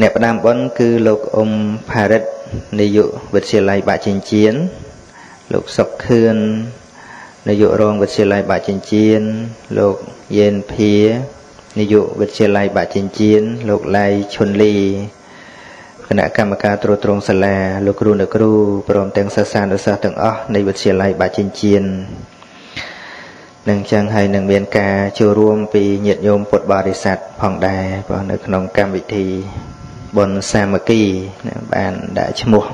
អ្នកផ្ដាំបុណ្យគឺលោកអ៊ុំផារិតនាយកវិទ្យាល័យបាក់ចិញ្ចៀនលោកសុកខឿននាយករងវិទ្យាល័យបាក់ចិញ្ចៀនលោកយេនភានាយកវិទ្យាល័យបាក់ចិញ្ចៀនលោកឡៃឈុនលីគណៈកម្មការត្រួតត្រងសាលាលោកគ្រូអ្នកគ្រូព្រមទាំងសិស្សានុសិស្សទាំងអស់នៃវិទ្យាល័យបាក់ចិញ្ចៀននឹងចឹងហើយនឹងមានការចូលរួមពីញាតិញោមពុទ្ធបរិស័ទផងដែរព្រោះនៅក្នុងកម្មវិធី បុណ្យសាមគ្គីបានដាក់ឈ្មោះ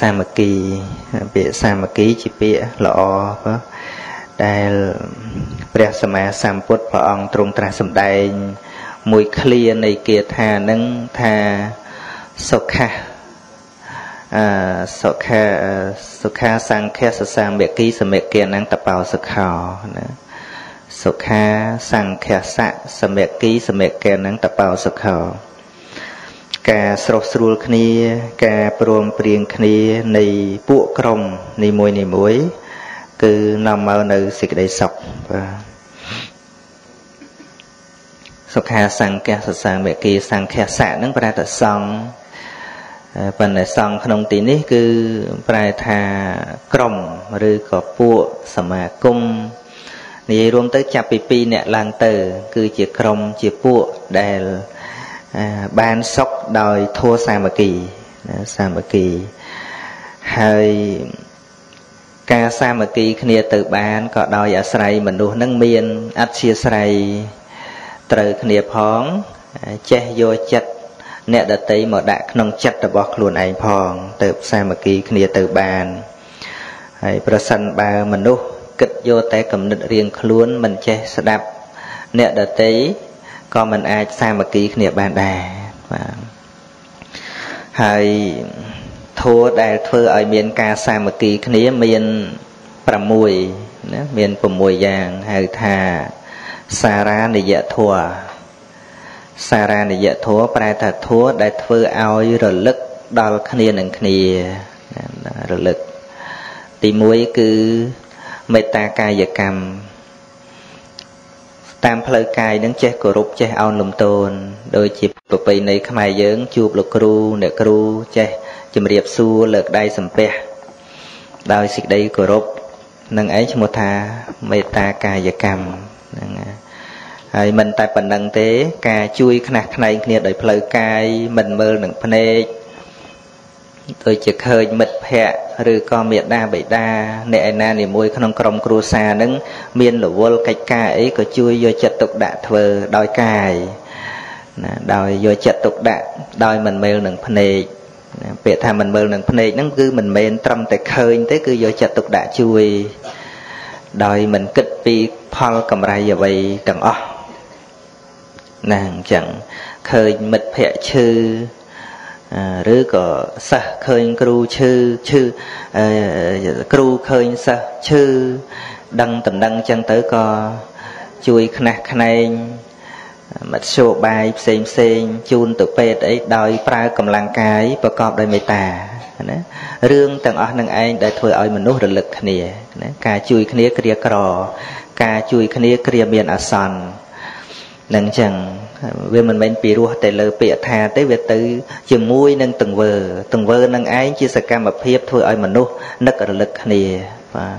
សាមគ្គីពាក្យសាមគ្គីជាពាក្យល្អបើដែលព្រះសម្មាសម្ពុទ្ធព្រះអង្គទ្រង់ត្រាស់សម្ដែង មួយឃ្លានៃគាថានឹងថាសុខៈអសុខាសុខាសង្ឃសសាមគ្គីសមិគណងតបោសុខោណាសុខាសង្ឃសៈសមិគីសមិគណងតបោសុខោ ការស្រស់ស្រួលគ្នា ការព្រមព្រៀងគ្នានៃពួកក្រុមនីមួយនីមួយ គឺនាំមកនៅសេចក្តីសុខបាទសុខាសង្ឃសសាមគ្គីសង្ឃសៈនឹងប្រែថាសង្ឃប៉ុន្តែសង្ឃក្នុងទីនេះ គឺប្រែថាក្រុមឬក៏ពួកសមាគមនិយាយរួមទៅចាប់ពី2អ្នកឡើងទៅ គឺជាក្រុមជាពួកដែល បានសុខដោយធัวសាមគ្គីសាមគ្គីហើយការសាមគ្គីគ្នាទៅបានក៏ដោយអាស្រ័យមនុស្សនឹងមានអធិស្រ័យត្រូវគ្នាផងចេះយកចិត្តអ្នកដតីមកដាក់ក្នុងចិត្តរបស់ខ្លួនឯងផងទៅសាមគ្គីគ្នាទៅបានហើយប្រសិនបើមនុស្សគិតយកតែគំនិតរៀងខ្លួនមិនចេះស្ដាប់អ្នកដតី ក៏មិនអាចសាមគ្គីគ្នាបានដែរបាទហើយធัวដែលធ្វើឲ្យមានការសាមគ្គីគ្នាមាន6ណាមាន6យ៉ាងហៅថាសារានិយធัวសារានិយធัวប្រែថាធัวដែលធ្វើឲ្យរលឹកដល់គ្នានឹងគ្នារលឹកទី1គឺមេត្តាកាយកម្ម តាមផ្លូវកាយនឹងចេះគោរពចេះអោនលំទោនដូចជាប្រពៃណីខ្មែរយើងជួបលោកគ្រូអ្នកគ្រូចេះជំរាបសួរលើកដៃសំពះដោយសេចក្តីគោរពនឹងឯងឈ្មោះថាមេត្តាកាយកម្មហ្នឹងហើយមិនតែប៉ុណ្្នឹងទេ ការជួយ ខ្នះខ្នែងគ្នាដោយផ្លូវកាយមិនមើលនឹងភ្នែក ដូចជាឃើញមិត្តភ័ក្តិឬក៏មេដាបិតាអ្នកឯណានិមួយក្នុងក្រុមគ្រួសារនឹងមានរវល់កិច្ចការអីក៏ជួយយកចិត្តទុកដាក់ធ្វើដោយកាយណាដោយយកចិត្តទុកដាក់ដោយមិនមែលនឹងភ្នែកពាក្យថាមិនមើលនឹងភ្នែកហ្នឹងគឺមិនមែនត្រឹមតែឃើញទេគឺយកចិត្តទុកដាក់ជួយ ដោយមិនគិតពីផលកម្រៃអ្វីទាំងអស់ណាអញ្ចឹងឃើញមិត្តភ័ក្តិឈឺ ឬក៏សិស្សឃើញគ្រូឈឺឈឺគ្រូឃើញសិស្សឈឺដឹងតំណឹងចឹងទៅក៏ជួយខ្នះខ្នែងមធ្យោបាយផ្សេងផ្សេងជូនទៅពេទ្យអីដោយប្រើកម្លាំងកាយប្រកបដោយមេត្តាណារឿងទាំងអស់នឹងឯងដែលធ្វើឲ្យមនុស្សរលឹកគ្នាណាការជួយគ្នាគ្រាក្រ ការជួយគ្នាគ្រាមានអាសន្ននឹងចឹង វាមិនមែនពីរោះតែលើពាក្យថាទេវាទៅ ជាមួយនឹងទង្វើទង្វើនឹងឯងជាសកម្មភាពធ្វើឲ្យមនុស្សនឹករលឹកគ្នាបាទ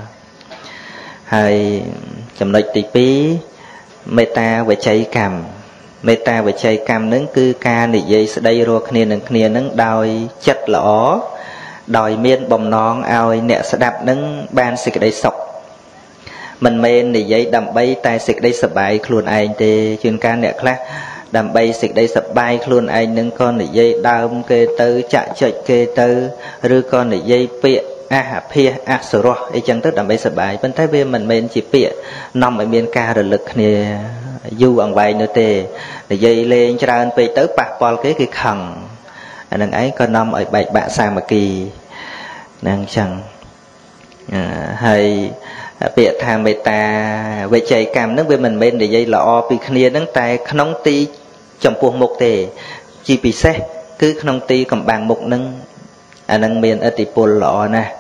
ហើយចំណុចទី2មេត្តាវចីកម្មមេត្តាវចីកម្មនឹងគឺការនិយាយស្ដីរកគ្នានឹងគ្នានឹងដោយចិត្តល្អដោយមានបំណងឲ្យអ្នកស្ដាប់នឹងបានសេចក្តីសុខ មិនមែននិយាយដើម្បីតែសេចក្តីសប្បាយខ្លួនឯងទេជួនកាលអ្នកខ្លះដើម្បីសេចក្តីសប្បាយខ្លួនឯងនឹងក៏និយាយដើមគេទៅចាក់ចុចគេទៅឬក៏និយាយពាក្យអះភាសអសរោះអីចឹងទៅដើម្បីសប្បាយប៉ុន្តែវាមិនមែនជាពាក្យនាំឲ្យមានការរលឹកគ្នាយូរអង្វែងនោះទេនិយាយលេងច្រើនពេកទៅប៉ះពាល់គេគេខឹងអានឹងឯងក៏នាំឲ្យបែកបាក់សាមគ្គីហ្នឹងចឹងហើយ ពាក្យថាមេត្តាវិជ័យកម្មហ្នឹងវាមិនមែននិយាយល្អពីគ្នាហ្នឹងតែក្នុងទីចំពោះមុខទេ ជាពិសេសគឺក្នុងទីកំបាំងមុខហ្នឹងអានឹងមានឥទ្ធិពលល្អណាស់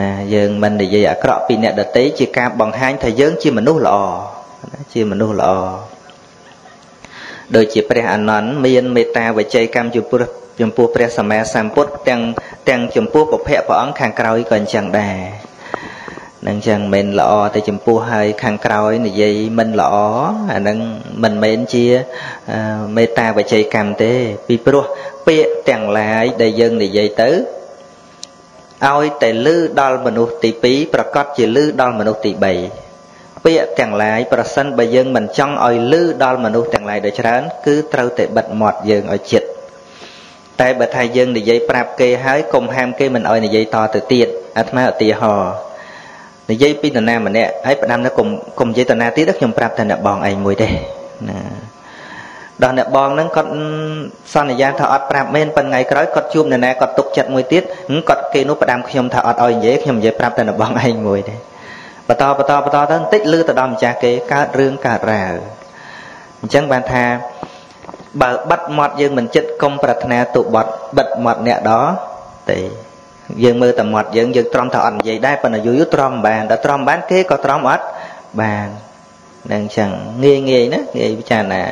ណាយើងមិននិយាយអាក្រក់ពីអ្នកដទៃជាការបង្ហាញថាយើងជាមនុស្សល្អជាមនុស្សល្អដូចជាព្រះអានន្ទមានមេត្តាវិជ័យកម្មចំពោះចំពោះព្រះសម្មាសម្ពុទ្ធទាំងទាំងចំពោះពភៈព្រះអង្គខាងក្រោយក៏អញ្ចឹងដែរ នឹងចឹងមិនល្អតែចំពោះហើយខាងក្រោយនិយាយមិនល្អអានឹងមិនមែនជាមេត្តាបច្ច័យកម្មទេ ពីព្រោះពាក្យទាំងឡាយដែលយើងនិយាយទៅឲ្យតែលឺដល់មនុស្សទី2ប្រកាសជាលឺដល់មនុស្សទី3ពាក្យទាំងឡាយប្រសិនបើយើងមិនចង់ឲ្យលឺដល់មនុស្សទាំងឡាយដូចច្រើន គឺត្រូវតែបិទមាត់យើងឲ្យចិត្តតែបើថាយើងនិយាយប្រាប់គេហើយកុំហាមគេមិនឲ្យនិយាយតទៅទៀតអាត្មាឧទាហរណ៍ និយាយពីតាណាម្នាក់ហើយផ្ដាំទៅកុំកុំនិយាយតាណាទៀតខ្ញុំប្រាប់តែអ្នកបងឯងមួយទេណាដល់អ្នកបងហ្នឹងគាត់សន្យាថាអត់ប្រាប់មែនប៉ុន្តែថ្ងៃក្រោយគាត់ជួបអ្នកណាគាត់ទុកចិត្តមួយទៀតគាត់គេនោះផ្ដាំខ្ញុំថាអត់ឲ្យនិយាយខ្ញុំនិយាយប្រាប់តែអ្នកបងឯងមួយទេបន្តបន្តបន្តទៅបន្តិចលឺទៅដល់ម្ចាស់គេកើតរឿងកើតរាវអញ្ចឹងបានថាបើបិទមាត់យើងមិនចិត្តកុំប្រាថ្នាទុបត់បិទមាត់អ្នកដទេ យើងមើលតែមាត់យើងយើងទ្រាំថាអត់និយាយដែរប៉ុន្តែយូរយូរទ្រាំបានតែទ្រាំបានគេក៏ទ្រាំអត់បាននឹងអញ្ចឹងងាយងាយណាងាយពិចារណា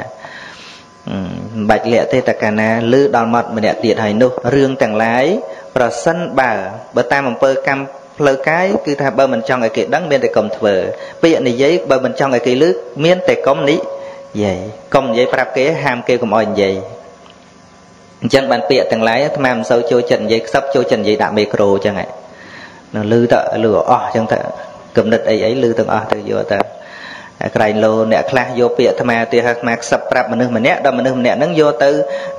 មិនបាច់លាក់ទេតែកាលណាលឺដល់មាត់ម្នាក់ទៀតហើយនោះរឿងទាំងឡាយប្រសិនបើបើតាមអំពើកម្មផ្លូវកាយគឺថាបើមិនចង់ឲ្យគេដឹងមានតែកុំធ្វើពាក្យនិយាយបើមិនចង់ឲ្យគេឮមានតែកុំនិយាយកុំនិយាយប្រាប់គេហាមគេកុំឲ្យនិយាយ អញ្ចឹងបានពាក្យទាំងឡាយអាត្មាមិនសូវចូលចិត្តនិយាយខ្សឹបចូលចិត្តនិយាយដាក់មេក្រូអញ្ចឹងហ្នឹងនៅលឺទៅលឺអស់អញ្ចឹងទៅគំនិតអីអីលឺទាំងអស់ទៅយកទៅក្រែងលោអ្នកខ្លះយកពាក្យអាត្មាទីហៅអាត្មាខ្សឹបប្រាប់មនុស្សម្នាក់ដល់មនុស្សម្នាក់ហ្នឹងយកទៅ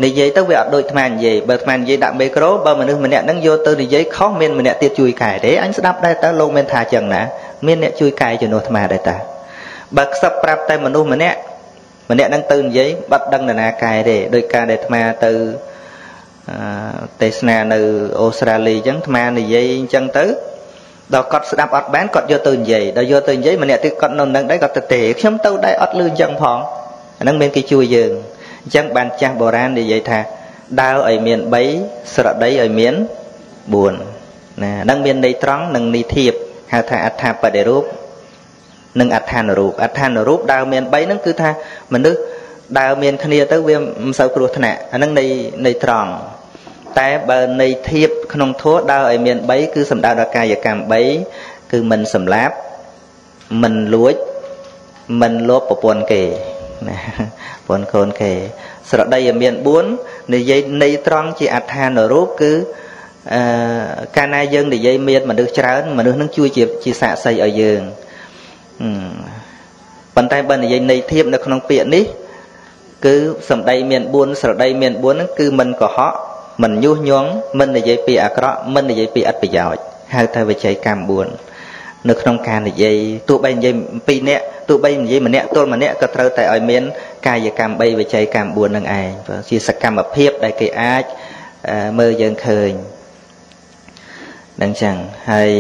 និយាយទៅវាអត់ដូចអាត្មានិយាយបើអាត្មានិយាយដាក់មេក្រូបើមនុស្សម្នាក់ហ្នឹងយកទៅនិយាយខុសមានម្នាក់ទៀតជួយកែទេអញស្ដាប់ដែរតើលោកមានថាចឹងណាមានអ្នកជួយកែជំនួសអាត្មាដែរតើបើខ្សឹបប្រាប់តែមនុស្សម្នាក់ម្នាក់ហ្នឹងទៅនិយាយបាត់ដឹងនរណាកែទេដោយការដែលអាត្មាទៅ ទេសនានៅអូស្ត្រាលីអញ្ចឹងអាត្មានិយាយអញ្ចឹងទៅដល់គាត់ស្ដាប់អត់បានគាត់យកទៅនិយាយដល់យកទៅនិយាយម្នាក់ទៀតគាត់នៅនឹងដែរគាត់ទៅទេខ្ញុំទៅដែរអត់លឺអញ្ចឹងផងអាហ្នឹងមានគេជួយយើងអញ្ចឹងបានចាស់បុរាណនិយាយថាដើរឲ្យមាន3ស្រដីឲ្យមាន4ណាហ្នឹងមានន័យត្រង់និងនីធៀបហៅថាអដ្ឋបដិរូបនិងអដ្ឋានរូបអដ្ឋានរូបដើរមាន3ហ្នឹងគឺថាមនុស្សដើរមានគ្នាទៅវាមិនសូវគ្រោះថ្នាក់អាហ្នឹងនៃនៃត្រង់ តែបើនៃធៀបក្នុងធัวដើរឲ្យមាន3គឺសំដៅដល់កាយកម្ម3គឺមិនសម្លាប់មិនលួចមិនលោភប្រពន្ធគេណាប្រពន្ធកូនគេ ស្រដីឲ្យមាន4និយាយនៃត្រង់ជាអដ្ឋានរូបគឺអឺកាលណាយើងនិយាយមានមនុស្សច្រើនមនុស្សនឹងជួយជាជាសាក្សីឲ្យយើងប៉ុន្តែបើនិយាយនៃធៀបនៅក្នុងពាក្យនេះ គឺសម្ដីមាន4ស្រដីមាន4ហ្នឹងគឺមិនកុហក មិនញុះញង់មិននិយាយពីអាក្រក់មិននិយាយពីអត្តប្រយោជន៍ហៅថាវិជ័យកម្ម4នៅក្នុងការនិយាយទោះបីនិយាយពីរនាក់ទោះបីនិយាយម្នាក់ទល់ម្នាក់ក៏ត្រូវតែឲ្យមាន កាយកម្ម3វិជ័យកម្ម4នឹងឯងជាសកម្មភាពដែលគេអាចមើលយើងឃើញនឹងចឹងហើយ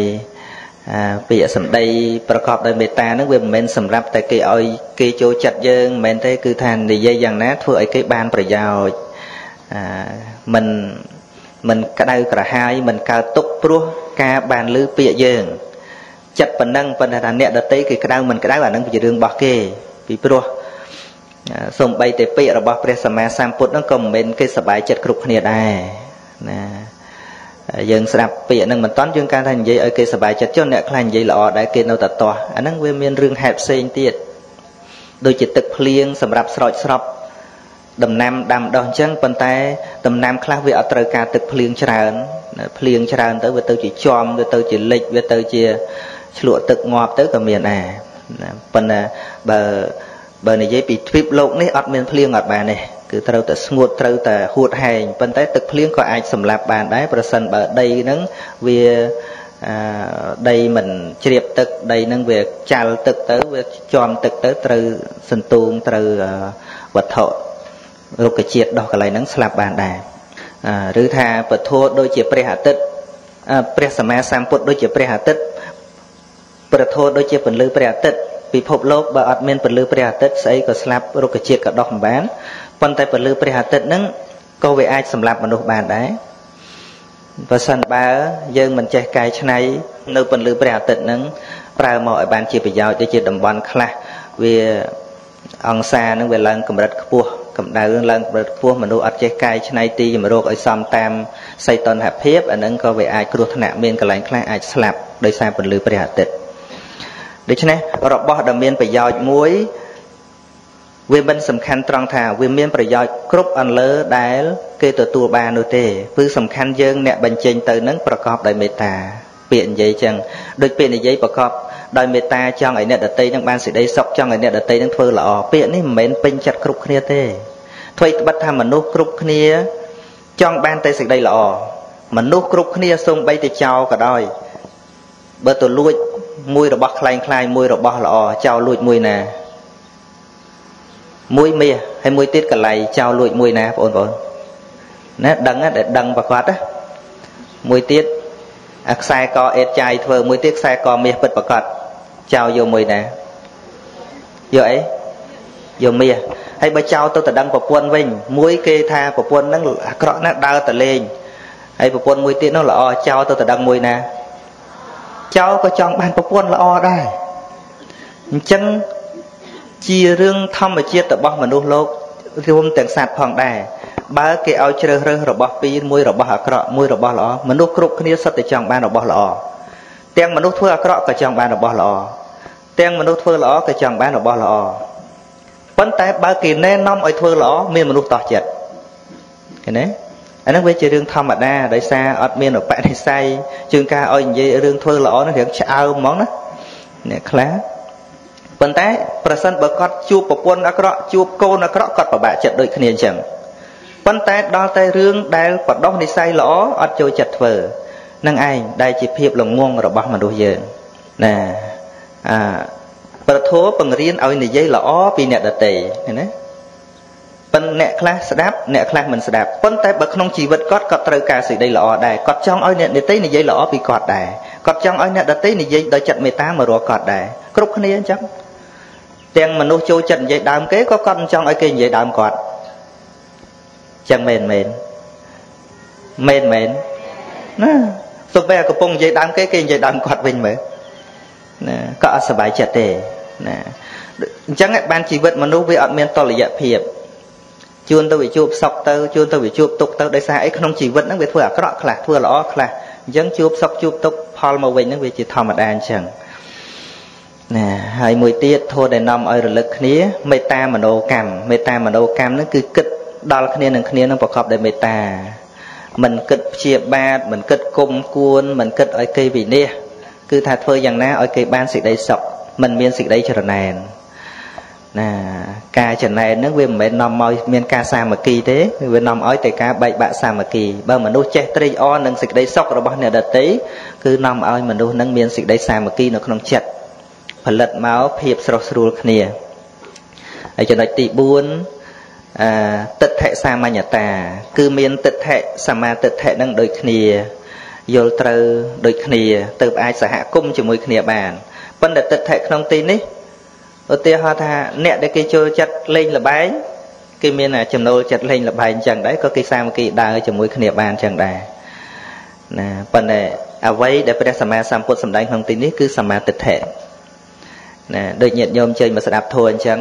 ពាក្យសម្ដីប្រកបដោយមេត្តានឹងវាមិនមែនសម្រាប់តែគេឲ្យគេចូលចិត្តយើងមិនមែនទេគឺថានិយាយយ៉ាងណាធ្វើឲ្យគេបានប្រយោជន៍ មិនមិនក្តៅក្រហាយមិនកើតទុកព្រោះការបានលឺពាក្យយើងចិត្តប៉ុណ្ណឹងប៉ុន្តែថាអ្នកដតីគេក្តៅមិនក្តៅអានឹងជារឿងរបស់គេពីព្រោះសំបីតែពាក្យរបស់ព្រះសម្មាសម្ពុទ្ធហ្នឹងក៏មិនមែនគេសប្បាយចិត្តគ្រប់គ្នាដែរណាយើងស្ដាប់ពាក្យហ្នឹងមិនតន់យើងកាន់ថានិយាយឲ្យគេសប្បាយចិត្តចុះអ្នកខ្លះនិយាយល្អដែរគេនៅតែទាស់អាហ្នឹងវាមានរឿងហេតុផ្សេងទៀតដូចជាទឹកភ្លៀងសម្រាប់ស្រោចស្រពដំណាំដាំដុះអញ្ចឹងប៉ុន្តែ ដំណាំខ្លះវាអត់ត្រូវការទឹកភ្លៀងច្រើនភ្លៀងច្រើនទៅវាទៅជាជាប់វាទៅជាលិចវាទៅជាឆ្លក់ទឹកងាប់ទៅក៏មានដែរប៉ុន្តែបើបើនិយាយពីទ្វីបលោកនេះអត់មានភ្លៀងអត់បានទេគឺត្រូវតែស្ងួតត្រូវតែហួតហែងប៉ុន្តែទឹកភ្លៀងក៏អាចសម្លាប់បានដែរប្រសិនបើដីហ្នឹងវាដីមិនជ្រាបទឹកដីហ្នឹងវាចាល់ទឹកទៅវាជាប់ទឹកទៅត្រូវសន្ទូងត្រូវវត្ថុ រុក្ខជាតិដោះកន្លែងហ្នឹងស្លាប់បានដែរឬថាពធដូចជាព្រះអាទិត្យព្រះសម្មាសម្ពុទ្ធដូចជាព្រះអាទិត្យព្រះធម៌ដូចជាពន្លឺព្រះអាទិត្យពិភពលោកបើអត់មានពន្លឺព្រះអាទិត្យស្អីក៏ស្លាប់រុក្ខជាតិក៏ដោះមិនបានប៉ុន្តែពន្លឺព្រះអាទិត្យហ្នឹងក៏វាអាចសម្លាប់មនុស្សបានដែរបើសិនបើយើងមិនចេះកែច្នៃនៅពន្លឺព្រះអាទិត្យហ្នឹងប្រើមកឲ្យបានជាប្រយោជន៍ដូចជាតំបន់ខ្លះវាអង្សានឹងវាឡើងកម្រិតខ្ពស់ កម្ដៅឡើងកម្រិតខ្ពស់មនុស្សអត់ចេះកាយឆ្នៃទីជំរកឲ្យសមតាមសីតុណ្ហភាពអានឹងក៏វាអាចគ្រោះថ្នាក់មានកន្លែងខ្លះអាចស្លាប់ដោយសារពន្លឺព្រះអាទិត្យដូច្នេះរបស់ដែលមានប្រយោជន៍មួយវាមិនសំខាន់ត្រង់ថាវាមានប្រយោជន៍គ្រប់អន្លើដែលគេទទួលបាននោះទេគឺសំខាន់យើងអ្នកបញ្ចេញទៅនឹងប្រកបដោយមេត្តាពាក្យនិយាយចឹងដូចពាក្យនិយាយប្រកប ដោយមេត្តាចង់ឲ្យអ្នកដតីនឹងបានសេចក្តីសុខចង់ឲ្យអ្នកដតីនឹងធ្វើល្អពាក្យនេះមិនមែនពេញចិត្តគ្រប់គ្នាទេថ្មីត្បិតថាមនុស្សគ្រប់គ្នា ចង់បានតែសេចក្តីល្អមនុស្សគ្រប់គ្នាសូម្បីតែចោលក៏ដោយបើទៅលួចមួយរបស់ខ្លែងខ្លាយមួយរបស់ល្អចោលលួចមួយណាមួយមាសហើយមួយទៀតកលៃចោលលួចមួយណាបងប្អូនណាដឹងតែដឹងប្រកបមួយទៀតខ្សែកអេតចាយធ្វើមួយទៀតខ្សែកមាសពិតប្រកប ចោលយកមួយណាយកអីយកមាសហើយបើចោលទៅតដឹងប្រពន្ធវិញមួយគេថាប្រពន្ធហ្នឹងអាក្រក់ណាស់ដើរតលេងហើយប្រពន្ធមួយទៀតនោះល្អចោលទៅតដឹងមួយណាចោលក៏ចង់បានប្រពន្ធល្អដែរអញ្ចឹងជារឿងធម្មជាតិរបស់មនុស្សលោករួមទាំងសត្វផងដែរបើគេឲ្យជ្រើសរើសរបស់ពីរមួយរបស់អាក្រក់មួយរបស់ល្អមនុស្សគ្រប់គ្នាសុទ្ធតែចង់បានរបស់ល្អ ទាំងមនុស្សធ្វើអាក្រក់ក៏ចង់បានរបស់ល្អទាំងមនុស្សធ្វើល្អក៏ចង់បានរបស់ល្អប៉ុន្តែបើគេណែនាំឲ្យធ្វើល្អមានមនុស្សតោះចិត្តឃើញទេអាហ្នឹងវាជារឿងធម្មតាដោយសារអត់មានឧបនិស្ស័យជាងការឲ្យនិយាយរឿងធ្វើល្អហ្នឹងរឿងឆ្អើមហ្មងណាអ្នកខ្លះប៉ុន្តែប្រសិនបើគាត់ជួបប្រពន្ធអាក្រក់ជួបកូនអាក្រក់គាត់ពិបាកចិត្តដូចគ្នាអញ្ចឹងប៉ុន្តែដល់តែរឿងដែលបដោះនិស័យល្អអត់ចូលចិត្តធ្វើ នឹងឯងដែលជាភាពល្ងងរបស់មនុស្សយើងណាអាប្រធោបង្រៀនឲ្យនិយាយល្អពីអ្នកដតីឃើញណាប៉ុន្តែអ្នកខ្លះស្ដាប់អ្នកខ្លះមិនស្ដាប់ប៉ុន្តែបើក្នុងជីវិតគាត់គាត់ត្រូវការសេចក្តីល្អដែរគាត់ចង់ឲ្យអ្នកដតីនិយាយល្អពីគាត់ដែរគាត់ចង់ឲ្យអ្នកដតីនិយាយដោយចិត្តមេត្តាមករកគាត់ដែរគ្រប់គ្នាអញ្ចឹងទាំងមនុស្សចូលចិត្តនិយាយដើមគេក៏គាត់មិនចង់ឲ្យគេនិយាយដើមគាត់ចឹងមែនមែនមែនមែនណា ទោះបីកំពុងនិយាយដើមគេគេនិយាយដើមគាត់វិញមើលណាក៏អត់សុបាយចិត្តទេណាអញ្ចឹងបានជីវិតមនុស្សវាអត់មានតលយៈភាពជួនទៅវាជួបសុខទៅជួនទៅវាជួបទុក្ខទៅដោយសារអីក្នុងជីវិតហ្នឹងវាធ្វើអាក្រក់ខ្លះធ្វើល្អខ្លះអញ្ចឹងជួបសុខជួបទុក្ខផលមកវិញហ្នឹងវាជាធម្មតាអញ្ចឹងណាហើយមួយទៀតធម៌ដែលនាំឲ្យរលឹកគ្នាមេត្តាមនោកម្មមេត្តាមនោកម្មហ្នឹងគឺគិតដល់គ្នានឹងគ្នានឹងប្រកបដោយមេត្តា មិនគិតព្យាបាទមិនគិតគុំគួនមិនគិតឲ្យគេវិនិច្ឆ័យគឺថាធ្វើយ៉ាងណាឲ្យគេបានសេចក្តីសុខមិនមានសេចក្តីច្រណែនណាការចំណែនហ្នឹងវាមិនមែននាំឲ្យមានការសាមគ្គីទេវានាំឲ្យតែការបែកបាក់សាមគ្គីបើមនុស្សចេះត្រេកអរនឹងសេចក្តីសុខរបស់អ្នកដទៃគឺនាំឲ្យមនុស្សនឹងមានសេចក្តីសាមគ្គីនៅក្នុងចិត្តផលិតមកភាពស្រស់ស្រួលគ្នាហើយចំណុចទី4 អឺទិដ្ឋិសាមញ្ញតា គឺមានទិដ្ឋិសមាទិដ្ឋិនឹងដូចគ្នាយល់ត្រូវដូចគ្នាទើបអាចសហគមន៍ជាមួយគ្នាបានប៉ុន្តែទិដ្ឋិក្នុងទីនេះឧទាហរណ៍ថាអ្នកដែលគេចូលចិត្តលេងល្បែងគេមានចំណូលចិត្តលេងល្បែងចឹងដែរក៏គេសាមគ្គីដើរជាមួយគ្នាបានចឹងដែរណាប៉ុន្តែអ្វីដែលព្រះសម្មាសម្ពុទ្ធសម្ដែងក្នុងទីនេះគឺសមាទិដ្ឋិណាដូចញាតិញោមជើញមកស្ដាប់ធម៌អញ្ចឹង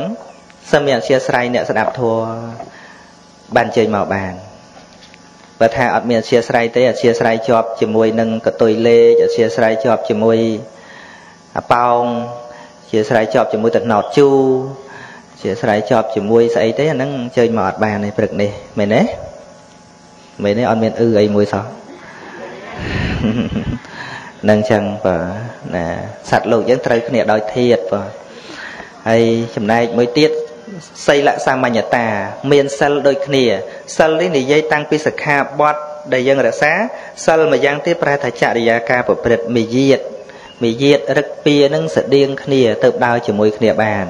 សូមមានអធិស្ឋានអ្នកស្ដាប់ធម៌បានជើញមកបានបើថាអត់មានអធិស្ឋានទេអធិស្ឋានជាប់ជាមួយនឹងកតុយលេខអធិស្ឋានជាប់ជាមួយអប៉ោងអធិស្ឋានជាប់ជាមួយតំណោតជូអធិស្ឋានជាប់ជាមួយស្អីទេអាហ្នឹងជើញមកអត់បានទេព្រឹកនេះមែនទេមែនទេអត់មានអឺអីមួយសោះនឹងចឹងបាទណាសត្វលោកយើងត្រូវគ្នាដោយធាតបាទហើយចំណែកមួយទៀត សីលសាមញ្ញតា មានសិលដូចគ្នាសិលនេះនិយាយតាំងពីសិក្ខាបទដែលយើងរក្សាសិលមួយយ៉ាងទៀតប្រែថាចរិយាការប្រព្រឹត្តមេយាតមេយាតរឹកពៀនឹងស្តៀងគ្នាទៅដើរជាមួយគ្នាបាន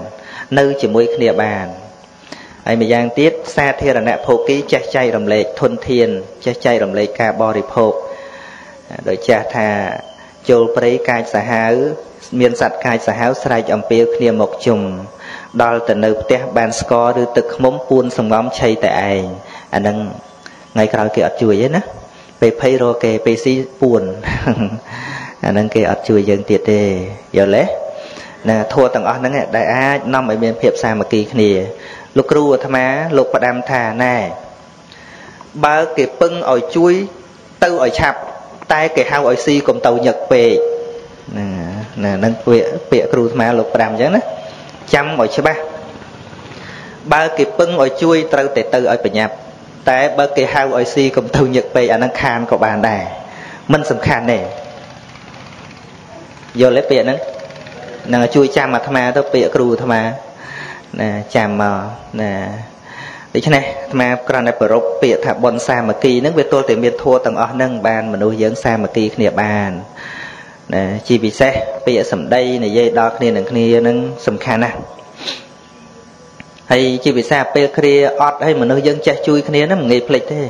នៅជាមួយគ្នាបានហើយម្យ៉ាងទៀតសាធារណៈភោគីចេះចែករំលែកធនធានចេះចែករំលែកការបរិភោគដោយចាស់ថាចូលព្រៃកាចសាហាវមានសត្វកាចសាហាវស្រែកអំពាវគ្នាមកជុំ ដល់ទៅនៅផ្ទះបានស្ករឬទឹកខ្មុំពួនសំងំឆៃតែឯងអានឹងថ្ងៃក្រោយគេអត់ជួយទេណាពេលភ័យរកគេពេលស៊ីពួនអានឹងគេអត់ជួយយើងទៀតទេយល់ទេណាធัวទាំងអស់ហ្នឹងដែលអាចនាំឲ្យមានភាពសាមគ្គីគ្នាលោកគ្រូអាត្មាលោកផ្ដាំថាណែបើគេពឹងឲ្យជួយទៅឲ្យឆាប់តែគេហៅឲ្យស៊ីកុំទៅញឹកពេកណាណានឹងពាក្យពាក្យគ្រូអាត្មាលោក5អញ្ចឹងណា ចាំឲ្យច្បាស់បើគេពឹងឲ្យជួយត្រូវតែទៅឲ្យប្រញាប់តែបើគេហៅឲ្យស៊ីកុំទៅញឹកពេកអានឹងខានក៏បានដែរมันសំខាន់ទេយល់ទេពាក្យហ្នឹងនឹងជួយចាំអាត្មាទៅពាក្យគ្រូអាត្មាណាចាំមកណាដូច្នេះអាត្មាគ្រាន់តែប្ររពពាក្យថាបុណ្យសាមគ្គីហ្នឹងវាទល់តែមានធัวទាំងអស់ហ្នឹងបានមនុស្សយើងសាមគ្គីគ្នាបាន ណាជាពិសេសពាក្យសម្ដីនិយាយដល់គ្នានឹងគ្នាហ្នឹងសំខាន់ណាស់ហើយជាពិសេសពេលគ្រាអត់ហើយមនុស្សយើងចេះជួយគ្នាហ្នឹងមិនងាយភ្លេចទេ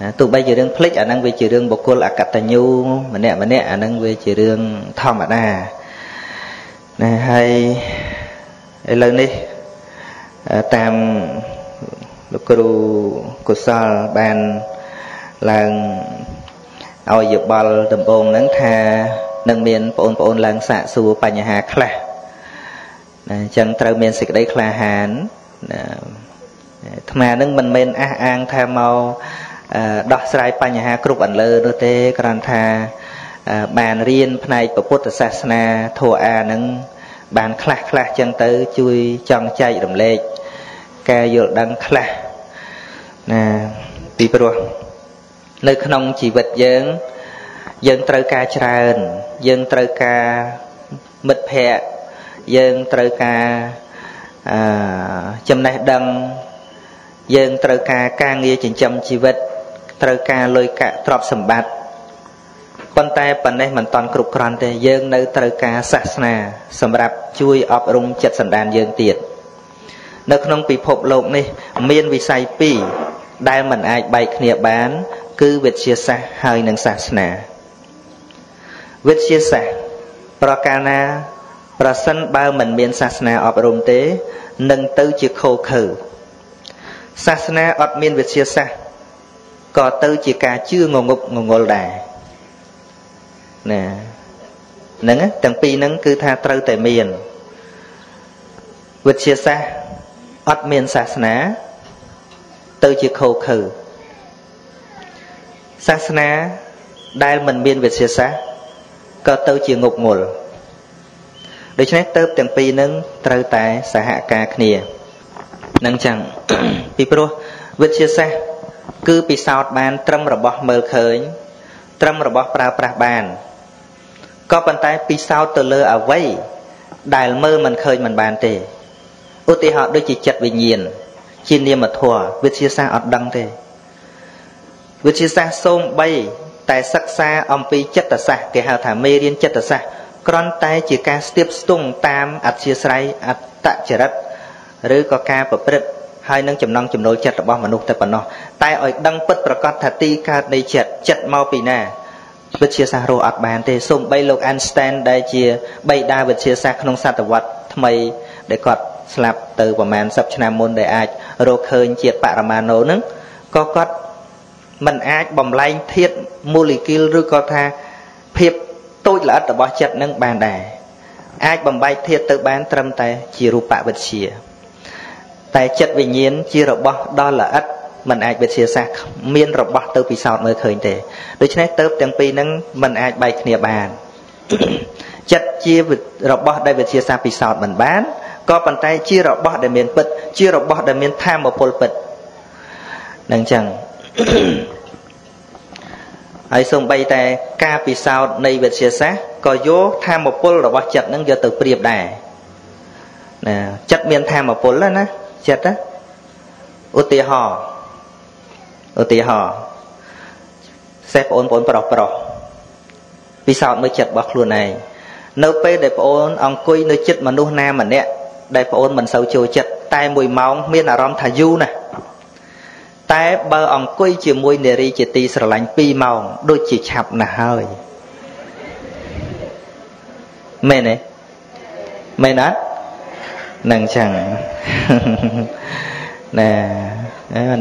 ណាទោះបីជារឿងភ្លេចអាហ្នឹងវាជារឿងបុគ្គលអកតញ្ញូម្នាក់ម្នាក់អាហ្នឹងវាជារឿងធម្មតាណាហើយឥឡូវនេះតាមលោកគ្រូកុសលបានឡើង ឲ្យយោបល់ដំបងហ្នឹងថានឹងមានបងប្អូនឡើងសាកសួរបញ្ហាខ្លះណាអញ្ចឹងត្រូវមានសេចក្តីក្លាហានណាអាត្មានឹងមិនមែនអះអាងថាមកដោះស្រាយបញ្ហាគ្រប់អន្លើនោះទេគ្រាន់ថាបានរៀនផ្នែកពុទ្ធសាសនាធម៌អានឹងបានខ្លះខ្លះចឹងទៅជួយចង់ចែករំលែកការយល់ដឹងខ្លះណាពីព្រោះ នៅក្នុងជីវិតយើង យើងត្រូវការច្រើន យើងត្រូវការមិត្តភ័ក្តិយើងត្រូវការអឺចំណេះដឹង យើងត្រូវការការងារចិញ្ចឹមជីវិត ត្រូវការលុយកាក់ទ្រព្យសម្បត្តិប៉ុន្តែប៉ុណ្ណេះមិនតាន់គ្រប់គ្រាន់ទេយើងនៅត្រូវការសាសនា សម្រាប់ជួយអប់រំចិត្តសន្តានយើងទៀតនៅក្នុងពិភពលោកនេះ មានវិស័យពីរដែលមិនអាចបែកគ្នាបាន គឺវិទ្យាសាស្ត្រហើយនិងសាសនាវិទ្យាសាស្ត្រប្រការណា ប្រសិនបើមិនមានសាសនាអប់រំទេនឹងទៅជាខូខើសាសនាអត់មានវិទ្យាសាស្ត្រក៏ទៅជាការជឿងងប់ងងល់ដែរណាហ្នឹងទាំងពីរហ្នឹងគឺថាត្រូវតែមានវិទ្យាសាស្ត្រអត់មានសាសនា ទៅជាខោខើ សាសនាដែលមិនមានវិទ្យាសាស្ត្រក៏ទៅជាងប់ងល់ដូច្នេះទៅទាំងពីរនឹងត្រូវតែសហការគ្នានឹងចឹងពីព្រោះវិទ្យាសាស្ត្រគឺពិសោធន៍បាន ត្រឹមរបស់មើលឃើញ ត្រឹមរបស់ប្រើប្រាស់បានក៏ប៉ុន្តែពិសោធន៍ទៅលើអវ័យដែលមើលមិនឃើញមិនបានទេឧទាហរណ៍ដូចជាចិត្តវិញ្ញាណជានាមធម៌វិទ្យាសាស្ត្រអត់ដឹងទេ វិទ្យាសាស្ត្រសូម្បី តែសិក្សាអំពីចិត្តសាស្ត្រគេហៅថាមេរៀនចិត្តសាស្ត្រគ្រាន់តែជាការស្ទាបស្ទង់តាមអធិស្រ័យអត្តចរិតឬក៏ការប្រព្រឹត្តហើយនឹងចំណងចំណូលចិត្តរបស់មនុស្សតែប៉ុណ្ណោះតែឲ្យដឹងពិតប្រកបថាទីកើតនៃចិត្តចិត្តមកពីណាវិទ្យាសាស្ត្ររកអត់បានទេសូម្បីលោក Einstein ដែលជាបិតាវិទ្យាសាស្ត្រក្នុងសតវត្សថ្មីដែលគាត់ស្លាប់ទៅប្រហែល10ឆ្នាំមុនដែលអាចរកឃើញជាតិបរមាណូហ្នឹងក៏គាត់ មិនអាចបំលែងធាតុ molecule ឬក៏ថាភាពតូចល្អិតរបស់ចិត្តនឹងបានដែរអាចបំបែកធាតុទៅបានត្រឹមតែជារូបវិទ្យាតែចិត្តវិញ្ញាណជារបស់ដ៏ល្អិតมันអាចវិទ្យាសាស្ត្រមានរបស់ទៅពិសោធន៍មើលឃើញទេដូច្នេះទៅទាំងពីរហ្នឹងมันអាចបែកគ្នាបានចិត្តជារបស់ដែលវិទ្យាសាស្ត្រពិសោធន៍មិនបានក៏ប៉ុន្តែជារបស់ដែលមានពិតជារបស់ដែលមានធម៌ពលពិតនឹងចឹង ហើយសូម្បីតែការពិសោធន៍នៃវិទ្យាសាស្ត្រក៏យកធម៌ពលរបស់ចិត្តនឹងយកទៅប្រៀបដែរណាចិត្តមានធម៌ពលណាចិត្តណាឧទាហរណ៍ឧទាហរណ៍សេះបងប្អូនប្រុសប្រុសពិសោធន៍មើលចិត្តរបស់ខ្លួនឯងនៅពេលដែលបងអូនអង្គុយនៅចិត្តមនុស្សណាម្នាក់ដែលបងអូនមិនសូវចូលចិត្តតែ1ម៉ោងមានអារម្មណ៍ថាយូរណាស់ តែបើអង្គុយជាមួយនារីជាទីស្រឡាញ់2ម៉ោងដូចជាឆាប់ណាស់ហើយមែនទេមែនអត់នឹងចឹងណែ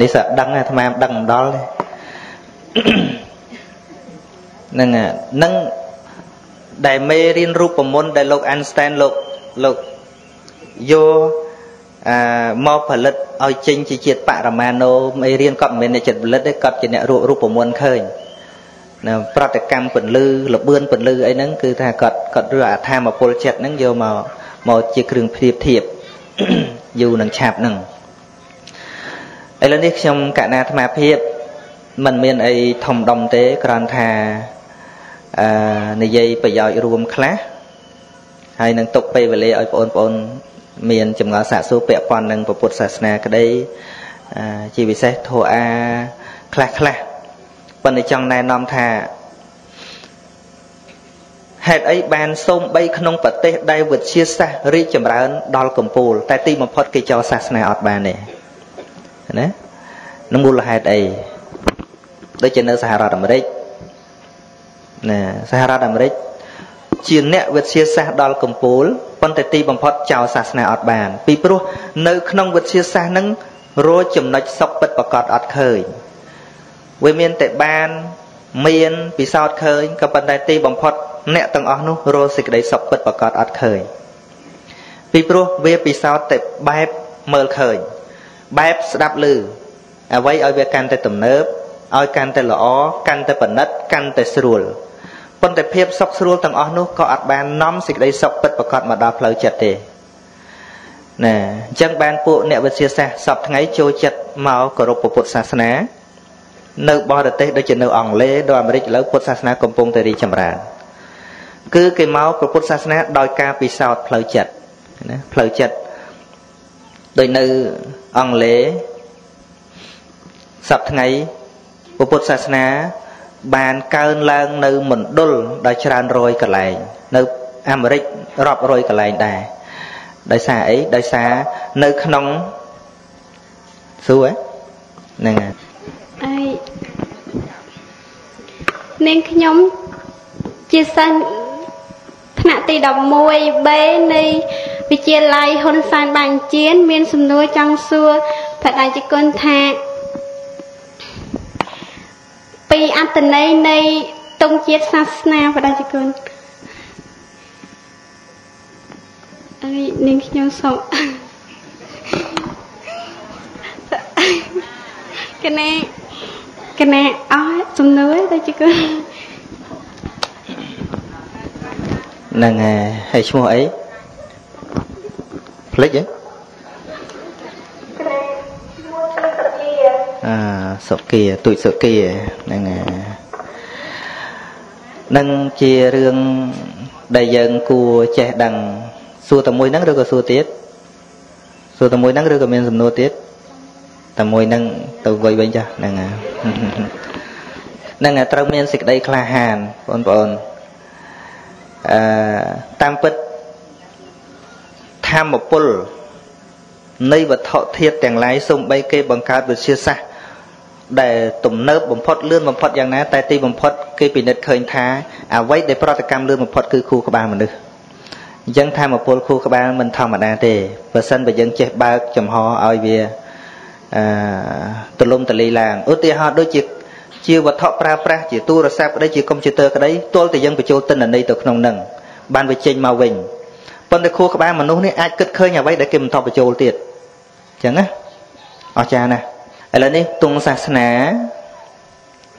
នេះសដឹងអាត្មាដឹងមិនដល់ទេនឹងនឹងដែលមេរៀនរូបមន្តដែលលោកអានស្តែនលោកលោកយកអា មកផលិតឲ្យចេញជាជាតិបរមាណូអីរៀនគាត់មិនមែនអ្នកចិត្តផលិតទេគាត់ជាអ្នករករូបមន្តឃើញណាប្រតិកម្មពន្លឺលបឿនពន្លឺអីហ្នឹងគឺថាគាត់គាត់រើអាធម្មពលចិត្តហ្នឹងយកមកមកជាគ្រឿងព្រៀបធៀបយូរនឹងឆាប់ហ្នឹងឥឡូវនេះខ្ញុំកណាអាត្មាភាពមិនមានអីធំដុំទេគ្រាន់ថាអឺនិយាយប្រយោជន៍រួមខ្លះហើយនឹងទុកពេលវេលាឲ្យបងប្អូន មានចម្ងល់សាកសួរពាក់ព័ន្ធនឹងពុទ្ធសាសនាក្តីជាពិសេសធោអាខ្លះខ្លះប៉ុន្តែចង់ណែនាំថាហេតុអីបានសូមបីក្នុងប្រទេសដែលវិទ្យាសាស្ត្ររីកចម្រើន ដល់កំពូលតែទីបំផុតគេចោលសាសនាអត់បានទេណានឹងមូលហេតុអីដូចជានៅសហរដ្ឋអាមេរិកណាសហរដ្ឋអាមេរិកជាអ្នកវិទ្យាសាស្ត្រដល់កំពូល ប៉ុន្តែទីបំផុតចោលសាសនាអត់បាន ពីព្រោះនៅក្នុងវិទ្យាសាស្ត្រហ្នឹងរកចំណុចសុខពិតប្រកបអត់ឃើញវាមានតែបានមានពិសោធន៍ឃើញក៏ប៉ុន្តែទីបំផុតអ្នកទាំងអស់នោះរកសេចក្តីសុខពិតប្រកបអត់ឃើញពីព្រោះវាពិសោធន៍តែបែបមើលឃើញបែបស្ដាប់ឮអ្វីឲ្យវាកាន់តែទំនើបឲ្យកាន់តែល្អកាន់តែប្រណិតកាន់តែស្រួល ប៉ុន្តែភាពសុខស្រួលទាំងអស់នោះក៏អត់បាននាំសេចក្តីសុខពិតប្រកបមកដល់ផ្លូវចិត្តទេណាអញ្ចឹងបានពួកអ្នកវិទ្យាសាស្ត្រសពថ្ងៃចូលចិត្តមកគោរពពុទ្ធសាសនានៅបរទេសដូចជានៅអង់គ្លេសដល់អាមេរិកឥឡូវពុទ្ធសាសនាកំពុងតែរីកចម្រើនគឺគេមកប្រពុទ្ធសាសនាដោយការពិសោធន៍ផ្លូវចិត្តណាផ្លូវចិត្តដូចនៅអង់គ្លេសសប្ថ្ងៃពុទ្ធសាសនា បានកើនឡើងនៅមណ្ឌលដោយច្រើនរយកន្លែងនៅអាមេរិករាប់រយកន្លែងដែរដោយសារអីដោយសារនៅក្នុងសួរហ្នឹងហើយអីនាងខ្ញុំជាសិស្សថ្នាក់ទី 11B នៃវិទ្យាល័យហ៊ុនសែនបាញ់ជៀនមានសំណួរចង់សួរព្រះដាជគុណថា ពីអត្តន័យនៃទង់ជាតិសាសនាព្រះដាជគុណអីនាងខ្ញុំសូមកណែកណែអស់សំណួរដាជគុណហ្នឹងហើយហើយឈ្មោះអីភ្លេចហ៎អា សុគាទុយសុគាហ្នឹងនឹងជារឿងដែលយើងគួរចេះដឹងសួរតែមួយហ្នឹងឬក៏សួរទៀតសួរតែមួយហ្នឹងឬក៏មានសំណួរទៀតតែមួយហ្នឹងទៅវៃវិញចាស់ហ្នឹងហ្នឹងត្រូវមានសេចក្តីក្លាហានបងប្អូនអឺតាមពិតធម្មពលនៃវត្ថុធាតុទាំងឡាយសូម្បីគេបង្កើតវិទ្យាសាស្ត្រ ដែលទំនើបបំផុតលឿនបំផុតយ៉ាងណាតែទីបំផុតគេពិនិត្យឃើញថាអ្វីដែលប្រតិកម្មលឿនបំផុតគឺខួរក្បាលមនុស្សអញ្ចឹងធម្មពលខួរក្បាលមិនធម្មតាទេបើសិនបើយើងចេះបើកចំហឲ្យវាអឺទលំទលីឡើងឧទាហរណ៍ដូចជាជាវត្ថុប្រើប្រាស់ជាទូរស័ព្ទក្តីជាកុំព្យូទ័រក្តីទល់តែយើងបញ្ចូលទិន្នន័យទៅក្នុងនឹងបានវាចេញមកវិញប៉ុន្តែខួរក្បាលមនុស្សនេះអាចគិតឃើញអ្វីដែលគេមិនតបបញ្ចូលទៀតអញ្ចឹងណាអស្ចារ្យណាស់ ឥឡូវនេះទងសាសនា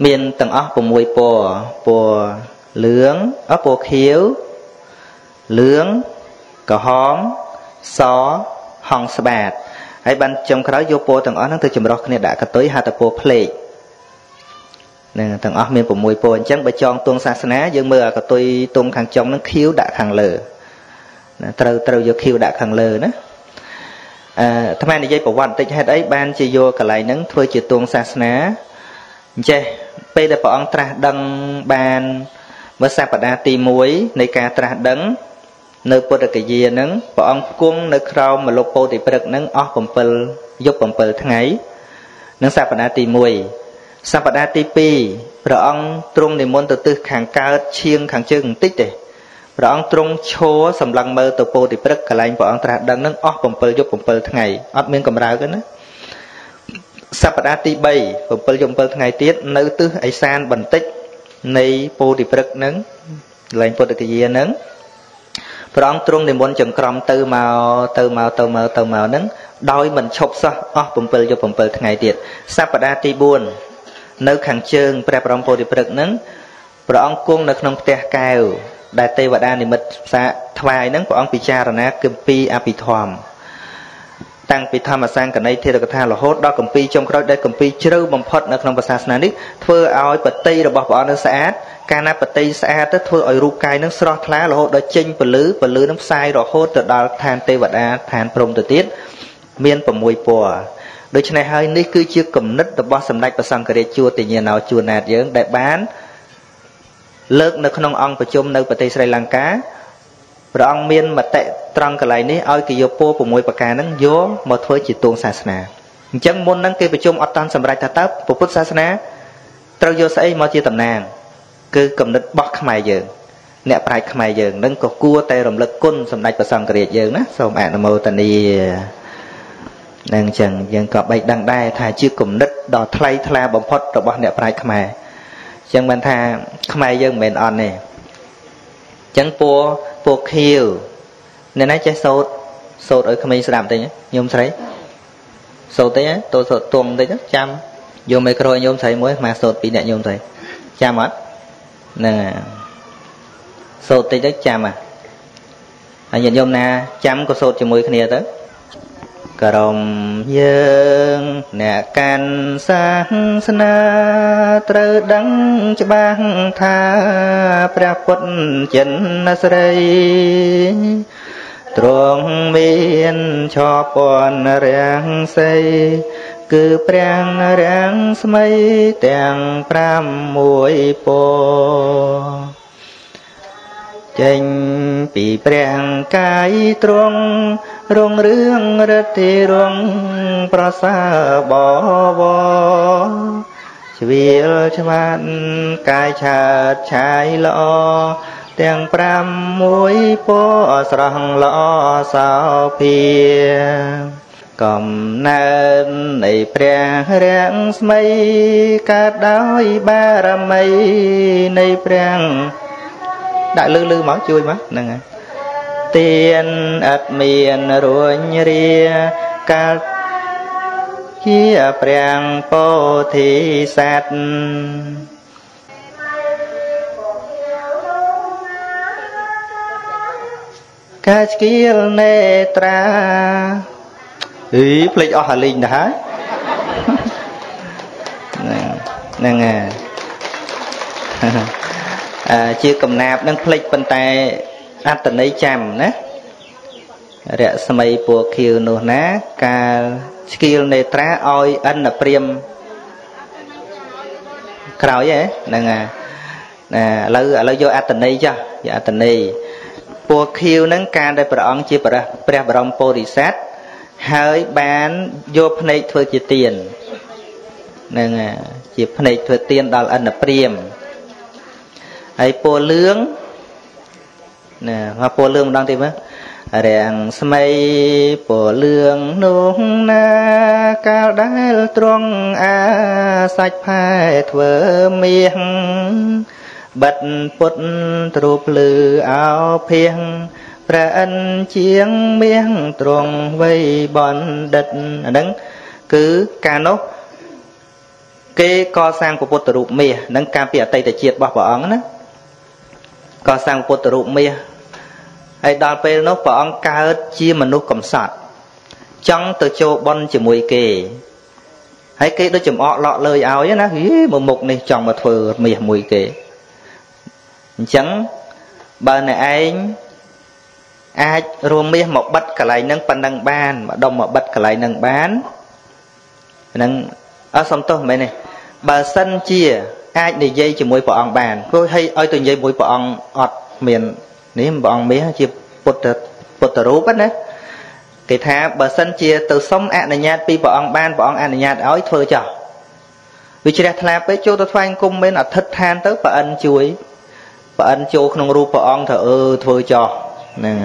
មានទាំងអស់6ពណ៌ពណ៌លឿងអពណ៌ខៀវលឿងក្រហមសហងស្បាតហើយបានចុងក្រោយយកពណ៌ទាំងអស់ហ្នឹងទៅចម្រោះគ្នាដាក់កតុយហៅថាពណ៌ផ្លេកនឹងទាំងអស់មាន6ពណ៌អញ្ចឹងបើចងទងសាសនាយើងមើលអាកតុយទងខាងចុងហ្នឹងខៀវដាក់ខាងលើណាត្រូវត្រូវយកខៀវដាក់ខាងលើណា អឺអាត្មានិយាយប្រវត្តិបន្តិចហេតុអីបានជាយកកន្លែងហ្នឹងធ្វើជាទងសាសនាអញ្ចេះពេលដែលព្រះអង្គត្រាស់ដឹងបានមើលសព្ទាទី1នៃការត្រាស់ដឹងនៅពុទ្ធកយាហ្នឹងព្រះអង្គគង់នៅក្រោមមលុបពោធិព្រឹកហ្នឹងអស់7យប់7ថ្ងៃនឹងសព្ទាទី1សព្ទាទី2ព្រះអង្គទ្រង់និមន្តទៅទិសខាងកើតឈៀងខាងជើងបន្តិចទេ ព្រះអង្គទ្រង់ឈរសម្លឹងមើលទៅពោធិព្រឹកកន្លែងព្រះអង្គត្រាស់ដឹងនឹងអស់7យប់7ថ្ងៃអត់មានកម្រើកទេណាសប្តាហ៍ទី3 7យប់7ថ្ងៃទៀតនៅទិសឦសានបន្តិចនៃពោធិព្រឹកនឹងកន្លែងពុទ្ធគយានឹងព្រះអង្គទ្រង់និមន្តចង្ក្រមទៅមកទៅមកទៅមកទៅមកហ្នឹងដោយមិនឈប់សោះអស់7យប់7ថ្ងៃទៀតសប្តាហ៍ទី4នៅខាងជើងព្រះបរមពោធិព្រឹកហ្នឹងព្រះអង្គគង់នៅក្នុងផ្ទះកែវ ដែលទេវតានិមិត្តផ្សាថ្វាយហ្នឹងព្រះអង្គពិចារណាគម្ពីរអភិធម្មតាំងពីធម្មសង្កណីធារកថារហូតដល់គម្ពីរចុងក្រោយដែលគម្ពីរជ្រៅបំផុតនៅក្នុងសាសនានេះធ្វើឲ្យបតីរបស់ព្រះអង្គនឹងស្អាតកាលណាបតីស្អាតទៅធ្វើឲ្យរូបកាយនឹងស្រស់ថ្លារហូតដល់ចេញពលឺពលឺនឹងផ្សាយរហូតទៅដល់ឋានទេវតាឋានព្រំទៅទៀតមាន6ពណ៌ដូច្នេះហើយនេះគឺជាគំនិតរបស់សម្ដេចព្រះសង្ឃរាជជួរតិញ្ញាណោជួរណាតយើងដែលបាន លើកនៅក្នុងអង្គប្រជុំនៅប្រទេសស្រីលង្កាព្រះអង្គមានមតិត្រង់កន្លែងនេះឲ្យគេយកពរ6ប្រការហ្នឹងយកមកធ្វើជាទងសាសនាអញ្ចឹងមុនហ្នឹងគេប្រជុំអត់តាន់សម្រេចថាតើពុទ្ធសាសនាត្រូវយកស្អីមកជាតំណាង គឺគំនិតរបស់ខ្មែរយើងអ្នកប្រាជ្ញខ្មែរយើងនឹងក៏គួរតែរំលឹកគុណសម្ដេចព្រះសង្ឃរាជយើងណាសូមអនុមោទនានឹងអញ្ចឹងយើងក៏បីដឹងដែរថាជាគំនិតដ៏ថ្លៃថ្លាបំផុតរបស់អ្នកប្រាជ្ញខ្មែរអញ្ចឹងបានថាខ្មែរយើងមិនមែនអត់ទេអញ្ចឹងពណ៌ពណ៌ខៀវអ្នកណាចេះសូត្រសូត្រឲ្យក្មេងស្ដាប់តិចញោមស្រីសូត្រតិចតោសូត្រទងតិចចាំយកមីក្រូឲ្យញោមស្រីមួយមកសូត្រពីអ្នកញោមស្រីចាំអត់ហ្នឹងសូត្រតិចទៅចាំហើយញាតិញោមណាចាំក៏សូត្រជាមួយគ្នាទៅ ក្រុមយើងអ្នកកាន់សាសនាត្រូវដឹងច្បាស់ថាព្រះពុទ្ធចិនស្រីទ្រង់មានឈរពន់រាំងសីគឺព្រះរាំងស្មីទាំង6ពរចេញពីព្រះកាយទ្រង់ រងរឿងរតិរងប្រសើរបវជ្រៀលឆ្មាត់កាយឆាតឆាយល្អទាំង5មួយពរស្រស់ល្អសោភាកំណើតនៃព្រះរាំងស្មីកើតដោយបារមីនៃព្រះដាក់លឺលឺមកជួយមកហ្នឹងហើយ ទៀនអត់មានរួញរាកាលជាព្រះពោធិសត្វកាស្គៀលនេត្រាអីភ្លេចអស់អាលីងទៅហើយហ្នឹងហ្នឹងជាកំណាបនឹងផ្លេចប៉ុន្តែ អត្តន័យចាំណារស្មីពណ៌ខៀវនោះណា កាលស្គីលនេត្រាឲ្យអិនព្រាមក្រោយហ្នឹងណាណាឥឡូវឥឡូវយកអត្តន័យចាស់យកអត្តន័យពណ៌ខៀវហ្នឹងការដែលព្រះអង្គជាព្រះព្រះបរមពោធិសត្វហើយបានយកភ្នែកធ្វើជាទៀនហ្នឹងជាភ្នែកធ្វើទៀនដល់អិនព្រាមហើយពណ៌លឿង ណាមកពណ៌លឿងម្ដងទៀតមើលរាំងស្មីពណ៌លឿងនោះណាកាលដែលត្រង់អាសាច់ផែធ្វើមាសបិទពុតទ្រូភ្លឺអោភៀងព្រះអិនជាងមាសត្រង់វ័យបណ្ឌិតអាហ្នឹងគឺការនោះគេកសាងពុទ្ធរូបមាសនឹងការពីអតីតជាតិរបស់ព្រះអង្គណា កសាងពុទ្ធរូបមាសហើយដល់ពេលនោះព្រះអង្គកើតជាមនុស្សកំសត់ចង់ទៅចូលបន់ជាមួយគេហើយគេដូចចំអកលក់លើយឲ្យណាហីមកមុខនេះចង់មកធ្វើមាសមួយគេអញ្ចឹងបើអ្នកឯងអាចរួមមាសមកបិទកន្លែងហ្នឹងប៉ុណ្ណឹងបានមកដុំមកបិទកន្លែងហ្នឹងបានហ្នឹងអត់សំទោសមែនទេបើសិនជា អាចនិយាយជាមួយព្រះអង្គបានព្រោះឲ្យឲ្យទៅនិយាយមួយព្រះអង្គអត់មាននេះព្រះអង្គមាសជាពុទ្ធពុទ្ធរូបណាគេថាបើសិនជាទៅសុំអនុញ្ញាតពីព្រះអង្គបានព្រះអង្គអនុញ្ញាតឲ្យធ្វើចោះវាជ្រះថ្លាពេកចូលទៅថ្វាយគុំមានអធិដ្ឋានទៅប្រអិនជួយប្រអិនចូលក្នុងរូបព្រះអង្គថាអឺធ្វើចោះហ្នឹង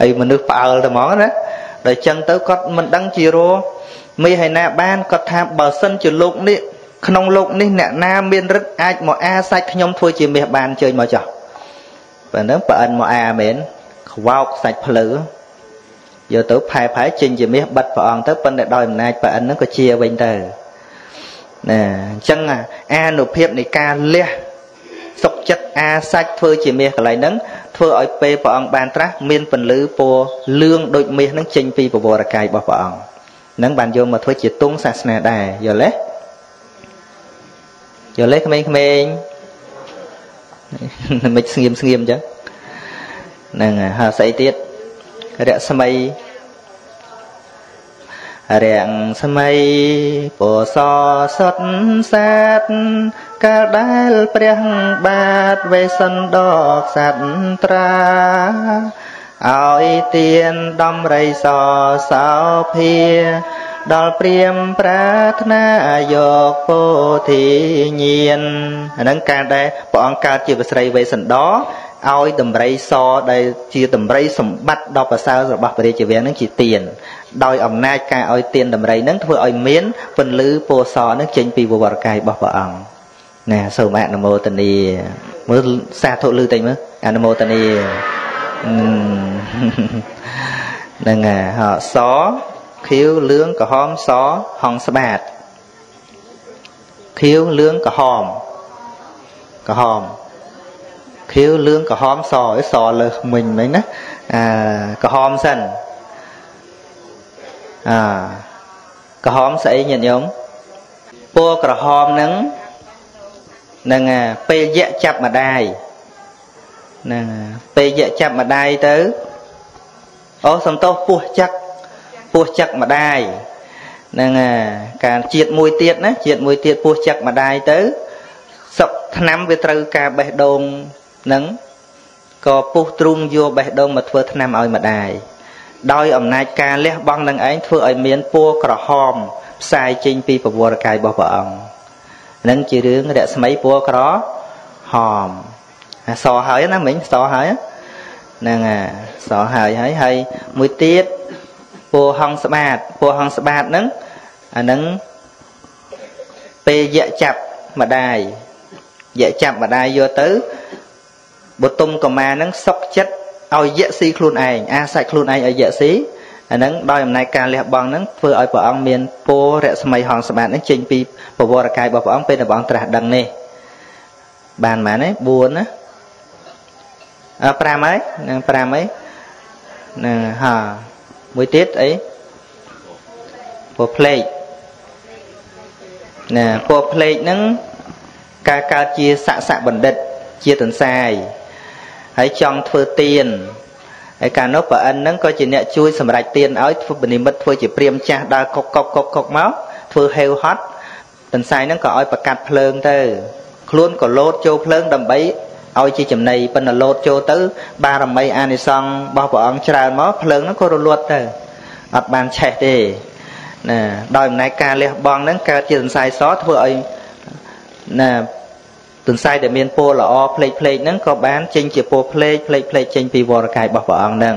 ហើយមនុស្សផ្អើលតែហ្មងណាដល់ចឹងទៅគាត់មិនដឹងជារោមីហើយណាបានគាត់ថាបើសិនជាលោកនេះ ក្នុងលោកនេះអ្នកណាមានរិទ្ធអាចមកអាសាច់ខ្ញុំធ្វើជាមាសបានជើញមកចោះប៉ុណ្ណឹងប្រអិនមកអាមែនខ្វោកសាច់ភ្លឺយកទៅផែផែចេញជាមាសបិទព្រះអង្គទៅប៉ុន្តែដោយអំណាចប្រអិនហ្នឹងក៏ជាវិញទៅណាអញ្ចឹងអានុភាពនៃការលះសុកចិត្តអាសាច់ធ្វើជាមាសកន្លែងហ្នឹងធ្វើឲ្យពេលព្រះអង្គបានត្រាស់មានពន្លឺពណ៌លឿងដូចមាសហ្នឹងចេញពីពវរកាយរបស់ព្រះអង្គហ្នឹងបានយកមកធ្វើជាទង់សាសនាដែរយល់ទេ យល់ទេក្មេងៗមិនស្ងៀមស្ងៀមអញ្ចឹងហ្នឹងហើយស្អីទៀតរស្មីរាំងស្មៃពសសុតសាទកាលដែលព្រះបាទវេសិនដកសត្រាឲ្យទៀនដំរីសសោភា ដល់ព្រាមប្រាថ្នាយកពោធិញានអាហ្នឹងការដែលព្រះអង្គកើតជាស្រីវេសន្តរឲ្យដំរីសដែលជាដំរីសម្បត្តិដ៏ប្រសើររបស់ព្រះរាជវាំងនឹងជាទៀនដោយអំណាចការឲ្យទៀនដំរីនឹងធ្វើឲ្យមានពន្លឺពណ៌សនឹងចេញពីវរកាយរបស់ព្រះអង្គណាសូមអនុមោទនាមើលសាធុលឺតិចមើលអនុមោទនានឹងហោស ខៀវលឿងក្រហមសហងស្បាតខៀវលឿងក្រហមក្រហមខៀវលឿងក្រហមសអីសលើសមិញមិញណាអាក្រហមសិនអាក្រហមស្អីញាតិញោមពណ៌ក្រហមហ្នឹងនឹងពេលយៈចាប់ម្ដាយហ្នឹងពេលយៈចាប់ម្ដាយទៅអូសំទោសពោះចឹក ពោះចឹកម្ដាយហ្នឹងការជាតិមួយទៀតណាជាតិមួយទៀតពោះចឹកម្ដាយទៅសុកឆ្នាំវាត្រូវការបេះដូងនឹងក៏ពុះទ្រូងយកបេះដូងមកធ្វើថ្នាំឲ្យម្ដាយដោយអំណាចការលះបង់នឹងឯងធ្វើឲ្យមានពណ៌ក្រហមផ្សាយចេញពីពវរកាយរបស់ព្រះអង្គនឹងជារឿងរស្មីពណ៌ក្រហមអាសហើយណាមិញសហើយហ្នឹងអាសហើយហើយហើយមួយទៀត ពណ៌ហងស្បាតពណ៌ហងស្បាតហ្នឹងអាហ្នឹងពេលយៈចាប់ម្ដាយយៈចាប់ម្ដាយយកទៅបុតុមកមានឹងសុកចិត្តឲ្យយៈស៊ីខ្លួនឯងអាសាច់ខ្លួនឯងឲ្យយៈស៊ីអាហ្នឹងដោយអំណាចការលះបង់ហ្នឹងធ្វើឲ្យព្រះអង្គមានពររស្មីហងសម្បត្តិហ្នឹងចេញពីពវរកាយរបស់ព្រះអង្គពេលដែលព្រះអង្គត្រាស់ដឹងនេះបានប៉ុន្មានទេ4ណាអើ5ហើយនឹង5ហើយនឹងហា មួយទៀតអីពរផ្លេកណាពរផ្លេកហ្នឹងការកើតជាស័កស័កបណ្ឌិតជាទន្សាយហើយចង់ធ្វើទៀនហើយកាលនោះប្រអិនហ្នឹងក៏ជាអ្នកជួយសម្រេចទៀនឲ្យធ្វើបនិមិត្តធ្វើជាព្រាមចាស់ដើរកុកកុកកុកកុកមកធ្វើហេវហត់តន្សាយហ្នឹងក៏ឲ្យប្រកាត់ភ្លើងទៅខ្លួនក៏លោតចូលភ្លើងដើម្បី ឲ្យជាចំណីប៉ុន្តែលោតចូលទៅ បារមីអានិសង្ឃរបស់ព្រះអង្គច្រើនមកភ្លើងហ្នឹងក៏រលត់ទៅអត់បានឆេះទេណាដោយអំណាចការលះបង់ហ្នឹងកើតជាសន្ស័យសធ្វើឲ្យណាទន្សាយដែលមានពណ៌ល្អផ្លេកផ្លេកហ្នឹងក៏បានចេញជាពណ៌ផ្លេកផ្លេកផ្លេកចេញពីវរកាយរបស់ព្រះអង្គហ្នឹង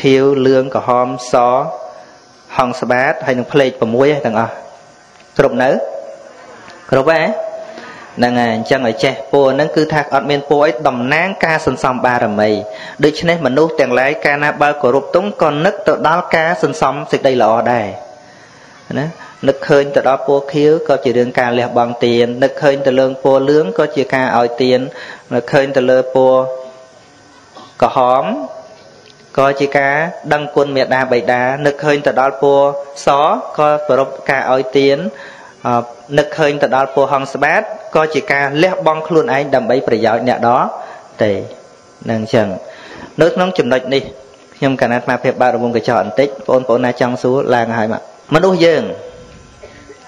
ខៀវលឿងក្រហមសហងស្បាតហើយនឹងផ្លេក6ហ្នឹងទាំងអស់គ្រប់នៅគ្រប់ហ៎ ហ្នឹងហើយអញ្ចឹងឲ្យចេះពណ៌ហ្នឹងគឺថាអត់មានពណ៌អីតំណាងការសន្សំបារមីដូច្នេះមនុស្សទាំងឡាយកាលណាបើគោរពទង់ក៏នឹកទៅដល់ការសន្សំសេចក្តីល្អដែរណានឹកឃើញទៅដល់ពណ៌ខៀវក៏ជារឿងការលះបង់ទាននឹកឃើញទៅលើពណ៌លឿងក៏ជាការឲ្យទាននឹកឃើញទៅលើពណ៌ក្រហមក៏ជាការដឹងគុណមេដាបៃតានឹកឃើញទៅដល់ពណ៌សក៏ប្រពការឲ្យទាន នឹកឃើញទៅដល់ពណ៌ហង្សបាតក៏ជាការលះបង់ខ្លួនឯងដើម្បីប្រយោជន៍អ្នកដទេនឹងអញ្ចឹងនៅក្នុងចំណុចនេះខ្ញុំកណាត់មកភាពបាទរវងកញ្ចក់បន្តិចបងប្អូនណាចង់សួរឡើងហើយមកមនុស្សយើង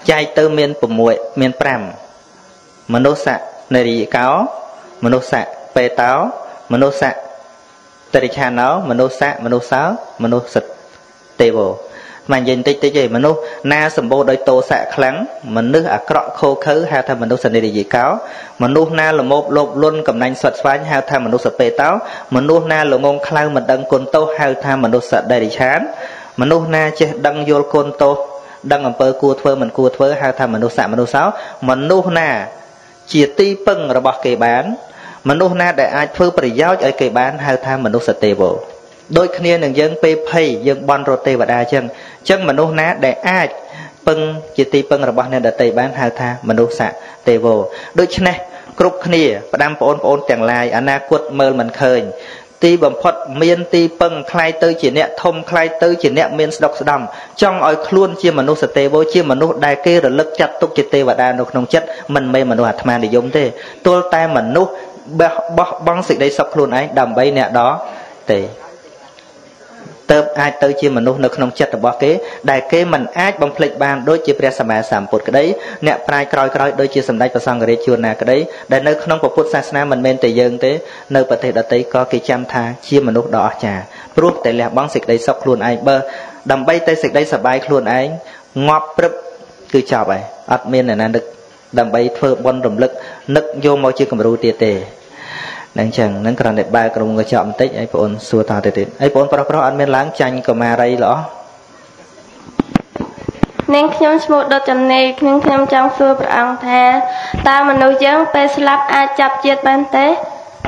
ចែកទៅមាន6មាន5មនុស្សៈនរិយកោ មនុស្សៈបេតោមនុស្សៈតរិឆាណោមនុស្សៈមនុស្សោមនុស្សសិតទេវោ មកនិយាយបន្តិចតិចឯងមនុស្សណាសម្បូរដោយតោសៈខ្លាំងមនុស្សអាក្រក់ខូខើហៅថាមនុស្សនិរិយកោមនុស្សណាល្មោបលោភលន់កំណាញ់ស្វិតស្វាញហៅថាមនុស្សសពេតោមនុស្សណាល្ងងខ្លៅមិនដឹងគុណទោសហៅថាមនុស្សសដរិឆានមនុស្សណាចេះដឹងយល់គុណទោសដឹងអំពើគួរធ្វើមិនគួរធ្វើហៅថាមនុស្សសមនុស្សសោមនុស្សណា ជាទីពឹងរបស់គេបាន មនុស្សណាដែលអាចធ្វើប្រយោជន៍ឲ្យគេបានហៅថាមនុស្សសទេវ ដូចគ្នានឹងយើងពេលភ័យយើងបន់រត់ទេវតាអញ្ចឹងអញ្ចឹងមនុស្សណាដែលអាចពឹងជាទីពឹងរបស់អ្នកដតីបានហៅថាមនុស្សសទេវោដូច្នេះគ្រប់គ្នាផ្ដាំបងប្អូនទាំងឡាយអនាគតមើលមិនឃើញទីបំផុតមានទីពឹងខ្លាយទៅជាអ្នកធំខ្លាយទៅជាអ្នកមានស្ដុកស្ដំចង់ឲ្យខ្លួនជាមនុស្សទេវោជាមនុស្សដែលគេរលឹកចាត់ទុកជាទេវតានៅក្នុងចិត្តមិនមែនមនុស្សអាត្មានិយមទេទល់តែមនុស្សបោះបង់សេចក្តីសុខខ្លួនឯងដើម្បីអ្នកដទៃ ទៅអាចទៅជាមនុស្សនៅក្នុងចិត្តរបស់គេដែលគេមិនអាចបំភ្លេចបានដូចជាព្រះសម្មាសម្ពុទ្ធក្តីអ្នកប្រាជ្ញក្រោយក្រោយដូចជាសម្ដេចព្រះសង្ឃរាជជួនណាក្តីដែលនៅក្នុងពុទ្ធសាសនាមិនមែនតែយើងទេនៅប្រទេសដទៃក៏គេចាំថាជាមនុស្សដ៏អស្ចារ្យព្រោះតែលះបង់សេចក្តីសុខខ្លួនឯងបើដើម្បីតែសេចក្តីសប្បាយខ្លួនឯងងាប់ព្រឹបគឺចប់ហើយអត់មានអ្នកណានឹកដើម្បីធ្វើបុណ្យរំលឹកនឹកយកមកជាគំរូទៀតទេ នឹងចឹងនឹងគ្រាន់តែបើក្រុមកញ្ចក់បន្តិចឲ្យបងអូនសួរតទៅទៀតហើយបងអូនប្រុសប្រុសអត់មានឡើងចាញ់កមារីល្អនាងខ្ញុំឈ្មោះដុតចំណេខ្ញុំខ្ញុំចង់សួរព្រះអង្គថាតើមនុស្សយើងពេលស្លាប់អាចចាប់ជាតិបានទេ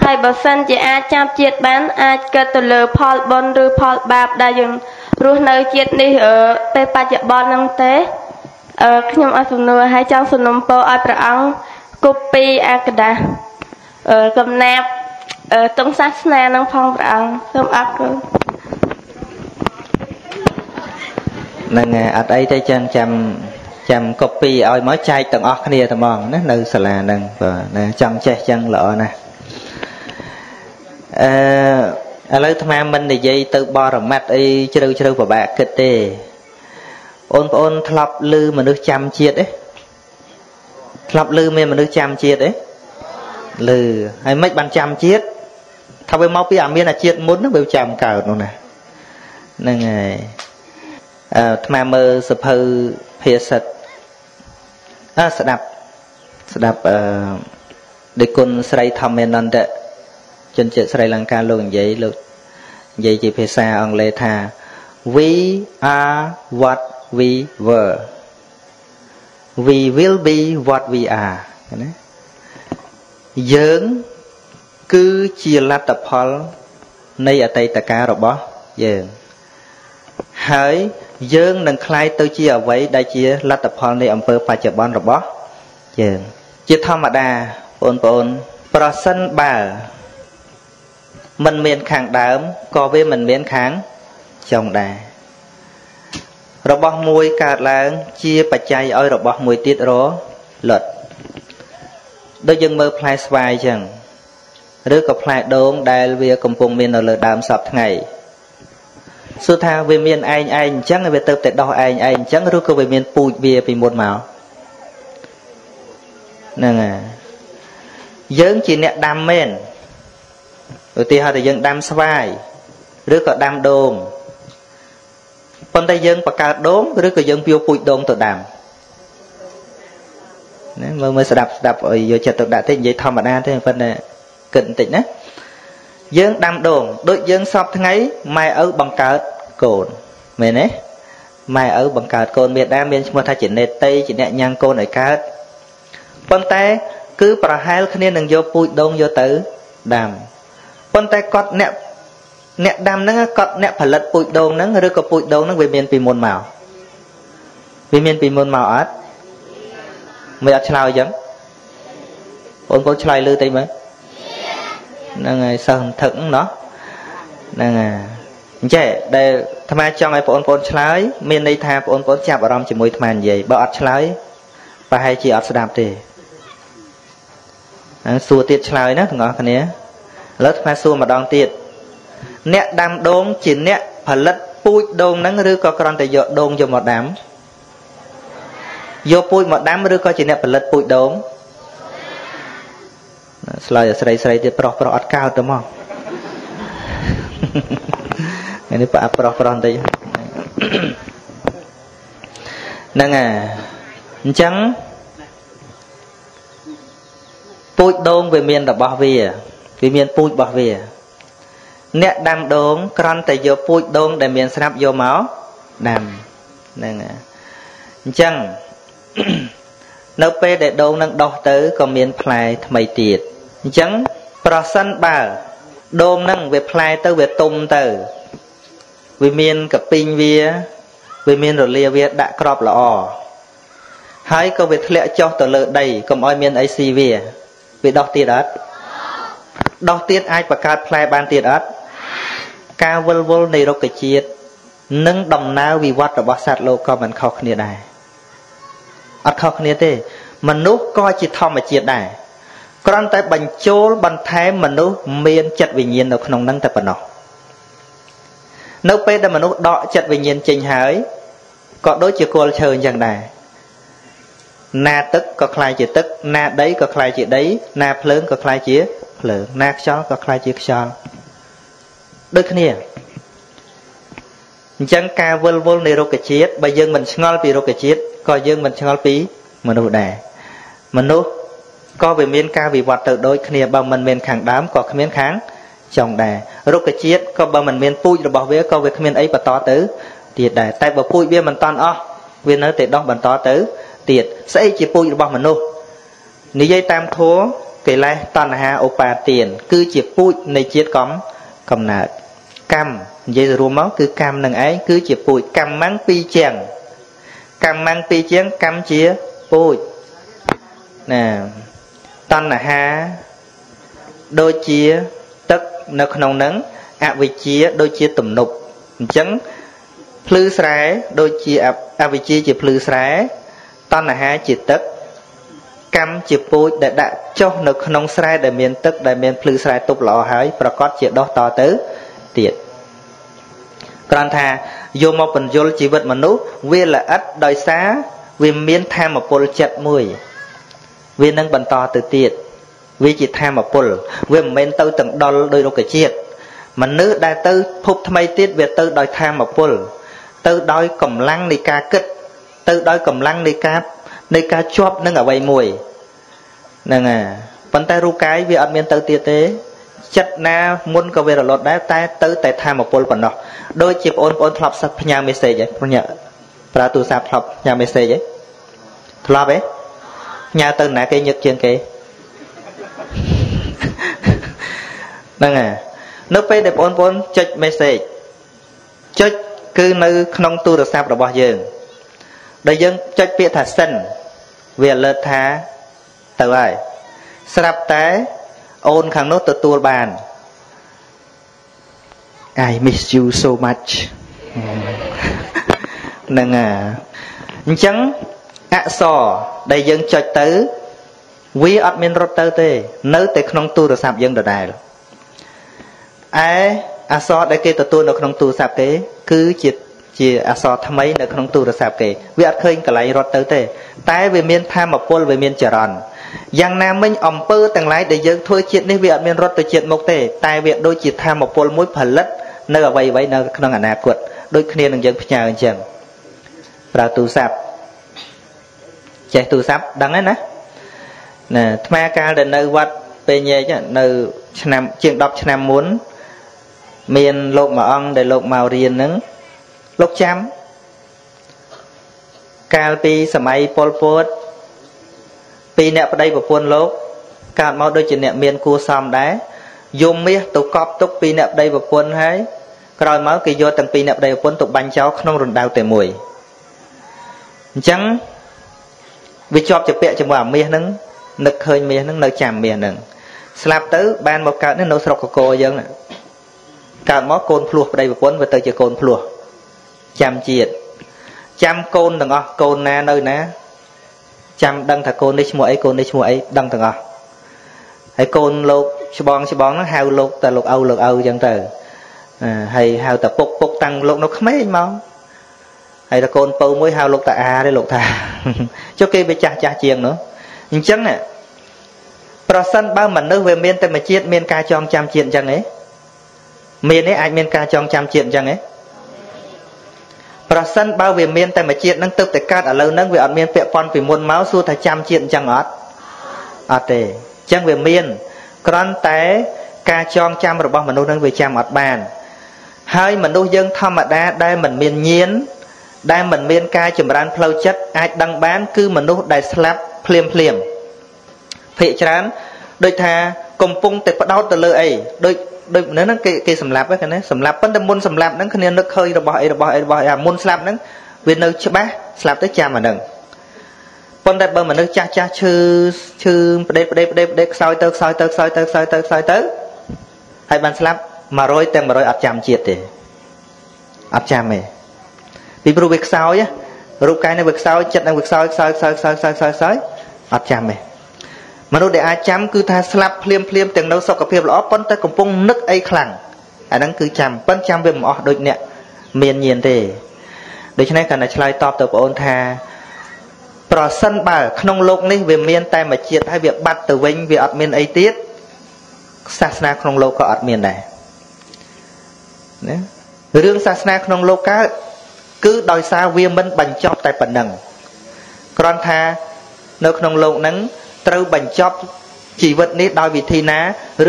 ហើយបើសិនជាអាចចាប់ជាតិបានអាចគិតទៅលើផលបុណ្យឬផលបាបដែលយើងរស់នៅជាតិនេះពេលបច្ចុប្បន្នហ្នឹងទេអឺខ្ញុំអត់សំណួរហើយចង់សំណុំពរឲ្យព្រះអង្គគប់ពីអាកដា កំណាប់ទងសាសនានឹងផងព្រះអង្គសូមអរគុណនឹងអត់អីទេចឹងចាំចាំកូពីឲ្យមកចែកទាំងអស់គ្នាតែហ្មងណានៅសាលាហ្នឹងបាទណាចង់ចេះចឹងល្អណាស់អឺឥឡូវអាត្មាមិននិយាយទៅបរមត្តអីជ្រៅជ្រៅពិបាកគិតទេអូនប្អូនធ្លាប់ឮមនុស្សចាំជាតិទេធ្លាប់ឮមានមនុស្សចាំជាតិទេ លឺហើយមិនបានចាំជាតិថាវាមកពីអាមានអាជាតិមុនហ្នឹងវាចាំកើតនោះណាហ្នឹងហើយអឺអាត្មាមើលសភៅភាសិតអើស្ដាប់ស្ដាប់អឺដោយគុណស្រីធម្មនន្តជនជាតិស្រីលង្កាលោកនិយាយលោកនិយាយជាភាសាអង់គ្លេសថា we are what we were we will be what we are ណា យើងគឺជាលទ្ធផលនៃអតីតកាលរបស់យើងហើយយើងនឹងคล้ายទៅជាអ្វីដែលជាលទ្ធផលនៃអំពើបច្ចុប្បន្នរបស់យើងជាធម្មតាបងប្អូនប្រសិនបើมันមានខាងដើមក៏វាមិនមានខាងចុងដែររបស់មួយកើតឡើងជាបច្ច័យឲ្យរបស់មួយទៀតរលត់ ដូចយើងមើលផ្លែស្វាយចឹងឬក៏ផ្លែដូងដែលវាកំពុងមាននៅលើដើមសពថ្ងៃសួរថាវាមានឯងឯងអញ្ចឹងវាទៅតែដោះឯងឯងអញ្ចឹងឬក៏វាមានពូជវាពីមុនមកហ្នឹងហើយយើងជាអ្នកដាំមែនឧទាហរណ៍ថាយើងដាំស្វាយឬក៏ដាំដូងប៉ុន្តែយើងបង្កើតដូងឬក៏យើងពីពូជដូងទៅដាំ ណាមើលមើលស្ដាប់ស្ដាប់ឲ្យយកចិត្តទុកដាក់តិចនិយាយធម្មតាទេប៉ុន្តែគិតបន្តិចណាយើងដាំដូងដូចយើងសពថ្ងៃម៉ែឪបង្កើតកូនមែនទេម៉ែឪបង្កើតកូនមេដាមានឈ្មោះថាជានេតិជាអ្នកញ៉ាំងកូនឲ្យកើតប៉ុន្តែគឺប្រហែលគ្នានឹងយកពូជដូងយកទៅដាំប៉ុន្តែគាត់អ្នកអ្នកដាំហ្នឹងគាត់អ្នកផលិតពូជដូងហ្នឹងឬក៏ពូជដូងហ្នឹងវាមានពីមុនមកវាមានពីមុនមកអត់ មិនអត់ឆ្លើយអញ្ចឹងបងប្អូនឆ្លើយលឺតិចមើលហ្នឹងហើយសិស្សធឹកណោះហ្នឹងហើយអញ្ចេះដែលអាត្មាចង់ឲ្យបងប្អូនឆ្លើយមានន័យថាបងប្អូនចាប់អារម្មណ៍ជាមួយអាត្មានិយាយបើអត់ឆ្លើយប្រហែលជាអត់ស្ដាប់ទេហ្នឹងសួរទៀតឆ្លើយណាទាំងអស់គ្នាឥឡូវអាត្មាសួរម្ដងទៀតអ្នកដាំដូងជាអ្នកផលិតពូជដូងហ្នឹងឬក៏គ្រាន់តែយកដូងយកមកដាំ យកពូជមកដាំឬក៏ជាអ្នកផលិតពូជដូងស្លើយអាស្រីស្រីទៀតប្រុសប្រុសអត់កើតទៅមកនេះប៉ាប្រុសប្រុសបន្តិចហ្នឹងអាអញ្ចឹងពូជដូងវាមានរបស់វាវាមានពូជរបស់វា អ្នកដាំដូងគ្រាន់តែយកពូជដូងដែលមានស្រាប់យកមកដាំហ្នឹងអញ្ចឹង នៅពេលដែលដូងនឹងដោះទៅក៏មានផ្លែថ្មីទៀតអញ្ចឹងប្រសិនបើដូងហ្នឹងវាផ្លែទៅវាទុំទៅវាមានកពីងវាវាមានរលាវាដាក់ក្របល្អហើយក៏វាធ្លាក់ចុះទៅលើដីកុំឲ្យមានអីស៊ីវាវាដោះទៀតអត់ដោះទៀតអាចបង្កើតផ្លែបានទៀតអត់ការវិលវល់នៃរុក្ខជាតិនិងដំណើរវិវត្តរបស់សត្វលោកក៏មិនខុសគ្នាដែរ អត់ខុសគ្នាទេ មនុស្សក៏ជាធម្មជាតិដែរគ្រាន់តែបញ្ចូលបន្ថែមមនុស្សមានចិត្តវិញ្ញាណនៅក្នុងនឹងតែប៉ុណ្ណោះនៅពេលដែលមនុស្សដកចិត្តវិញ្ញាណចេញហើយក៏ដូចជាគល់ឈើអញ្ចឹងដែរណាទឹកក៏คล้ายជាទឹក ណាដីក៏คล้ายជាដី ណាភ្លើងក៏คล้ายជាភ្លើងណាខ្យល់ក៏คล้ายជាខ្យល់ដូចគ្នា អញ្ចឹងការវិលវល់នៃរុក្ខជាតិបើយើងមិនឆ្ងល់ពីរុក្ខជាតិក៏យើងមិនឆ្ងល់ពីមនុស្សដែរមនុស្សក៏វាមានការវិវត្តទៅដូចគ្នាបើមិនមានខាងដើមក៏គ្មានខាងចុងដែររុក្ខជាតិក៏បើមិនមានពូជរបស់វាក៏វាគ្មានអីបន្តទៅទៀតដែរតែបើពូជវាមិនតាន់អស់វានៅតែដោះបន្តទៅទៀតស្អីជាពូជរបស់មនុស្សនិយាយតាមធัวកិលេសតណ្ហាឧបាទាន គឺជាពូជនៃជាតិកំកំណើត កម្មនិយាយទៅរួមមកគឺកម្មនឹងឯងគឺជាពូជកម្មម៉ាំងពីរជាងកម្មម៉ាំងពីរជាងកម្មជាពូជណាតណ្ហាដូចជាទឹកនៅក្នុងនឹងអវិជ្ជាដូចជាទំនប់អញ្ចឹងភ្លឺស្រែដូចជាអវិជ្ជាជាភ្លឺស្រែតណ្ហាជាទឹកកម្មជាពូជដែលដាក់ចុះនៅក្នុងស្រែដែលមានទឹកដែលមានភ្លឺស្រែទប់ល្អហើយប្រកាសជាដោះតទៅ ទៀតគ្រាន់ថាយកមកបញ្យលជីវិតមនុស្សវាល្អិតដោយសារវាមានធម៌ពលចិត្តមួយវានឹងបន្តទៅទៀតវាជាធម៌ពលវាមិនមែនទៅទាំងដុលដោយរុក្ខជាតិមនុស្សដែលទៅភពថ្មីទៀតវាទៅដោយធម៌ពលទៅដោយកម្លាំងនៃការគិត ទៅដោយកម្លាំងនៃការនៃការជាប់នឹងអ្វីមួយហ្នឹងហើយប៉ុន្តែរូបកាយវាអត់មានទៅទៀតទេ ចិត្តណាមុនក៏វារលត់ដែរតែទៅតែធម៌ពលប៉ុណ្ណោះដូចជាបងប្អូនធ្លាប់សិស្សផ្ញើមេសេចហ៎ផ្ញើប្រើទូរស័ព្ទធ្លាប់ផ្ញើមេសេចហ៎ធ្លាប់ហ៎ផ្ញើទៅណាគេញឹកជាងគេហ្នឹងហើយនៅពេលដែលបងប្អូនចុចមេសេចចុចគឺនៅក្នុងទូរស័ព្ទរបស់យើងដែលយើងចុចពាក្យថាសិនវា alert ថាទៅហើយស្រាប់តែ អូនខាងនោះទទួលបាន I miss you so much នឹងអញ្ចឹងអក្សរដែលយើងចុចទៅ វាអត់មានរត់ទៅទេ នៅតែក្នុងទូរស័ព្ទយើងដដែលឯអក្សរដែលគេទទួលនៅក្នុងទូរស័ព្ទគេ គឺជាជាអក្សរថ្មីនៅក្នុងទូរស័ព្ទគេវាអត់ឃើញកន្លែងរត់ទៅទេ តែវាមានធម៌ពលវាមានចរន្ត យ៉ាងណាមិញអំពើទាំងឡាយដែលយើងធ្វើជាតិនេះវាអត់មានរត់ទៅជាតិមុខទេតែវាដូចជាធម៌ពលមួយផលិតនៅអ្វីអ្វីនៅក្នុងអនាគតដូចគ្នានឹងយើងផ្ញើអញ្ចឹងប្រើទូរស័ព្ទចេះទូរស័ព្ទដឹងហើយណាណាថ្មកាលដែលនៅវត្តពេញែកនៅឆ្នាំជាង10ឆ្នាំមុនមានលោកមួយអង្គដែលលោកមករៀនហ្នឹងលោកចាំកាលពីសម័យប៉ុលពត ពីអ្នកប្តីប្រពន្ធលោកកើតមកដូចជាអ្នកមានគួសមដែរយមមាសទៅកប់ទុកពីអ្នកប្តីប្រពន្ធហើយក្រោយមកគេយកទាំងពីរអ្នកប្តីប្រពន្ធទៅបាញ់ចោលក្នុងរណ្ដៅតែមួយអញ្ចឹងវាជាប់ជាពាក់ជាមួយអាមាសហ្នឹងនឹកឃើញមាសហ្នឹងនៅចាំមាសហ្នឹងស្លាប់ទៅបានមកកើតនៅស្រុកកកអញ្ចឹងកើតមកកូនភ្លោះប្តីប្រពន្ធវាទៅជាកូនភ្លោះចាំជាតិចាំកូនទាំងអស់កូនណានៅណា ចាំដឹងថាកូននេះឈ្មោះអីកូននេះឈ្មោះអីដឹងទាំងអស់ហើយកូនលោកច្បងច្បងហ្នឹងហៅលោកតែលោកឪលោកឪអញ្ចឹងទៅហើយហៅតែពុកពុកតាំងលោកនៅក្មេងមកហើយតែកូនពៅមួយហៅលោកតាអាទេលោកថាចុះគេវាចាស់ចាស់ជាងនោះអញ្ចឹងប្រសិនបើមនុស្សវាមានតែមួយជាតិមានការចងចាំជាតិអញ្ចឹងឯងមានទេអាចមានការចងចាំជាតិអញ្ចឹងឯង ប្រសិនបើវាមានតែមួយជាតិនឹងទៅតែកើតឥឡូវហ្នឹងវាអត់មានពាក់ព័ន្ធពីមុនមកសួរថាចាំជាតិអញ្ចឹងអត់អត់ទេអញ្ចឹងវាមានគ្រាន់តែការចងចាំរបស់មនុស្សនឹងវាចាំអត់បាន ហើយមនុស្សយើងធម្មតាដែលមិនមានញៀនដែលមិនមានការចម្រើនផ្លូវចិត្តអាចដឹងបាន គឺមនុស្សដែលស្លាប់ភ្លាមភ្លាមភាកច្រើនដូចថាកំពុងតែបដោតទៅលើអីដូចដូចនៅហ្នឹងគេគេសម្លាប់ហ្នឹងណាសម្លាប់ប៉ុន្តែមុនសម្លាប់ហ្នឹងគ្នានឹកឃើញរបស់អីរបស់អីរបស់អីអាមុនស្លាប់ហ្នឹងវានៅច្បាស់ស្លាប់ទៅចាំអាហ្នឹងប៉ុន្តែបើមនុស្សចាស់ចាស់ឈឺឈឺផ្ដេកផ្ដេកផ្ដេកផ្ដេកខ្សោយទៅខ្សោយទៅខ្សោយទៅខ្សោយទៅខ្សោយទៅហើយបានស្លាប់100ទាំង100អត់ចាំជាតិទេអត់ចាំទេពីព្រោះវាខ្សោយរូបកាយនេះវាខ្សោយចិត្តនឹងវាខ្សោយខ្សោយខ្សោយខ្សោយខ្សោយខ្សោយខ្សោយអត់ចាំទេ មនុស្សដែលអាចចាំគឺថាស្លាប់ភ្លាមភ្លាមទាំងនៅសុខភាពល្អប៉ុន្តែកំពុងនឹកអីខ្លាំងអាហ្នឹងគឺចាំប៉ុន្តែចាំវាមិនអស់ដូចអ្នកមានញៀនទេដូច្នេះគាត់តែឆ្លើយតបទៅបងអូនថាប្រសិនបើក្នុងโลกនេះវាមានតែមួយជាតិហើយវាបាត់ទៅវិញវាអត់មានអីទៀតសាសនាក្នុងโลกក៏អត់មានដែរណារឿងសាសនាក្នុងโลกកើតគឺដោយសារវាមិនបញ្ចប់តែប៉ុណ្ណឹងគ្រាន់ថានៅក្នុងโลกហ្នឹង ត្រូវបញ្ចប់ជីវិតនេះដោយវិធីណា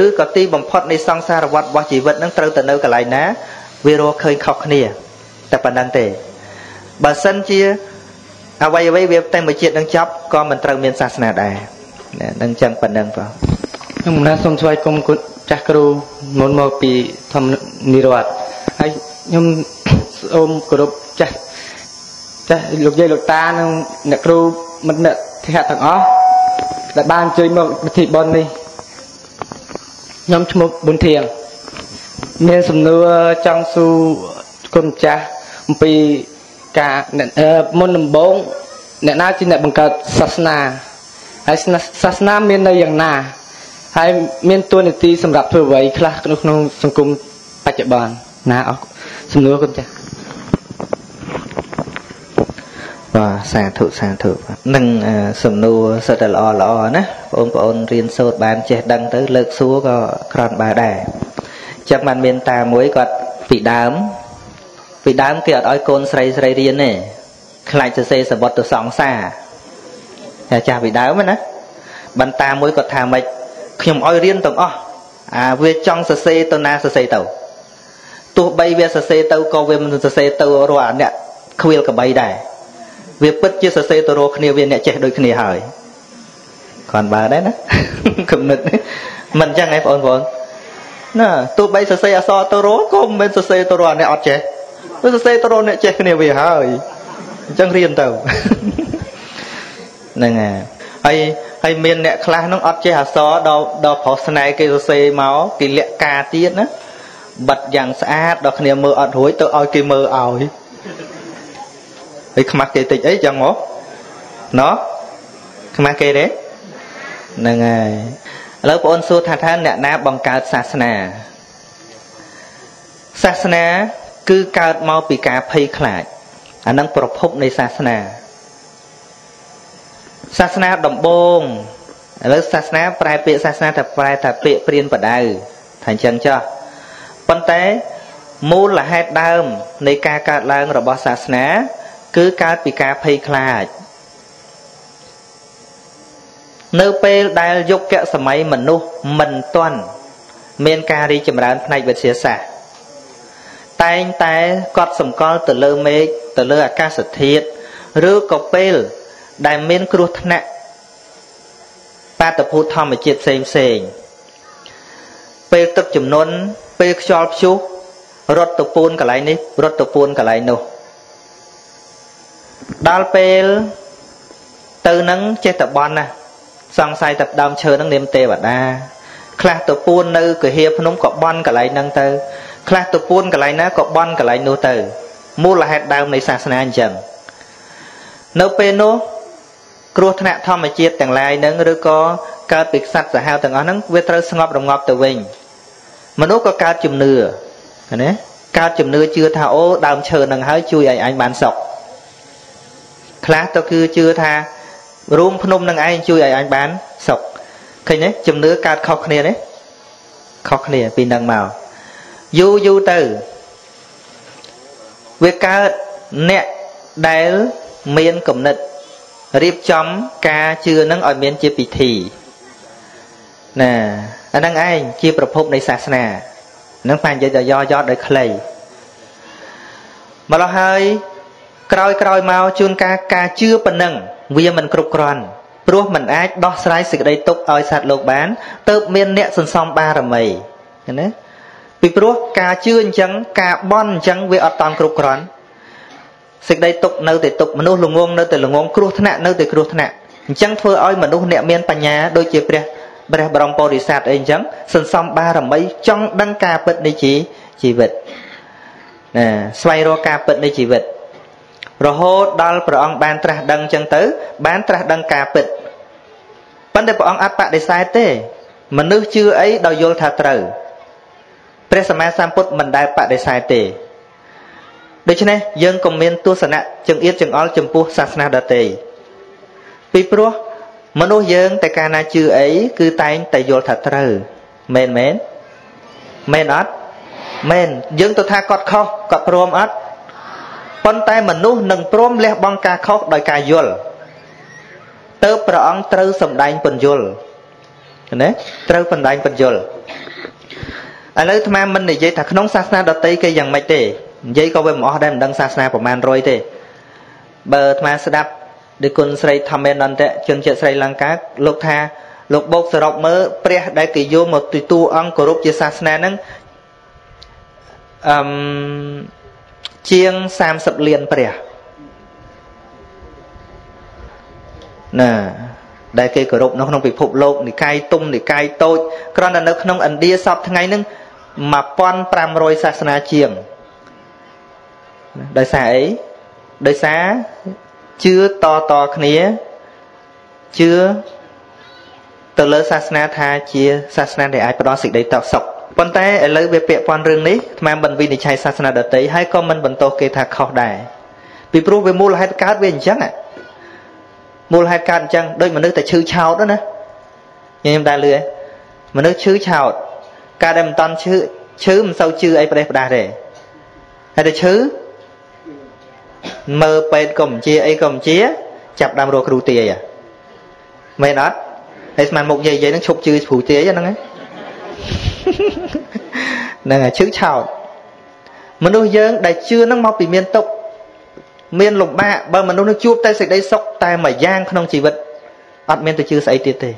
ឬក៏ទីបំផុតនៃសង្សារវដ្តរបស់ជីវិតហ្នឹងត្រូវទៅនៅកន្លែងណាវារកឃើញខុសគ្នាតែប៉ុណ្្នឹងទេបើសិនជាអ្វីអ្វីវាតែមួយជាតិនឹងចប់ក៏មិនត្រូវមានសាសនាដែរនឹងចឹងប៉ុណ្្នឹងបងខ្ញុំណាសូមស្វាគមន៍គុណចាស់គ្រូមុនមកពីធម្មនិរតហើយខ្ញុំសូមគោរពចាស់ចាស់លោកយាយលោកតានិងអ្នកគ្រូមិត្តអ្នកធិហទាំងអស់ ដែលបានជួយមកពិធីបុណ្យនេះខ្ញុំឈ្មោះប៊ុនធៀងមានសំណួរចង់សួរគុណម្ចាស់អំពីការមុនដំបូងអ្នកណាជាអ្នកបង្កើតសាសនាហើយសាសនាមាននៅយ៉ាងណាហើយមានទួនាទីសម្រាប់ធ្វើអ្វីខ្លះក្នុងក្នុងសង្គមបច្ចុប្បន្នណាអរសំណួរគុណចាស់ បាទសាធុសាធុនឹងសំណួរសិតតែល្អល្អណាបងប្អូនរៀនសូត្របានចេះដឹងទៅលើកសួរក៏ក្រន់បើដែរចឹងបានមានតាមួយគាត់ពីដើមពីដើមគេអត់ឲ្យកូនស្រីស្រីរៀនទេខ្លាចសរសេរសបុតទៅសង្សារតែចាស់ពីដើមណាបន្តាមួយគាត់ថាម៉េចខ្ញុំឲ្យរៀនទាំងអស់អាវាចង់សរសេរទៅណាសរសេរទៅទោះបីវាសរសេរទៅក៏វាមិនសរសេរទៅរកអាអ្នកខ្វៀលកបីដែរ វាពិតជាសរសេរទៅរកគ្នាវាអ្នកចេះដូចគ្នាហើយគ្រាន់បើដែរណាគំនិតមិនអញ្ចឹងឯងបងប្អូនណាទោះបីសរសេរអក្សរទៅរកក៏មិនមែនសរសេរទៅរកអ្នកអត់ចេះវាសរសេរទៅរកអ្នកចេះគ្នាវាហើយអញ្ចឹងរៀនទៅហ្នឹងហើយហើយហើយមានអ្នកខ្លះហ្នឹងអត់ចេះអក្សរដល់ដល់ប្រុសស្នេហ៍គេសរសេរមកគេលាក់ការទៀតណាបិទយ៉ាងស្អាតដល់គ្នាមើលអត់រួចទៅឲ្យគេមើលឲ្យ ហើយខ្មាស់គេតិចអីចឹងមកណោះខ្មាស់គេទេហ្នឹងហើយឥឡូវបងអូនសួរថាថាអ្នកណាបង្កើតសាសនាសាសនាគឺកើតមកពីការភ័យខ្លាចអានឹងប្រភពនៃសាសនាសាសនាដំបូងឥឡូវសាសនាប្រែពាក្យសាសនាតែប្រែថាពាក្យព្រានបដៅថាអញ្ចឹងចុះប៉ុន្តែមូលហេតុដើមនៃការកើតឡើងរបស់សាសនា គឺកើតពីការភ័យខ្លាចនៅពេលដែលយុគសម័យមនុស្សមិនទាន់មានការរីកចម្រើនផ្នែកវិទ្យាសាស្ត្រតែងតែកត់សម្គាល់ទៅលើមេឃទៅលើអាកាសធាតុឬក៏ពេលដែលមានគ្រោះថ្នាក់បាតុភូតធម្មជាតិផ្សេងផ្សេងពេលទឹកចំនួនពេលខ្យល់ព្យុះរត់ទៅពួនកន្លែងនេះរត់ទៅពួនកន្លែងនោះ ដល់ពេលទៅនឹងចេះតែបន់ណាសង្ស័យតែដើមឈើនឹងនាមទេវតាខ្លះទៅពួននៅកហៀភ្នំក៏បន់កន្លែងហ្នឹងទៅខ្លះទៅពួនកន្លែងណាក៏បន់កន្លែងនោះទៅមូលហេតុដើមនៃសាសនាអញ្ចឹងនៅពេលនោះគ្រោះថ្នាក់ធម្មជាតិទាំងឡាយនឹងឬក៏កើតពីសត្វសាហាវទាំងអស់ហ្នឹងវាត្រូវស្ងប់រងាប់ទៅវិញមនុស្សក៏កើតជំនឿណាកើតជំនឿជឿថាអូដើមឈើនឹងហើយជួយឲ្យអញបានសុខ ខ្លះទៅគឺជឿថារួមភ្នំនឹងឯងជួយឲ្យអញបានសុខឃើញទេជំនឿកើតខុសគ្នាទេខុសគ្នាពីនឹងមកយូរយូរទៅវាកើតអ្នកដែលមានគំនិតរៀបចំការជឿនឹងឲ្យមានជាពិធីណាអាហ្នឹងឯងជាប្រភពនៃសាសនានឹងបាននិយាយដល់យ៉ៗដោយខ្លីម្ល៉េះហើយ ក្រោយក្រោយមកជួនកាលការជឿប៉ុណ្ណឹងវាមិនគ្រប់គ្រាន់ព្រោះมันអាចដោះស្រាយសេចក្តីទុក្ខឲ្យសត្វលោកបានទៅមានអ្នកសន្សំបារមីណាពីព្រោះការជឿអញ្ចឹងការបន់អញ្ចឹងវាអត់តន់គ្រប់គ្រាន់សេចក្តីទុកនៅតែទុកមនុស្សល្ងងនៅតែល្ងងគ្រោះថ្នាក់នៅតែគ្រោះថ្នាក់អញ្ចឹងធ្វើឲ្យមនុស្សអ្នកមានបញ្ញាដូចជាព្រះព្រះបរមពោធិសត្វអីអញ្ចឹងសន្សំបារមីចង់ដឹងការពិតនៃជីវិតណាស្វែងរកការពិតនៃជីវិត រហូតដល់ព្រះអង្គបានត្រាស់ដឹងអញ្ចឹងទៅ បានត្រាស់ដឹងការពិតប៉ុន្តែព្រះអង្គអត់បដិសេធទេមនុស្សជឿអីដោយយល់ថាត្រូវព្រះសម្មាសម្ពុទ្ធមិនដែលបដិសេធទេដូច្នេះយើងក៏មានទស្សនៈចង្អៀតចង្អល់ចំពោះសាសនាដទៃពីព្រោះមនុស្សយើងតែកាលណាជឿអីគឺតែងតែយល់ថាត្រូវមែនមែនមែនអត់មែនយើងទៅថាគាត់ខុសគាត់ព្រមអត់ ប៉ុន្តែមនុស្សនឹងព្រមលះបង់ការខុសដោយការយល់ទៅព្រះអង្គត្រូវសម្ដែងពន្យល់ណាត្រូវសម្ដែងពន្យល់ឥឡូវអាត្មាមិននិយាយថាក្នុងសាសនាដតីគេយ៉ាងម៉េចទេនិយាយក៏វាមិនអស់ដែរមិនដឹងសាសនាប្រមាណ100ទេបើអាត្មាស្ដាប់ដោយគុណស្រីធម្មេនន្តៈជនជាតិស្រីលង្កាលោកថាលោកបោកសរុបមើលព្រះដែលគេយកមកទទូអង្គគោរពជាសាសនាហ្នឹងអឺម ជាង30លានព្រះណាដែលគេគោរពនៅក្នុងពិភពលោកនិកាយទុំនិកាយតូចគ្រាន់តែនៅក្នុងឥណ្ឌាសពថ្ងៃហ្នឹង1500សាសនាជាងដោយសារអីដោយសារជឿតតគ្នាជឿទៅលើសាសនាថាជាសាសនាដែលអាចផ្ដល់សេចក្តីតសុខ ប៉ុន្តែឥឡូវវាពាក់ព័ន្ធរឿងនេះអាត្មាមិនវិនិច្ឆ័យសាសនាដទៃហើយក៏មិនបន្តគេថាខុសដែរពីព្រោះវាមូលហេតុកើតវាអញ្ចឹងមូលហេតុកើតអញ្ចឹងដូចមនុស្សតែឈឺឆោតណាខ្ញុំដែរលឺមនុស្សឈឺឆោតការដែលមិនតន់ឈឺឈឺមិនសូវជឿអីប្រេះផ្ដាស់ទេហើយតែឈឺមើលពេទ្យក៏មិនជាអីក៏មិនជាចាប់ដើមរកគ្រូទាយមែនអត់ហើយស្មានមុខយាយយាយនឹងឈប់ជឿគ្រូទាយហ្នឹង ហ្នឹងហើយឈឺឆោតមនុស្សយើងដែលជឿហ្នឹងមកពីមានទុកមានលំបាកបើមនុស្សនឹងជួបតែសេចក្តីសុខតែមួយយ៉ាងក្នុងជីវិតអត់មានទៅជឿស្អីទៀតទេ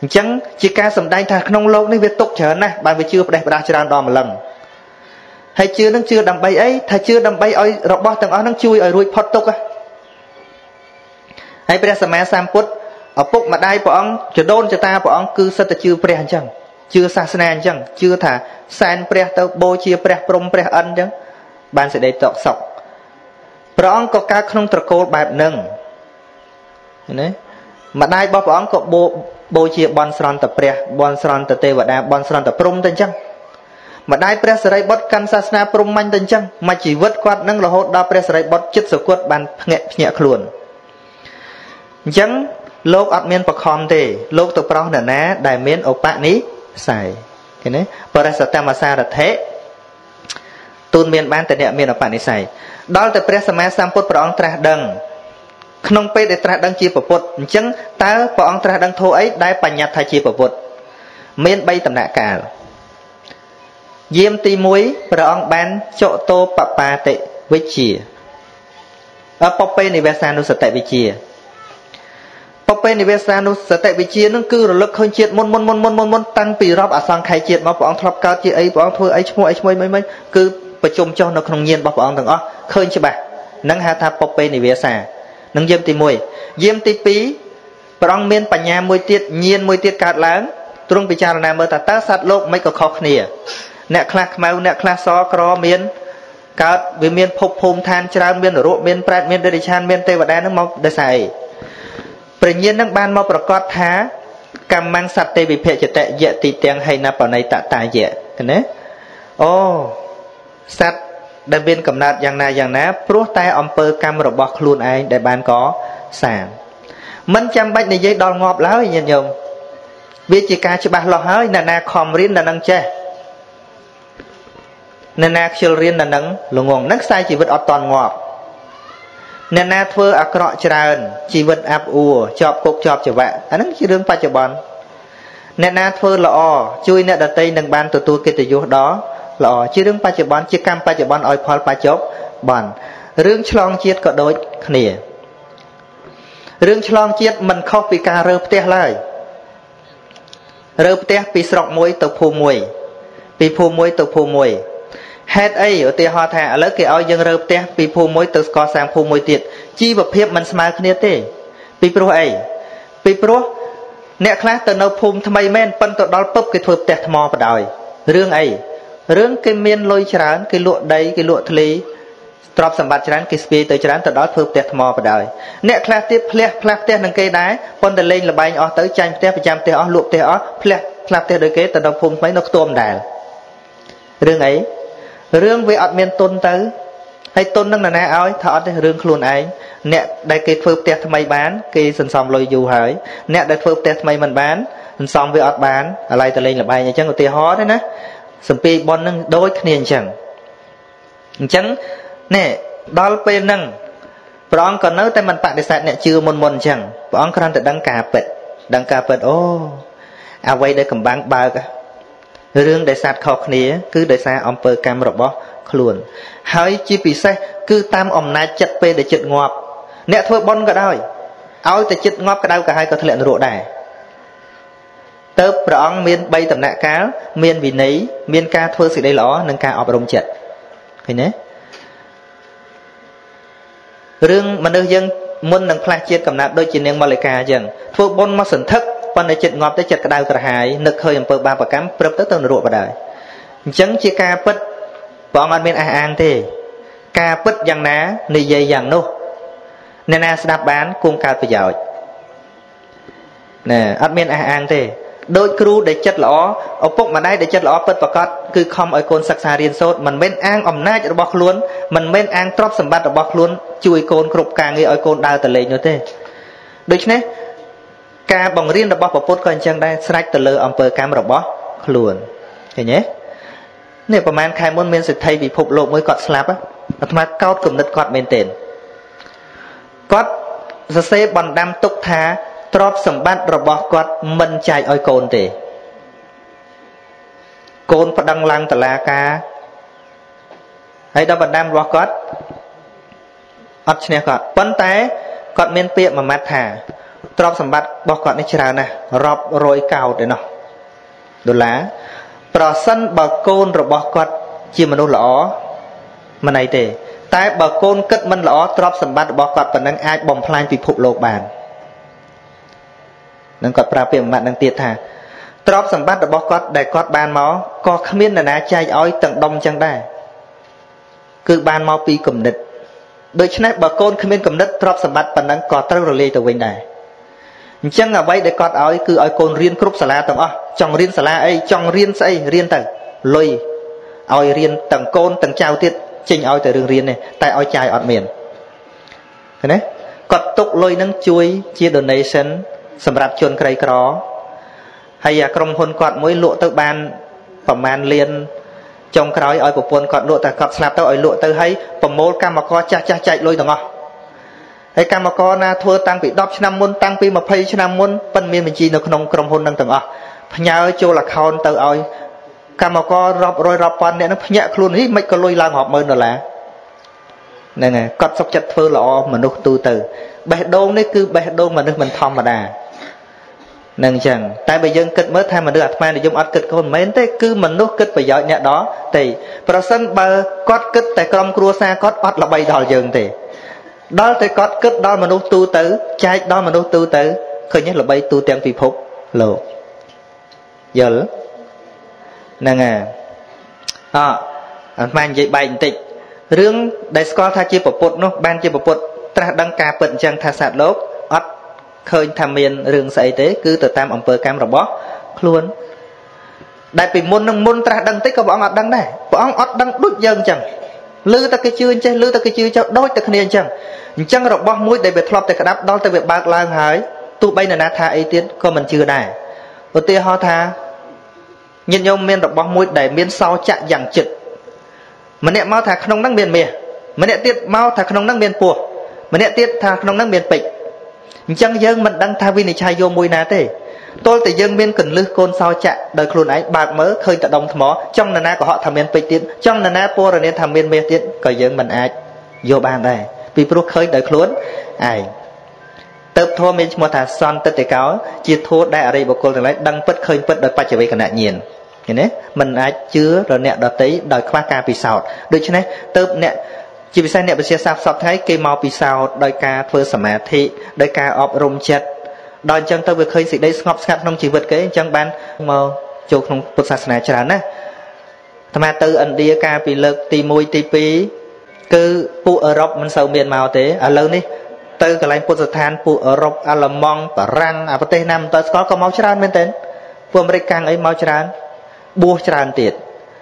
អញ្ចឹងជាការសម្ដែងថាក្នុងโลกនេះវាទុកច្រើនណាស់បានវាជឿផ្ដេសផ្ដាស់ច្រើនដល់ម្លឹងហើយជឿនឹងជឿដើម្បីអីថាជឿដើម្បីឲ្យរបស់ទាំងអស់នឹងជួយឲ្យរួចផុតទុក្ខហើយព្រះសម្មាសម្ពុទ្ធឪពុកម្ដាយព្រះអង្គចដូនចតាព្រះអង្គគឺសិតតែជឿព្រះអញ្ចឹង ជឿសាសនាអញ្ចឹងជឿថាសែនព្រះទៅបូជាព្រះព្រំព្រះអិនអញ្ចឹងបានសេចក្តីតកសុខព្រះអង្គក៏កើតក្នុងត្រកូលបែបហ្នឹងណាម្ដាយរបស់ព្រះអង្គក៏បូបូជាបន់ស្រន់តព្រះបន់ស្រន់តទេវតាបន់ស្រន់តព្រំទៅអញ្ចឹងម្ដាយព្រះសិរីបុត្រកាន់សាសនាព្រហ្មញ្ញទៅអញ្ចឹងមកជីវិតគាត់នឹងរហូតដល់ព្រះសិរីបុត្រចិត្តសគត់បានភ្ញាក់ភ្ញាក់ខ្លួនអញ្ចឹងលោកអត់មានបខំទេលោកទៅប្រោសនរណាដែលមានឧបនិស្ស័ យឃើញទេបរិសតមសារថេទូនមានបានតែអ្នកមានឧបនិស្ស័យដល់តែព្រះសម្មាសម្ពុទ្ធព្រះអង្គត្រាស់ដឹងក្នុងពេលដែលត្រាស់ដឹងជាពុទ្ធអញ្ចឹងតើព្រះអង្គត្រាស់ដឹងធម៌អីដែលបញ្ញត្តិថាជាពុទ្ធមាន3ដំណាក់កាលយាមទី1ព្រះអង្គបានចុតោបបាតិវិជាអបពេនិវេសានុសតិវិជា បពេនិវេសានុសតិវិជានឹងគឺរលឹកឃើញជាតិមុនមុនមុនមុនមុនមុនតាំងពីរាប់អសង្ខ័យជាតិមកព្រះអង្គធ្លាប់កើតជាអីព្រះអង្គធ្វើអីឈ្មោះអីឈ្មោះមិនមិនគឺប្រជុំចុះនៅក្នុងញាណរបស់ព្រះអង្គទាំងអស់ឃើញច្បាស់នឹងហៅថាបពេនិវេសានឹងយាមទី1យាមទី2ព្រះអង្គមានបញ្ញាមួយទៀតញាណមួយទៀតកើតឡើងទ្រង់ពិចារណាមើលថាតើសត្វលោកមិនក៏ខុសគ្នាអ្នកខ្លះខ្មៅអ្នកខ្លះសក្រមានកើតវាមានភពភូមិឋានច្រើនមាននរកមានប្រែតមានដេរិឆានមានទេវតានឹងមកដោយសារអី ព្រះញាណនឹងបានមកប្រកាសថាកម្មੰសត្វទេវិភចតយៈទីទាំងហៃណបណៃតតាយៈណាអូសត្វដែលមានកំណត់យ៉ាងណាយ៉ាងណាព្រោះតែអំពើកម្មរបស់ខ្លួនឯងដែលបានកសាងមិនចាំបាច់និយាយដល់ងាប់ឡើយញាតិញោមវាជាការច្បាស់លាស់ហើយអ្នកណាខំរៀនអ្នកនឹងចេះអ្នកណាខ្ជិលរៀននៅនឹងល្ងងនឹងខ្សែជីវិតអត់តន់ងាប់ អ្នកណាធ្វើអាក្រក់ច្រើនជីវិតអាប់អួរជាប់គុកជាប់ច្បាក់អាហ្នឹងជារឿងបច្ចុប្បន្នអ្នកណាធ្វើល្អជួយអ្នកដតីនឹងបានទទួលកិត្តិយសដ៏ល្អជារឿងបច្ចុប្បន្នជាកម្មបច្ចុប្បន្នឲ្យផលបច្ចុប្បន្នរឿងឆ្លងជាតិក៏ដូចគ្នារឿងឆ្លងជាតិមិនខុសពីការរើផ្ទះឡើយរើផ្ទះពីស្រុកមួយទៅភូមិមួយពីភូមិមួយទៅភូមិមួយ ហេតុអីឧទាហរណ៍ថាឥឡូវគេឲ្យយើងរើផ្ទះពីភូមិមួយទៅស្កសាងភូមិមួយទៀតជីវភាពមិនស្មើគ្នាទេ ពីព្រោះអីពីព្រោះអ្នកខ្លះទៅនៅភូមិថ្មីមែនប៉ុន្តែដល់ពឹបគេធ្វើផ្ទះថ្មបដ ாய் រឿងអីរឿងគេមានលុយច្រើនគេលក់ដីគេលក់ធ្លីទ្រព្យសម្បត្តិច្រើនគេស្ពាយទៅច្រើនទៅដល់ធ្វើផ្ទះថ្មបដ ாய் អ្នកខ្លះទៀតផ្លះផ្លាស់ផ្ទះនឹងគេដែរប៉ុន្តែលេងលបែងអស់ទៅចាញ់ផ្ទះប្រចាំផ្ទះអស់លក់ផ្ទះអស់ផ្លះផ្លាស់ផ្ទះដូចគេទៅដល់ភូមិថ្មីនៅខ្ទមដែររឿងអី រឿងវាអត់មានទុនទៅហើយទុននឹងនរណាឲ្យថាអត់ទេរឿងខ្លួនឯងអ្នកដែលគេធ្វើផ្ទះថ្មីបានគេសន្សំលុយយូរហើយអ្នកដែលធ្វើផ្ទះថ្មីមិនបានសន្សំវាអត់បានអាឡ័យទៅលេងលបែងអញ្ចឹងឧទាហរណ៍ទេណាសំពីប៉ុននឹងដូចគ្នាអញ្ចឹងអញ្ចឹងនេះដល់ពេលហ្នឹងព្រះអង្គក៏នៅតែមិនបដិសេធអ្នកជឿមុនមុនអញ្ចឹងព្រះអង្គគ្រាន់តែដឹងការពិតដឹងការពិតអូអ្វីដែលកំបាំងបើក រឿងដែលសត្វខុសគ្នា គឺដោយសារអំពើកម្មរបស់ខ្លួន ហើយជាពិសេសគឺតាមអំណាចចិត្តពេលដែលចិត្តងាប់អ្នកធ្វើបុណ្យក៏ដោយឲ្យតែចិត្តងាប់ក្តៅក៏ហើយក៏ធ្លាក់នរកដែរទៅព្រះអង្គមាន3ដំណាក់កាលមានវិន័យមានការធ្វើសេចក្តីល្អនិងការអប់រំចិត្តឃើញទេរឿងមនុស្សយើងមុននឹងផ្លាស់ជាតិកំណត់ដូចជានាងមលិកាអញ្ចឹងធ្វើបុណ្យមកសន្ធឹក ប៉ុន្តែចិត្តងាប់ទៅចិត្តក្តៅក្រហាយនឹកឃើញអំពើបាបកម្មព្រឹបទៅទៅនរកបដែរអញ្ចឹងជាការពិតព្រះអង្គអត់មានអះអាងទេការពិតយ៉ាងណានិយាយយ៉ាងនោះអ្នកណាស្ដាប់បានគង់កើតប្រយោជន៍ណែអត់មានអះអាងទេដោយគ្រូដែលចិត្តល្អឪពុកម្ដាយដែលចិត្តល្អពិតប្រកបគឺខំឲ្យកូនសិក្សារៀនសូត្រមិនមែនអាងអំណាចរបស់ខ្លួនមិនមែនអាងទ្រព្យសម្បត្តិរបស់ខ្លួនជួយកូនគ្រប់ការងារឲ្យកូនដើរទៅលេងនោះទេដូច្នេះ ការបង្រៀនរបស់ពុទ្ធក៏អញ្ចឹងដែរស្រេចទៅលើអំពើកម្មរបស់ខ្លួនឃើញទេនេះប្រហែលខែមុនមានសិទ្ធិពិភពលោកមួយគាត់ស្លាប់អាត្មាកោតគំនិតគាត់មែនទែនគាត់សរសេរបណ្ដាំទុកថាទ្រព្យសម្បត្តិរបស់គាត់មិនចែកឲ្យកូនទេកូនប្តឹងឡើងតឡាការហើយដល់បណ្ដាំរបស់គាត់អត់ឈ្នះគាត់ប៉ុន្តែគាត់មានពាក្យមួយម៉ាត់ថា ទ្រព្យសម្បត្តិរបស់គាត់នេះច្រើនណាស់រាប់រយកោតឯណោះដុល្លារប្រសិនបើកូនរបស់គាត់ជាមនុស្សល្អមិនអីទេ តែបើកូនគិតមិនល្អទ្រព្យសម្បត្តិរបស់គាត់ប៉ុណ្ណឹងអាចបំផ្លាញពិភពលោកបាននឹងគាត់ប្រាប់ពាក្យមួយម៉ាត់នឹងទៀតថាទ្រព្យសម្បត្តិរបស់គាត់ដែលគាត់បានមកក៏គ្មាននរណាចែកឲ្យទាំងដុំចឹងដែរគឺបានមកពីគំនិតដូច្នេះបើកូនគ្មានគំនិតទ្រព្យសម្បត្តិប៉ុណ្ណឹងក៏ត្រូវរលាយទៅវិញដែរ អញ្ចឹងអ្វីដែលគាត់ឲ្យគឺឲ្យកូនរៀនគ្រប់សាលាទាំងអស់ចង់រៀនសាលាអីចង់រៀនស្អីរៀនទៅលុយឲ្យរៀនទាំងកូនទាំងចៅទៀតចេញឲ្យតែរឿងរៀននេះតែឲ្យចាយអត់មានឃើញទេគាត់ទុកលុយនឹងជួយជា donation សម្រាប់ជនក្រីក្រហើយអាក្រុមហ៊ុនគាត់មួយលក់ទៅបានប្រមាណលានចុងក្រោយឲ្យប្រពន្ធគាត់លក់តែគាត់ស្លាប់ទៅឲ្យលក់ទៅហើយប្រមូលកម្មករចាស់ចាស់ចែកលុយទាំងអស់ ហើយកម្មករណាធ្វើតាំងពី10ឆ្នាំមុនតាំងពី20ឆ្នាំមុនប៉ិនមានបញ្ជីនៅក្នុងក្រុមហ៊ុននឹងទាំងអស់ផ្ញើចូល account ទៅឲ្យកម្មកររាប់រយរាប់ពាន់អ្នកនឹងភ្ញាក់ខ្លួននេះមិនក៏លុយឡើងរាប់ម៉ឺនដុល្លារហ្នឹងហើយគាត់សុខចិត្តធ្វើល្អមនុស្សទូទៅបេះដូងនេះគឺបេះដូងមនុស្សមិនធម្មតានឹងអញ្ចឹងតែបើយើងគិតមើលថាមនុស្សអាត្មានិយមអត់គិតកូនមិនមែនទេគឺមនុស្សគិតប្រយោជន៍អ្នកដទេប្រសិនបើគាត់គិតតែក្រុមគ្រួសារគាត់អត់ល្បីដល់យើងទេ ដល់តែគាត់គិតដល់មនុស្សទូទៅចែកដល់មនុស្សទូទៅឃើញទេល្បីទូទាំងពិភពលោកយល់ហ្នឹងហើយអអាត្មានិយាយបែកបន្តិចរឿងដែលស្គាល់ថាជាពពុទ្ធនោះបានជាពពុទ្ធត្រាស់ដឹងការពិតអញ្ចឹងថាសត្វលោកអត់ឃើញថាមានរឿងស្អីទេគឺទៅតាមអំពើកម្មរបស់ខ្លួនដែលពីមុននឹងមុនត្រាស់ដឹងតិចក៏ព្រះអង្គអត់ដឹងដែរព្រះអង្គអត់ដឹងដូចយើងអញ្ចឹងឮតែគេជឿអញ្ចេះឮតែគេជឿចោលដូចតែគ្នាអញ្ចឹង អញ្ចឹងរបស់មួយដែលវាធ្លាប់តែក្តាប់ដល់តែវាបើកឡើងហើយទោះបីនរណាថាអីទៀតក៏មិនជឿដែរឧទាហរណ៍ថាញាតិញោមមានរបស់មួយដែលមានសោចៈយ៉ាងចិត្តម្នាក់មកថាក្នុងហ្នឹងមានមាសម្នាក់ទៀតមកថាក្នុងហ្នឹងមានពស់ម្នាក់ទៀតថាក្នុងហ្នឹងមានពេជ្រអញ្ចឹងយើងមិនដឹងថាវិនិច្ឆ័យយកមួយណាទេទល់តែយើងមានកន្លឹះកូនសោចៈដោយខ្លួនឯងបើកមើលឃើញតែដុំថ្មចង់នរណាក៏ហក់ថាមានពេជ្រទៀតចង់នរណាពរនាថាមានមាសទៀតក៏យើងមិនអាចយកបានដែរ ពីព្រោះឃើញដោយខ្លួនឯងទៅធម៌មានឈ្មោះថាសន្តិតិកោ ជាធម៌ដែលអរិយបុគ្គលទាំងឡាយដឹងពិតឃើញពិតដោយបច្ចវេកណញ្ញាណឃើញទេมันអាចជឿរអ្នកដតីដោយខ្វះការពិសោធន៍ដូច្នេះទៅអ្នកជាពិសេសអ្នកវិទ្យាសាស្ត្រសពថ្ងៃគេមកពិសោធន៍ដោយការធ្វើសមាធិដោយការអប់រំចិត្តដល់អញ្ចឹងទៅវាឃើញសេចក្តីស្ងប់ស្ងាត់ក្នុងជីវិតគេអញ្ចឹងបានមកចូលក្នុងពុទ្ធសាសនាច្រើនណាស់អាត្មាទៅឥណ្ឌាកាលពីលើកទី1ទី2 គឺពួកអឺរ៉ុបមិនសូវមានមកទេឥឡូវនេះទៅកន្លែងពុទ្ធស្ថានពួកអឺរ៉ុបអាល្លឺម៉ង់បារាំងអាប្រទេសណាមិនតស្គាល់ក៏មកច្រើនមែនទែនពួកអាមេរិកកាំងអីមកច្រើនបួសច្រើនទៀត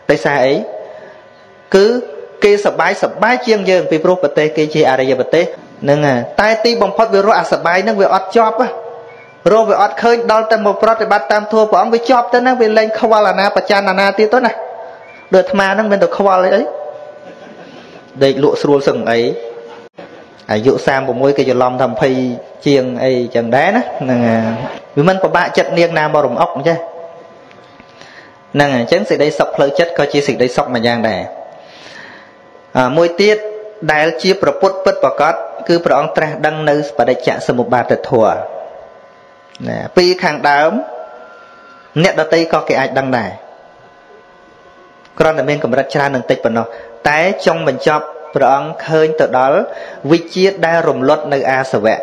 ដោយសារអីគឺគេសបាយសបាយជាងយើងពីព្រោះប្រទេសគេជាអរិយប្រទេសហ្នឹងតែទីបំផុតវារស់អាសបាយហ្នឹងវាអត់ជាប់រស់វាអត់ឃើញដល់តែមកប្រតិបត្តិតាមធម៌ព្រះអង្គវាជាប់ទៅហ្នឹងវាលែងខ្វល់អាណាបច្ចានអាណាទៀតទៅណាដូចអាត្មាហ្នឹងមានតែខ្វល់អីអី ដេកលក់ស្រួលសឹងអីអាយុ36គេច្រឡំថា20ជាងអីចឹងដែរណាហ្នឹងវាមិនពិបាកចិត្តនាងណាមករំអុកអញ្ចឹងហ្នឹងអញ្ចឹងសេចក្តីសុខផ្លូវចិត្តក៏ជាសេចក្តីសុខមួយយ៉ាងដែរមួយទៀតដែលជាប្រពុតពិតប្រកបគឺព្រះអង្គត្រាស់ដឹងនៅបដិច្ចសមុបាទធម៌ណាពីខាងដើមអ្នកដតីក៏គេអាចដឹងដែរគ្រាន់តែមានកម្រិតច្រើននឹងតិចប៉ុណ្ណោះ តែចុងបញ្ចប់ព្រះអង្គឃើញទៅដល់វិជាដែលរំលត់នៅអាសវៈ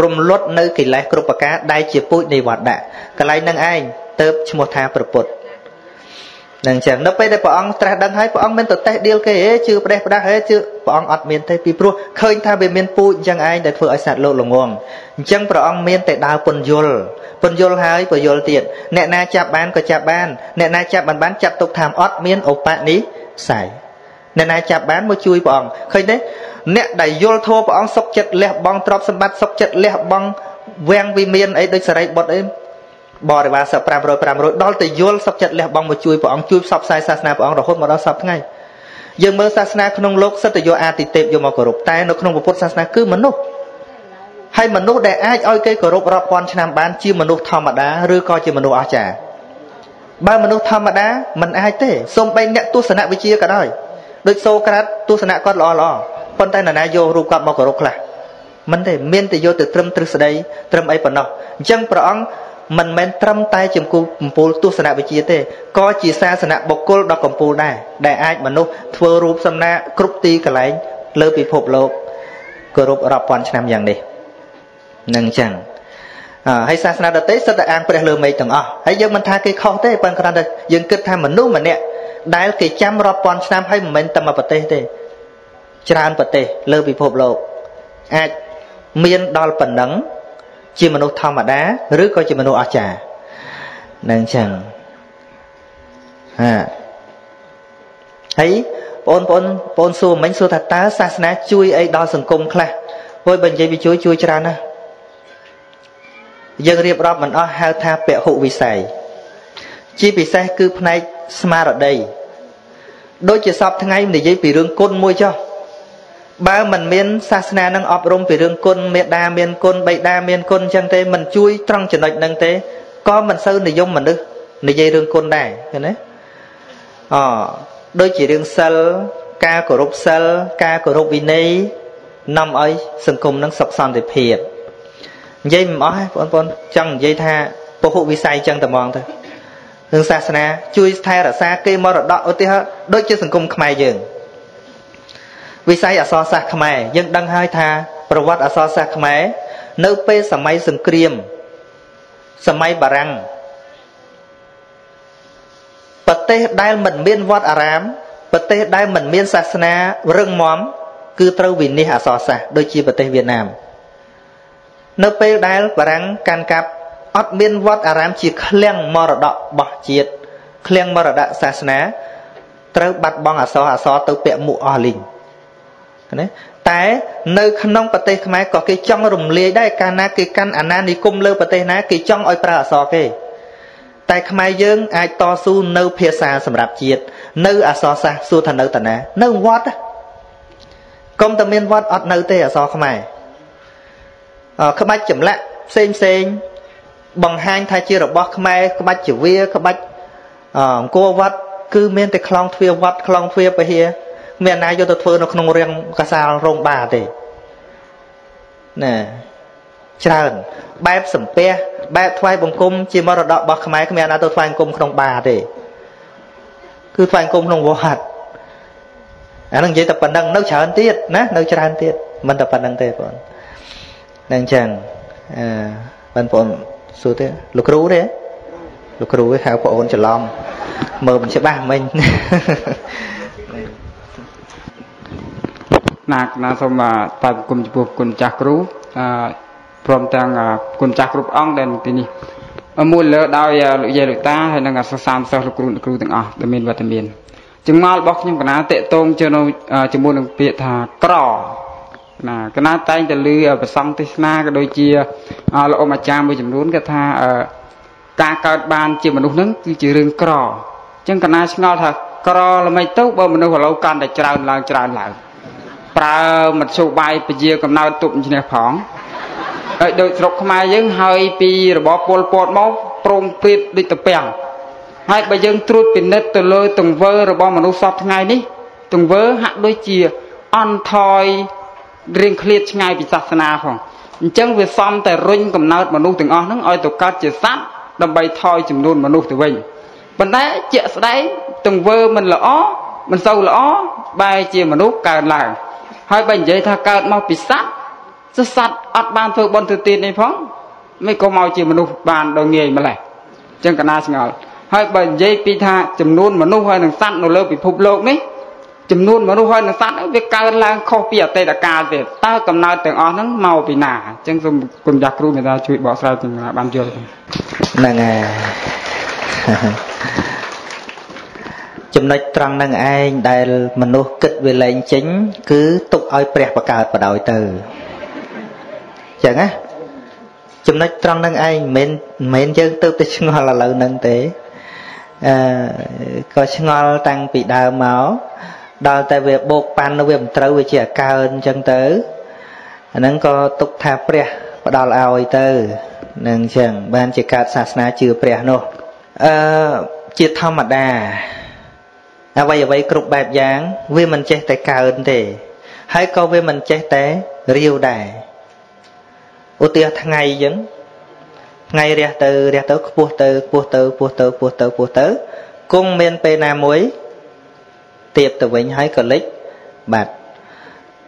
រំលត់នៅកិលេសគ្រប់ប្រការដែលជាពូជនៃវត្តៈកន្លែងនឹងឯងទៅឈ្មោះថាប្រពុតនឹងចឹងនៅពេលដែលព្រះអង្គត្រាស់ដឹងហើយព្រះអង្គមិនទៅតេះដៀលគេហេជឿផ្ដេសផ្ដាស់ហេជឿព្រះអង្គអត់មានទេពីព្រោះឃើញថាវាមានពូជអញ្ចឹងឯងដែលធ្វើឲ្យសត្វលោកល្ងងអញ្ចឹងព្រះអង្គមានតែដើរពន្យល់ពន្យល់ហើយពន្យល់ទៀតអ្នកណាចាប់បានក៏ចាប់បានអ្នកណាចាប់បានបានចាត់ទុកថាអត់មានឧបនិស្ស័យ អ្នកណាចាប់បានមកជួយព្រះអង្គឃើញទេអ្នកដែលយល់ធម៌ព្រះអង្គសុខចិត្តលះបង់ទ្រព្យសម្បត្តិសុខចិត្តលះបង់វាំងវិមានអីដូចសរិបុត្រអីបរិវារសឹក500 500ដល់ទៅយល់សុខចិត្តលះបង់មកជួយព្រះអង្គជួយផ្សព្វផ្សាយសាសនាព្រះអង្គរហូតមកដល់សពថ្ងៃយើងមើលសាសនាក្នុងលោកសិតយកអាទិទេពយកមកគោរពតែនៅក្នុងពុទ្ធសាសនាគឺមនុស្សហើយមនុស្សដែលអាចឲ្យគេគោរពរាប់ពាន់ឆ្នាំបានជាមនុស្សធម្មតាឬក៏ជាមនុស្សអស្ចារ្យបើមនុស្សធម្មតាមិនអាចទេសូម្បីអ្នកទស្សនវិជ្ជាក៏ដោយ ដូចសូក្រាតទស្សនៈគាត់ល្អល្អប៉ុន្តែនរណាយករូបគាត់មកគោរពខ្លះមិនទេមានតែយកទៅត្រឹមទ្រឹស្ដីត្រឹមអីប៉ុណ្ណោះអញ្ចឹងព្រះអង្គមិនមែនត្រឹមតែចំគូកំពូលទស្សនវិជ្ជាទេក៏ជាសាសនៈបុគ្គលដ៏កំពូលដែរដែលអាចមនុស្សធ្វើរូបសំណាកគ្រប់ទីកន្លែងលើពិភពលោកគោរពរាប់ពាន់ឆ្នាំយ៉ាងនេះនឹងអញ្ចឹងហើយសាសនាដទៃសិតតែអាងព្រះលើមេឃទាំងអស់ហើយយើងមិនថាគេខុសទេប៉ុន្តែគ្រាន់តែយើងគិតថាមនុស្សម្នាក់ ដែលគេចាំរាប់ពាន់ឆ្នាំហើយមិនមែនតែមួយប្រទេសទេ ច្រើនប្រទេសលើពិភពលោក អាចមានដល់ប៉ុណ្ណឹងជាមនុស្សធម្មតាឬក៏ជាមនុស្សអស្ចារ្យនឹងចឹងហាហើយបងប្អូនបងសួរមិញសួរថាតើសាសនាជួយអីដល់សង្គមខ្លះហួយបើនិយាយវាជួយជួយច្រើនណាស់យើងរៀបរាប់មិនអស់ហៅថាពហុវិស័យជាពិសេសគឺផ្នែក ស្មារតីដូចជាសពថ្ងៃនិយាយពីរឿងគុណមួយចុះបើមិនមានសាសនានឹងអប់រំពីរឿងគុណមេដាមានគុណបៃតាមានគុណអញ្ចឹងទេមិនជួយត្រង់ចំណុចហ្នឹងទេក៏មិនសូវនិយមមនុស្សនិយាយរឿងគុណដែរឃើញទេអដូចជារឿងសិលការគោរពសិលការគោរពវិន័យនាំឲ្យសង្គមនឹងសុខសន្តិភាពនិយាយមិនអស់ទេបងប្អូនចង់និយាយថាពហុវិស័យចឹងតែហ្មងទៅ រឿងសាសនាជួយថែរក្សាគេមរតកឧទាហរណ៍ដូចជាសង្គមខ្មែរយើងវិស័យអក្សរសាស្ត្រខ្មែរយើងដឹងហើយថាប្រវត្តិអក្សរសាស្ត្រខ្មែរនៅពេលសម័យសង្គ្រាមសម័យបារាំងប្រទេសដែលមិនមានវត្តអារាមប្រទេសដែលមិនមានសាសនារឹងមាំគឺត្រូវវិនិច្ឆ័យអក្សរសាស្ត្រដូចជាប្រទេសវៀតណាមនៅពេលដែលបារាំងកាន់កាប់ អត់មានវត្តអារាមជាឃ្លាំងមរតករបស់ជាតិឃ្លាំងមរតកសាសនាត្រូវបាត់បង់អសរអសរទៅពាក់មួកអស់លីងណាតែនៅក្នុងប្រទេសខ្មែរក៏គេចង់រំលាយដែរកាលណាគេកាន់អាណានិគមលើប្រទេសណាគេចង់ឲ្យប្រើអសរគេ តែខ្មែរយើងអាចតស៊ូនៅភាសាសម្រាប់ជាតិនៅអសរសាស្ត្រសួរថានៅតាណានៅវត្តកុំតែមានវត្តអត់នៅទេអសរខ្មែរក្បាច់ចម្លាក់ផ្សេងផ្សេង បង្ហាញថាជារបស់ខ្មែរក្បាច់ជាវាក្បាច់អង្គរវត្តគឺមានតែខ្លងទ្វារវត្តខ្លងទ្វារពហិមានណាយកទៅធ្វើនៅក្នុងរាងកាសាលរោងបាទេណាច្រើនបែបសំពះបែបថ្វាយបង្គំជាមរតករបស់ខ្មែរគ្មានណាទៅថ្វាយបង្គំក្នុងបាទេគឺថ្វាយបង្គំក្នុងវត្តអានឹងនិយាយតែប៉ុណ្្នឹងនៅច្រើនទៀតណានៅច្រើនទៀតមិនតែប៉ុណ្្នឹងទេបងនឹងអញ្ចឹងអឺបងប្អូន សួរទេលោកគ្រូទេលោកគ្រូហៅបងអូនច្រឡំមើលមិនច្បាស់មិញណាកណាសូមតែគុំចំពោះគុណចាស់គ្រូអឺព្រមទាំងគុណចាស់គ្រប់អង្គដែលទីនេះមួយលើដោយលោកយាយលោកតាហើយនិងសិស្សសាមសិស្សលោកគ្រូគ្រូទាំងអស់ដែលមានវត្តមានចម្ងល់របស់ខ្ញុំកណាតេតងជាមួយនឹងពាក្យថាក្រ ណាកណាតែងតែលឺប្រសង់ទេសនាក៏ដូចជាលោកអមអាចារ្យមួយចំនួនគាត់ថាការកើតបានជាមនុស្សនឹងគឺជារឿងក្រអញ្ចឹងកណាឆ្ងល់ថាក្រល្មិចទៅបើមនុស្សឥឡូវកាន់តែច្រើនឡើងច្រើនឡើងប្រើមធ្យោបាយពជាកំណើតទប់ឈ្នះផងហើយដូចស្រុកខ្មែរយើងហើយពីរបបពលពតមកប្រងព្រៀបដូចតពាំងហើយបើយើងត្រួតពិនិត្យទៅលើទង្វើរបស់មនុស្សសពថ្ងៃនេះទង្វើហាក់ដូចជាអន់ថយ រៀងឃ្លាតឆ្ងាយពីសាសនាផងអញ្ចឹងវាសំតែរុញកំណើតមនុស្សទាំងអស់ហ្នឹងឲ្យទៅកើតជាសត្វដើម្បីថយចំនួនមនុស្សទៅវិញប៉ុន្តែជាក់ស្ដែងទង្វើមិនល្អមិនសូវល្អបែរជាមនុស្សកើតឡើងហើយបើនិយាយថាកើតមកពីសត្វសសត្វអត់បានធ្វើបុណ្យទៅទៀតនេះផងមិនក៏មកជាមនុស្សបានដោយងាយម្លេះអញ្ចឹងកណាស្ងល់ហើយបើនិយាយពីថាចំនួនមនុស្សហើយនឹងសត្វនៅលើពិភពលោកនេះ ចំនួនមនុស្សហើយនឹងសត្វវាកើនឡើងខុសពីអតីតកាលទេតើកំណើតទាំងអស់ហ្នឹងមកពីណាអញ្ចឹងសូមគុណចាស់គ្រូមេតាជួយបកស្រាយទាំងបានយល់ហ្នឹងហើយចំណុចត្រង់នឹងឯងដែលមនុស្សគិតវាលែងចេញ គឺទុកឲ្យព្រះបកើតបដ ாய் ទៅចឹងណាចំណុចត្រង់នឹងឯងមិនមែនយើងទៅតែឆ្ងល់ឥឡូវហ្នឹងទេអឺក៏ឆ្ងល់តាំងពីដើមមក ដល់តែវាបោកប៉ាន់វាមិនត្រូវវាជាអកើនចឹងទៅអាហ្នឹងក៏ទុកថាព្រះផ្ដល់ឲ្យទៅនឹងចឹងបានជាកើតសាសនាជឿព្រះនោះអឺជាធម្មតាអ្វីអ្វីគ្រប់បែបយ៉ាង វាមិនចេះតែកើនទេ ហើយក៏វាមិនចេះតែរាវដែរឧទាហរណ៍ថ្ងៃអញ្ចឹងថ្ងៃរះទៅរះទៅខ្ពស់ទៅខ្ពស់ទៅខ្ពស់ទៅខ្ពស់ទៅខ្ពស់ទៅគង់មានពេលណាមួយ ទៀតទៅវិញហើយក៏លិចបាត់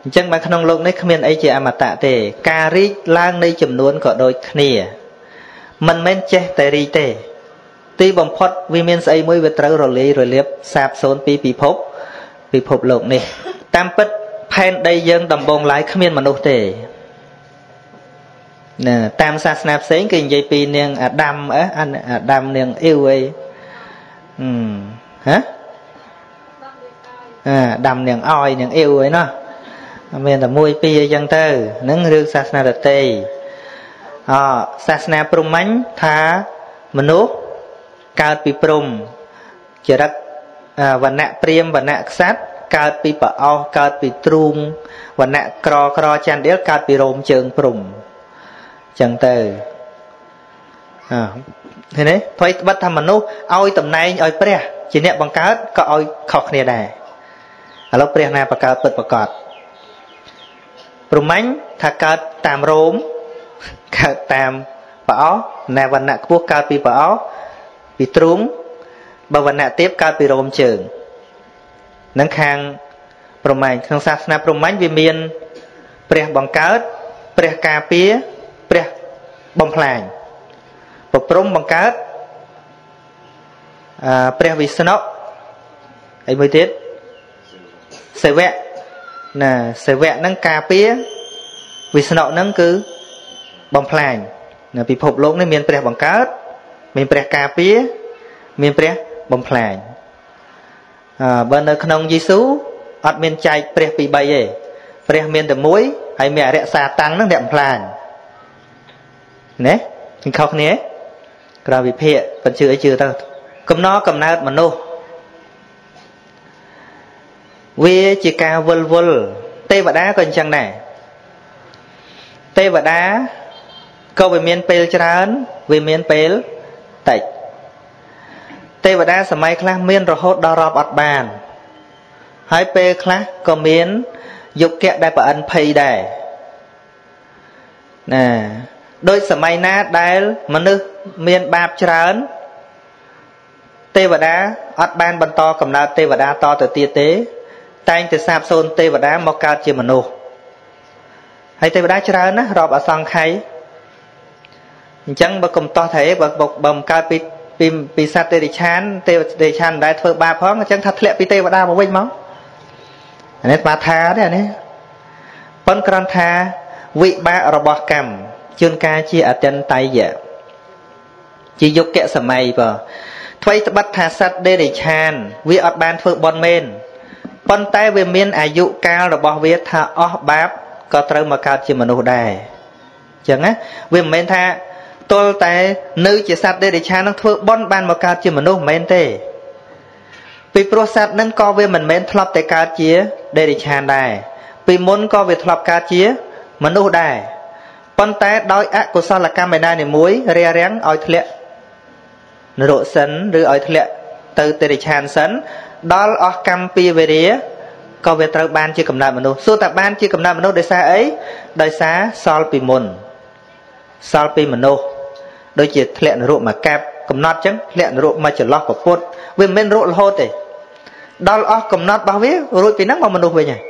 អញ្ចឹងមកក្នុងលោកនេះគ្មានអីជាអមតៈទេ ការរីកឡើងនៃចំនួនក៏ដូចគ្នា មិនមែនចេះតែរីកទេ ទីបំផុតវាមានស្អីមួយវាត្រូវរលាយរលាបសាបសូន្យពីពិភពពិភពលោកនេះ តាមពិតផែនដីយើងដំបងឡើយគ្មានមនុស្សទេណាតាមសាសនាផ្សេងគេនិយាយពីនាងអាដាមអើអាដាមនាងអ៊ីវអីហឹមហ៎ ដាំនាងអោយនាងអ៊ីវអីណោះមានតែមួយពីរអញ្ចឹងទៅហ្នឹងរឿងសាសនាដតីអសាសនាព្រហ្មញ្ញថាមនុស្សកើតពីព្រំចរិតវណ្ណៈព្រាមវណ្ណៈក្សត្រកើតពីប្រអោសកើតពីទ្រូងវណ្ណៈក្រក្រចន្ទដៀលកើតពីរោមជើងព្រំចឹងទៅអើឃើញទេថ្មីត្បិតថាមនុស្សឲ្យតំណែងឲ្យព្រះ ជាអ្នកបង្កើតក៏ឲ្យខុសគ្នាដែរ ឥឡូវព្រះណាបង្កើតពិតប្រកបព្រមាញ់ថាកើតតាមរោមកើតតាមប្រអោណែវណ្ណៈខ្ពស់កើតពីប្រអោពីទ្រូងបើវណ្ណៈទៀបកើតពីរោមជើងនឹងខាងព្រមាញ់ក្នុងសាសនាព្រមាញ់វាមានព្រះបង្កើតព្រះការពារព្រះបំផ្លាញប្រព្រំបង្កើតអឺព្រះវិស្ណុហើយមួយទៀត សេវៈណាសេវៈហ្នឹងការពារវិស្ណុហ្នឹងគឺបំផ្លាញនៅពិភពលោកនេះមានព្រះបង្កើត មានព្រះការពារមានព្រះបំផ្លាញអឺបើនៅក្នុងយេស៊ូអត់មានចែកព្រះពី3ទេព្រះមានតែមួយហើយមានអរិយសាតាំងហ្នឹងអ្នកបំផ្លាញណាឃើញខុសគ្នាក្រៅវិភាកប៉ុនជឿអីជឿទៅកំណរកំណើតមនុស្ស វាជាការវិលវល់ទេវតាក៏អញ្ចឹងដែរទេវតាក៏វាមានពេលច្រើនវាមានពេលតិចទេវតាសម័យខ្លះមានរហូតដល់រាប់អត់បាន ហើយពេលខ្លះក៏មានយុគៈដែលប្រអិនភ័យដែរណាហដោយសម័យណាដែលមនុស្សមានបាបច្រើន ទេវតាអត់បានបន្តកំណើតទេវតាតទៅទៀតទេ តែងតែសាបសូន្យទេវតាមកកើតជាមនុស្សហើយទេវតាច្រើនណារាប់អសង្ខ័យអញ្ចឹងបើកុំតោះថាបើបើមិនកើតពីពីពីសត្វទេរិឆានទេវទេរិឆានមិនដែលធ្វើបាបផងអញ្ចឹងថាធ្លាក់ពីទេវតាមកវិញមកអានេះស្មាថាទេអានេះប៉ុនក្រំថាវិបាករបស់កម្មជួនកាលជាអតិនតៃយៈជាយុគៈសម័យបើថ្មីត្បិតថាសត្វដេរិឆាន វាអត់បានធ្វើបន់មែន ប៉ុន្តែវាមានអាយុកាលរបស់វាថាអស់បាបក៏ត្រូវមកកើតជាមនុស្សដែរអញ្ចឹងណាវាមិនមែនថាទល់តែនៅជាសត្វដេរិឆាននឹងធ្វើបន់បានមកកើតជាមនុស្សមិនមែនទេពីព្រោះសត្វនឹងក៏វាមិនមែនធ្លាប់តែកើតជាដេរិឆានដែរពីមុនក៏វាធ្លាប់កើតជាមនុស្សដែរប៉ុន្តែដោយអកុសលកម្មឯណានីមួយរារាំងឲ្យធ្លាក់នរកសិនឬឲ្យធ្លាក់ទៅតិរិឆានសិន ដល់អស់កម្មពីវេរាក៏វាត្រូវបានជាកំណើតមនុស្សសួរតែបានជាកំណើតមនុស្សដោយសារអីដោយសារសល់ពីមុនសល់ពីមនុស្សដូចជាធ្លាក់នរកមកកាប់កំណត់ចឹងធ្លាក់នរកមកចន្លោះពពុតវាមិនមែនរករហូតទេដល់អស់កំណត់របស់វារួចពីហ្នឹងមកមនុស្សវិញហើយ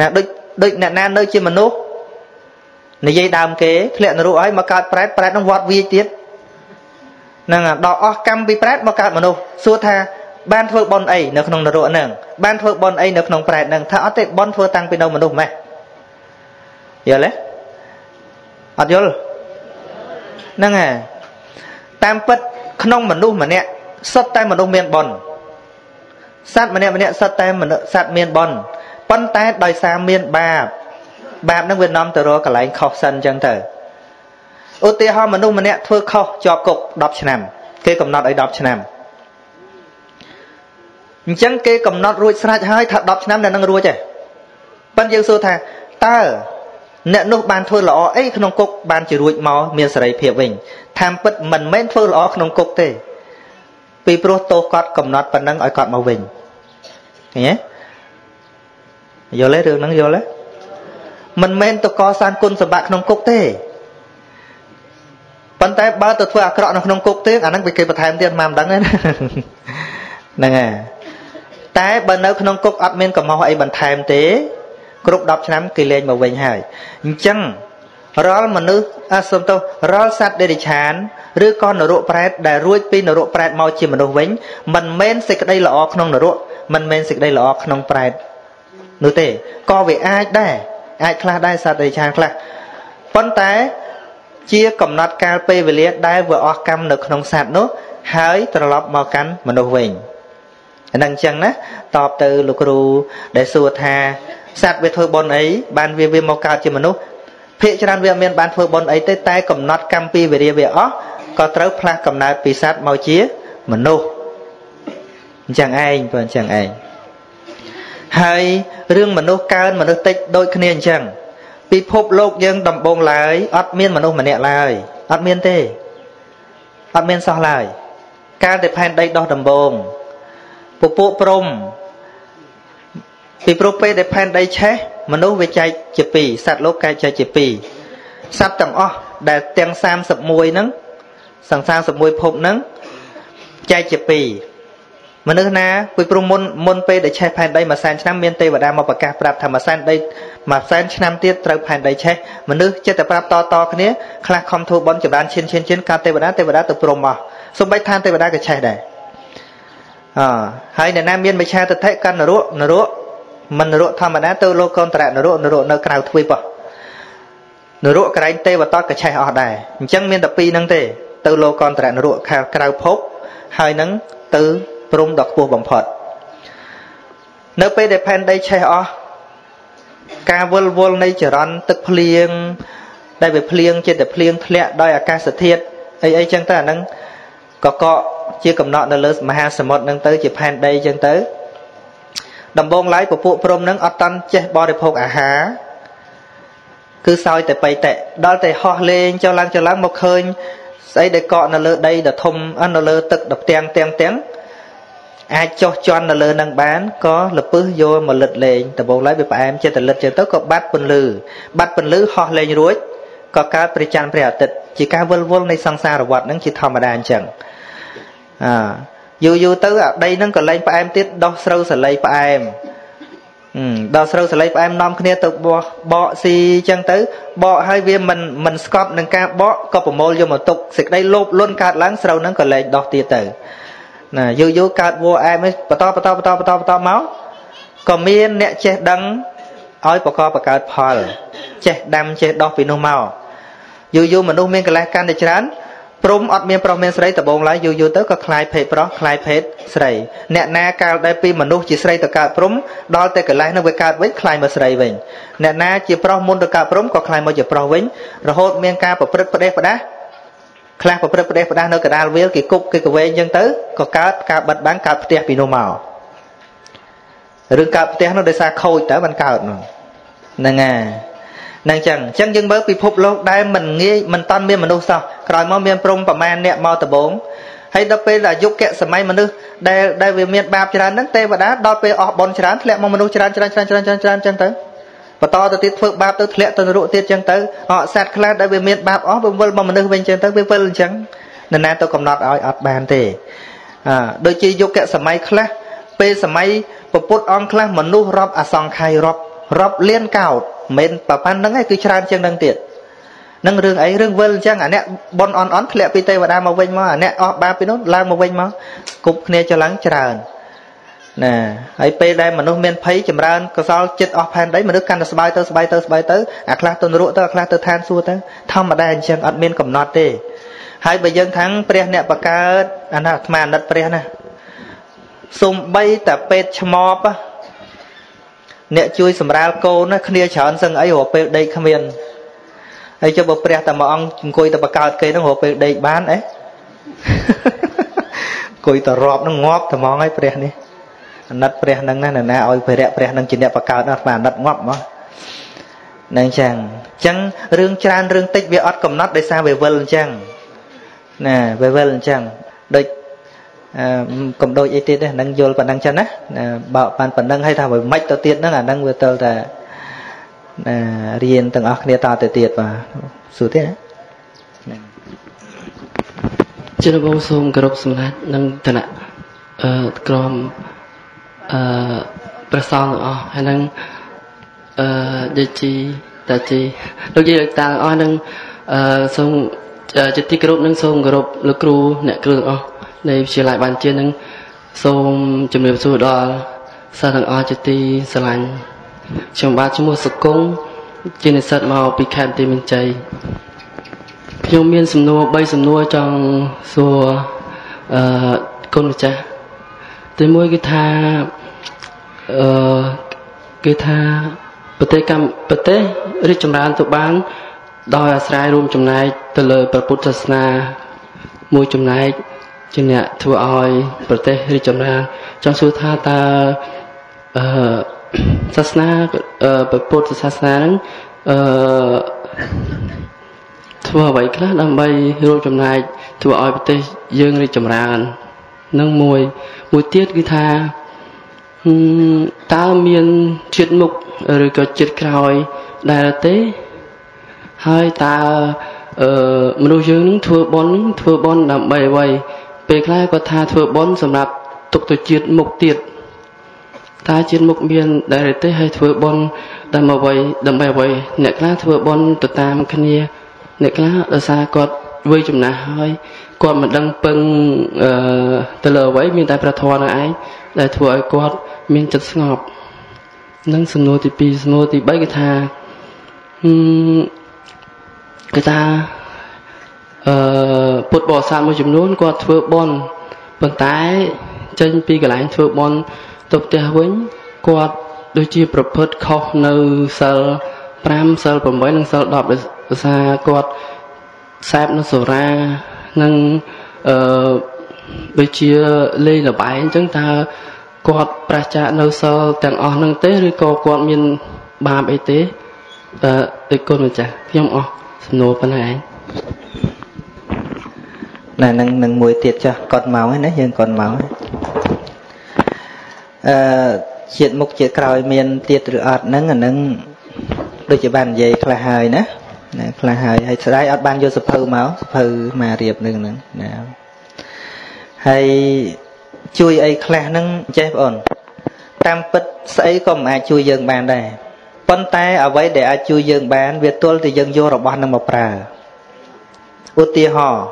ណាដូចដូចអ្នកណានៅជាមនុស្សនិយាយដើមគេធ្លាក់នរកហើយមកកើតប្រែតប្រែតនឹងវត្តវាទៀតហ្នឹងដល់អស់កម្មពីប្រែតមកកើតមនុស្សសួរថា បានធ្វើបន់អីនៅក្នុងនរកហ្នឹងបានធ្វើបន់អីនៅក្នុងប្រែតហ្នឹងថាអត់ទេបន់ធ្វើតាំងពីនៅមនុស្សម៉េះយល់ទេអត់យល់ហ្នឹងហើយតាមពិតក្នុងមនុស្សម្នាក់សុទ្ធតែមនុស្សមានបន់សត្វម្នាក់ម្នាក់សុទ្ធតែមនុស្សសត្វមានបន់ប៉ុន្តែដោយសារមានបាបបាបហ្នឹងវានាំទៅរកកន្លែងខុសសិនអញ្ចឹងទៅឧទាហរណ៍មនុស្សម្នាក់ធ្វើខុសជាប់គុក10ឆ្នាំ គេកំណត់ឲ្យ10ឆ្នាំ អញ្ចឹងគេកំណត់រួចស្រេចហើយថា10ឆ្នាំនៅនឹងរួចទេប៉ិនយើងសួរថាតើអ្នកនោះបានធ្វើល្អអីក្នុងគុកបានជារួចមកមានសេរីភាពវិញតាមពិតមិនមែនធ្វើល្អក្នុងគុកទេ ពីព្រោះទោសគាត់កំណត់ប៉ុណ្ណឹងឲ្យគាត់មកវិញឃើញទេយល់ទេរឿងហ្នឹងយល់ទេមិនមែនទៅកសាងគុណសម្បត្តិក្នុងគុកទេប៉ុន្តែបើទៅធ្វើអាក្រក់នៅក្នុងគុកទេអាហ្នឹងវាគេបន្ថែមទៀតមកមិនដឹងទេហ្នឹងហើយ តែបើនៅក្នុងគុកអត់មានកំហុសអីបន្ថែមទេ គ្រប់10ឆ្នាំគេលែងមកវិញហើយអញ្ចឹងរាល់មនុស្សអសុំទោសរាល់សត្វដេរិឆានឬក៏នរកប្រែតដែលរួចពីនរកប្រែតមកជាមនុស្សវិញមិនមែនសេចក្តីល្អក្នុងនរកមិនមែនសេចក្តីល្អក្នុងប្រែតនោះទេក៏វាអាចដែរអាចខ្លះដែរសត្វដេរិឆានខ្លះប៉ុន្តែជាកំណត់កាលពេលវេលាដែលវាអស់កម្មនៅក្នុងសត្វនោះហើយត្រឡប់មកកាន់មនុស្សវិញ អានឹងអញ្ចឹងណាតបទៅលោកគ្រូដែលសួរថាសត្វវាធ្វើបុណ្យអីបានវាវាមកកើតជាមនុស្សភាកច្រើនវាមានបានធ្វើបុណ្យអីទេតែកំណត់កម្មពីវិរិយវាអស់ក៏ត្រូវផ្លាស់កំណើតពីសត្វមកជាមនុស្សអញ្ចឹងឯងបើអញ្ចឹងឯងហើយរឿងមនុស្សកើនមនុស្សតិចដូចគ្នាអញ្ចឹងពិភពលោកយើងដំបងឡើយអត់មានមនុស្សម្នាក់ឡើយអត់មានទេអត់មានសោះឡើយកាលតែផែនដីដោះដំបង ពពួកព្រំពីព្រោះពេលដែលផែនដីឆេះមនុស្សវាចែកជាពីរសត្វលោកកែចែកជាពីរសត្វទាំងអស់ដែលទាំង31ហ្នឹងសង្សារ31ភពហ្នឹងចែកជាពីរមនុស្សណាពីព្រោះមុនមុនពេលដែលឆេះផែនដីមួយសែនឆ្នាំមានទេវតាមកប្រកាសប្រាប់ថាមួយសែនដីមួយសែនឆ្នាំទៀតត្រូវផែនដីឆេះមនុស្សចិត្តតែប្រាប់តតគ្នាខ្លះខំធ្វើបន់ចម្រើនឈានឈានឈានកើតទេវតាទេវតាទៅព្រមអស់សូម្បីឋានទេវតាក៏ឆេះដែរ អហើយអ្នកណាមានមិឆាទិដ្ឋិកាន់នរកនរកមិននរកធម្មតាទៅលោកកនតរៈនរកនរកនៅក្រៅទ្វីបនរកក្រែងទេវតតក៏ឆេះអស់ដែរអញ្ចឹងមានតែពីរហ្នឹងទេ ទៅលោកកនតរៈនរកខាងក្រៅភពហើយនឹងទៅព្រំដ៏ខ្ពស់បំផុតនៅពេលដែលផែនដីឆេះអស់ការវិលវល់នៃចរន្តទឹកភ្លៀងដែលវាភ្លៀងចិត្តតែភ្លៀងធ្លាក់ដោយអាកាសធាតុអីអីចឹងទៅអាហ្នឹង កកជាកំណត់នៅលើមហាសមុទ្រហ្នឹងទៅជាផែនដីចឹងទៅដំបងឡើយពពួកព្រំហ្នឹងអត់តាន់ចេះបរិភោគអាហារគឺសោយតែបៃតៈដល់តែហោះលេងចុះឡើងចុះឡើងមកឃើញស្អីដែលកក់នៅលើដីដ៏ធំនៅលើទឹកដ៏ផ្ទាំងទាំងទាំងអាចចុះជន់នៅលើនឹងបានក៏លពឹសយកមកលិតលេងដំបងឡើយវាផ្អែមចិត្តលិតចឹងទៅក៏បាត់ពន្លឺបាត់ពន្លឺហោះលេងរួច ក៏កើតព្រះច័ន្ទព្រះអាទិត្យជាការវិលវល់នៃសង្សារវដ្តហ្នឹងជាធម្មតាអញ្ចឹងអើយូរយូរទៅអាដីហ្នឹងក៏លែងផ្អែមទៀតដោះស្រូវសលៃផ្អែមដល់ស្រូវសលៃផ្អែមនាំគ្នាទៅបោះបកស៊ីអញ្ចឹងទៅបកហើយវាមិនមិនស្កប់នឹងការបកក៏ប្រមូលយកមកទុកសេចក្តីលោភលន់កើតឡើងស្រូវហ្នឹងក៏លែងដោះទៀតទៅណាយូរយូរកើតវល់អែមបន្តបន្តបន្តបន្តបន្តមកក៏មានអ្នកចេះដឹងឲ្យបកបកើតផល ចេះដាំចេះដោះពីនោះមក យូរយូរមនុស្សមានកលេសកាន់តែច្រើនព្រំអត់មានប្រុសមានស្រីដបងឡើយយូរយូរទៅក៏คล้ายភេទប្រុសคล้ายភេទស្រីអ្នកណាកាលដែលពីមនុស្សជាស្រីទៅកើតព្រំដល់តែកលេសនឹងវាកើតវិញคล้ายមកស្រីវិញអ្នកណាជាប្រុសមុនទៅកើតព្រំក៏คล้ายមកជាប្រុសវិញរហូតមានការប្រព្រឹត្តផ្ដេសផ្ដាស់ខ្លះប្រព្រឹត្តផ្ដេសផ្ដាស់នៅកដាលវាលគេគប់គេកវែងអញ្ចឹងទៅក៏កើតការបិទបាំងកើតផ្ទះពីនោះមករឿងកើតផ្ទះនោះដោយសារខូចតើมันកើតនោះហ្នឹងហើយ នឹងចឹងអញ្ចឹងយើងមើលពិភពលោកដែលមិនងាយមិនតាន់មានមនុស្សសោះក្រោយមកមានព្រំប្រមាណអ្នកមកដំបងហើយដល់ពេលដែលយុគសម័យមនុស្សដែលដែលវាមានបាបច្រើនហ្នឹងទេវតាដល់ពេលអស់បនច្រើនធ្លាក់មកមនុស្សច្រើនច្រើនច្រើនច្រើនច្រើនច្រើនចឹងទៅបន្តទៅទៀតធ្វើបាបទៅធ្លាក់ទៅនរកទៀតចឹងទៅអកសត្វខ្លះដែលវាមានបាបអស់វាវិលមកមនុស្សវិញចឹងទៅវាវិលអញ្ចឹងនរណាទៅកំណត់ឲ្យអត់បានទេអឺដូចជាយុគសម័យខ្លះពេលសម័យពពុទ្ធអង្គខ្លះមនុស្សរាប់អសង្ខ័យរាប់ រាប់លានកោតមិនប្រហែលហ្នឹងឯងគឺច្រើនជាងហ្នឹងទៀតនឹងរឿងអីរឿងវិលអញ្ចឹងអាអ្នកបនអន់អន់ធ្លាក់ពីទេវតាមកវិញមកអាអ្នកអស់បាបពីនោះឡើងមកវិញមកគប់គ្នាច្រឡឹងច្រើនណាហើយពេលដែលមនុស្សមានភ័យចម្រើនកសលចិត្តអស់ផែនដីមនុស្សកាន់តែស្បាយទៅស្បាយទៅស្បាយទៅអាខ្លះទៅនរកទៅអាខ្លះទៅឋានសួគ៌ទៅធម្មតាអញ្ចឹងអត់មានកំណត់ទេហើយបើយើងថាងព្រះអ្នកបកើតអាណាអាត្មាអាណិតព្រះណាសំបីតែពេទ្យឆ្មប អ្នកជួយសម្រាលកូនណាគ្នាច្រើនសឹងអីរកពេលដេកគ្មានហើយចុះបើព្រះតែមួយអង្គអង្គុយទៅបកើតគេហ្នឹងរកពេលដេកបានអេអង្គុយទៅរាប់នឹងងាប់ត្មងហើយព្រះនេះអាណិតព្រះនឹងណាណាឲ្យព្រះរៈព្រះនឹងជាអ្នកបកើតណាអាណិតងាប់មកនឹងចឹងអញ្ចឹងរឿងច្រើនរឿងតិចវាអត់កំណត់ដោយសារវាវិលអញ្ចឹងណាវាវិលអញ្ចឹងដូច កុំដូចអីទៀតទេនឹងយល់ប៉ុណ្ណឹងចឹងណាបើបានប៉ុណ្ណឹងហើយថាវាមិនទៅទៀតហ្នឹងអាហ្នឹងវាទៅតែរៀនទាំងអស់គ្នាតទៅទៀតបាទសួរទេណាជិនបងសូមគោរពសម្ដេចនិងឋានៈអឺក្រុមអឺព្រះសង្ឃទាំងអស់ហើយនឹងអឺយាយជីតាជីលោកយាយលោកតាទាំងអស់នឹងអឺសូមជាទីគោរពនិងសូមគោរពលោកគ្រូអ្នកគ្រូទាំងអស់ នៃវិទ្យាល័យបានជានឹងសូមជំរាបសួរដល់សិស្សទាំងអស់ជាទីស្រឡាញ់ខ្ញុំបាទឈ្មោះសកុងជានិស្សិតមកពីខេត្តទីមានជ័យខ្ញុំមានសំណួរ3សំណួរចង់សួរអឺគុណម្ចាស់ទីមួយគឺថាអឺគឺថាប្រទេសកម្ពុជាប្រទេសរីកចម្រើនទៅបាន ដោយអាស្រ័យរួមចំណែកទៅលើព្រះពុទ្ធសាសនាមួយចំណែក ជាអ្នកធ្វើឲ្យប្រទេសរីកចម្រើនចង់សួរថាតើអឺសាសនាព្រះពុទ្ធសាសនាហ្នឹងអឺធ្វើអ្វីខ្លះដើម្បីរួមចំណែកធ្វើឲ្យប្រទេសយើងរីកចម្រើននឹងមួយមួយទៀតគឺថាតើមានជាតិមុខឬក៏ជាតិក្រោយដែលទេហើយតើអឺមនុស្សយើងនឹងធ្វើបន់ធ្វើបន់ដើម្បីអ្វី ពេលខ្លះគាត់ថាធ្វើបន់សម្រាប់ទុកទៅជាតិមុខទៀតតើជាតិមុខមានដែរទេហើយធ្វើបន់ដើម្បីអ្វីដើម្បីអ្វីអ្នកខ្លះធ្វើបន់ទៅតាមគ្នា អ្នកខ្លះដោយសារគាត់វ័យចំណាស់ហើយគាត់មិនដឹងពឹងអឺទៅលើអ្វីមានតែប្រធននឹងឯងដែលធ្វើឲ្យគាត់មានចិត្តស្ងប់នឹងសំណួរទី2សំណួរទី3គឺថាហឹមគឺថា អឺពុទ្ធបរិស័ទមួយចំនួនគាត់ធ្វើបន់ប៉ុន្តែចេញពីកន្លែងធ្វើបន់ទៅផ្ទះវិញគាត់ដូចជាប្រព្រឹត្តខុសនៅសិល5សិល8និងសិល10ដោយសារគាត់ខ្សែបនៅសូរានិងអឺដូចជាលេងលបែងអញ្ចឹងតើគាត់ប្រះចាកនៅសិលទាំងអស់នឹងទេឬក៏គាត់មានបាបអីទេអឺដូចគុណម្ចាស់ខ្ញុំអស់សំណួរប៉ុណ្ណឹងឯង ណានឹងនឹងមួយទៀតចាស់កត់មកហើយណាយើងកត់មកហើយអឺជាតិមុខជាតិក្រោយមានទៀតឬអត់ហ្នឹងអានឹងដូចជាបាននិយាយខ្លះហើយណាណាខ្លះហើយហើយស្ដាយអត់បានយកសភៅមកសភៅមករៀបនឹងហ្នឹងណាហើយជួយអីខ្លះហ្នឹងចេះបងអូនតាមពិតស្អីក៏មិនអាចជួយយើងបានដែរប៉ុន្តែអ្វីដែលអាចជួយយើងបាន វាទល់តែយើងយករបស់នឹងមកប្រើឧទាហរណ៍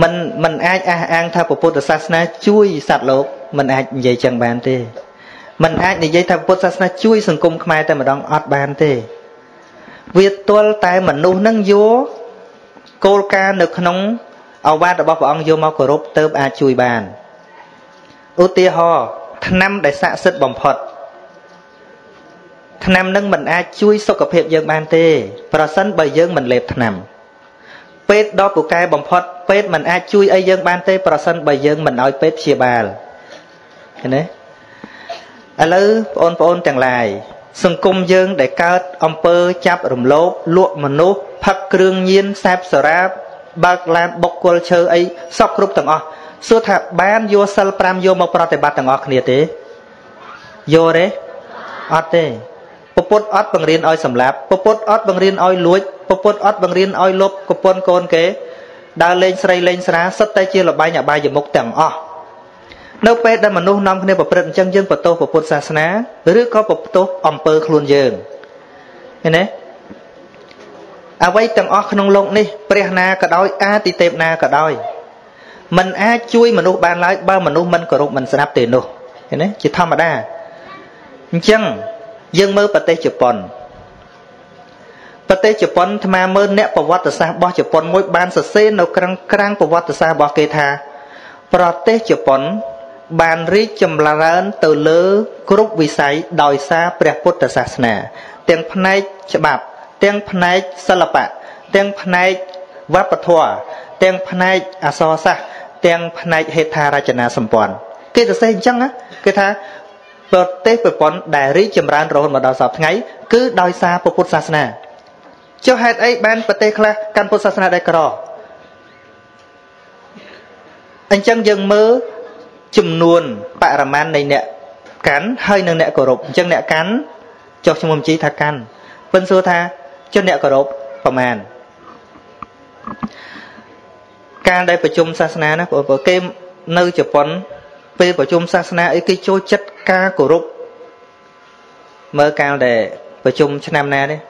មិនមិនអាចអះអាងថាពុទ្ធសាសនាជួយសត្វលោកមិនអាចនិយាយចឹងបានទេមិនអាចនិយាយថាពុទ្ធសាសនាជួយសង្គមខ្មែរតែម្ដងអត់បានទេ វាទល់តែមនុស្សនឹងយល់គោលការណ៍នៅក្នុងអវាទរបស់ព្រះអង្គយកមកគោរពទៅអាចជួយបានឧទាហរណ៍ឆ្នាំដែលស័ក្តិសិទ្ធបំផុតឆ្នាំនឹងមិនអាចជួយសុខភាពយើងបានទេ ប្រសិនបើយើងមិនលេបឆ្នាំ ពេទ្យដ៏ពូកែបំផុតពេទ្យមិនអាចជួយអីយើងបានទេប្រសិនបើយើងមិនឲ្យពេទ្យព្យាបាលឃើញទេឥឡូវបងប្អូនទាំងឡាយសង្គមយើងដែលកើតអំពើចាប់រំលោភលក់មនុស្សផឹកគ្រឿងញៀនសែបសារាបើកឡានបុកគល់ឈើអីសពគ្រប់ទាំងអស់សួរថាបានយកសិល5យកមកប្រតិបត្តិទាំងអស់គ្នាទេយកទេអត់ទេពពុទ្ធអត់បង្រៀនឲ្យសម្លាប់ពពុទ្ធអត់បង្រៀនឲ្យលួច ពពុទ្ធអត់បង្រៀនឲ្យលុបកពន់កូនគេដើរលេងស្រីលេងស្រាសិតតែជាលបែងអបាយមុខទាំងអស់នៅពេលដែលមនុស្សនាំគ្នាប្រព្រឹត្តអញ្ចឹងយើងបន្ទោសពុទ្ធសាសនាឬក៏បន្ទោសអំពើខ្លួនយើងឃើញទេអ្វីទាំងអស់ក្នុងលោកនេះព្រះណាក៏ដោយអាទិទេពណាក៏ដោយมันអាចជួយមនុស្សបានឡើយបើមនុស្សមិនគោរពមិនស្ដាប់ទេនោះឃើញទេជាធម្មតាអញ្ចឹងយើងមើលប្រទេសជប៉ុន ប្រទេសជប៉ុនអាត្មាមើលអ្នកប្រវត្តិសាស្ត្ររបស់ជប៉ុនមួយបានសរសេរនៅក្រាំងក្រាំងប្រវត្តិសាស្ត្ររបស់គេថា ប្រទេសជប៉ុន បានរីកចម្រើនទៅលើគ្រប់វិស័យដោយសារព្រះពុទ្ធសាសនា ទាំងផ្នែកច្បាប់ ទាំងផ្នែកសិល្បៈទាំងផ្នែកវប្បធម៌ទាំងផ្នែកអក្សរសាស្ត្រទាំងផ្នែកហេដ្ឋារចនាសម្ព័ន្ធគេទៅសេអញ្ចឹងគេថាប្រទេសប្រពន្ធដែលរីកចម្រើនរហូតមកដល់សពថ្ងៃគឺដោយសារពុទ្ធសាសនា ចុះហេតុអីបានប្រទេសខ្លះកាន់ពុទ្ធសាសនាដែលក្រអញ្ចឹងយើងមើលចំនួនបរិមាណនៃអ្នកកាន់ហើយនិងអ្នកគោរពអញ្ចឹងអ្នកកាន់ចុះឈ្មោះជីថាកាន់ពិនសួរថាចុះអ្នកគោរពប្រមាណកាលដែលប្រជុំសាសនាណាបងប្អូនគេនៅជប៉ុនពេលប្រជុំសាសនាអីគេចូលចិត្តការគោរពមើលកាលដែលប្រជុំឆ្នាំណានេះ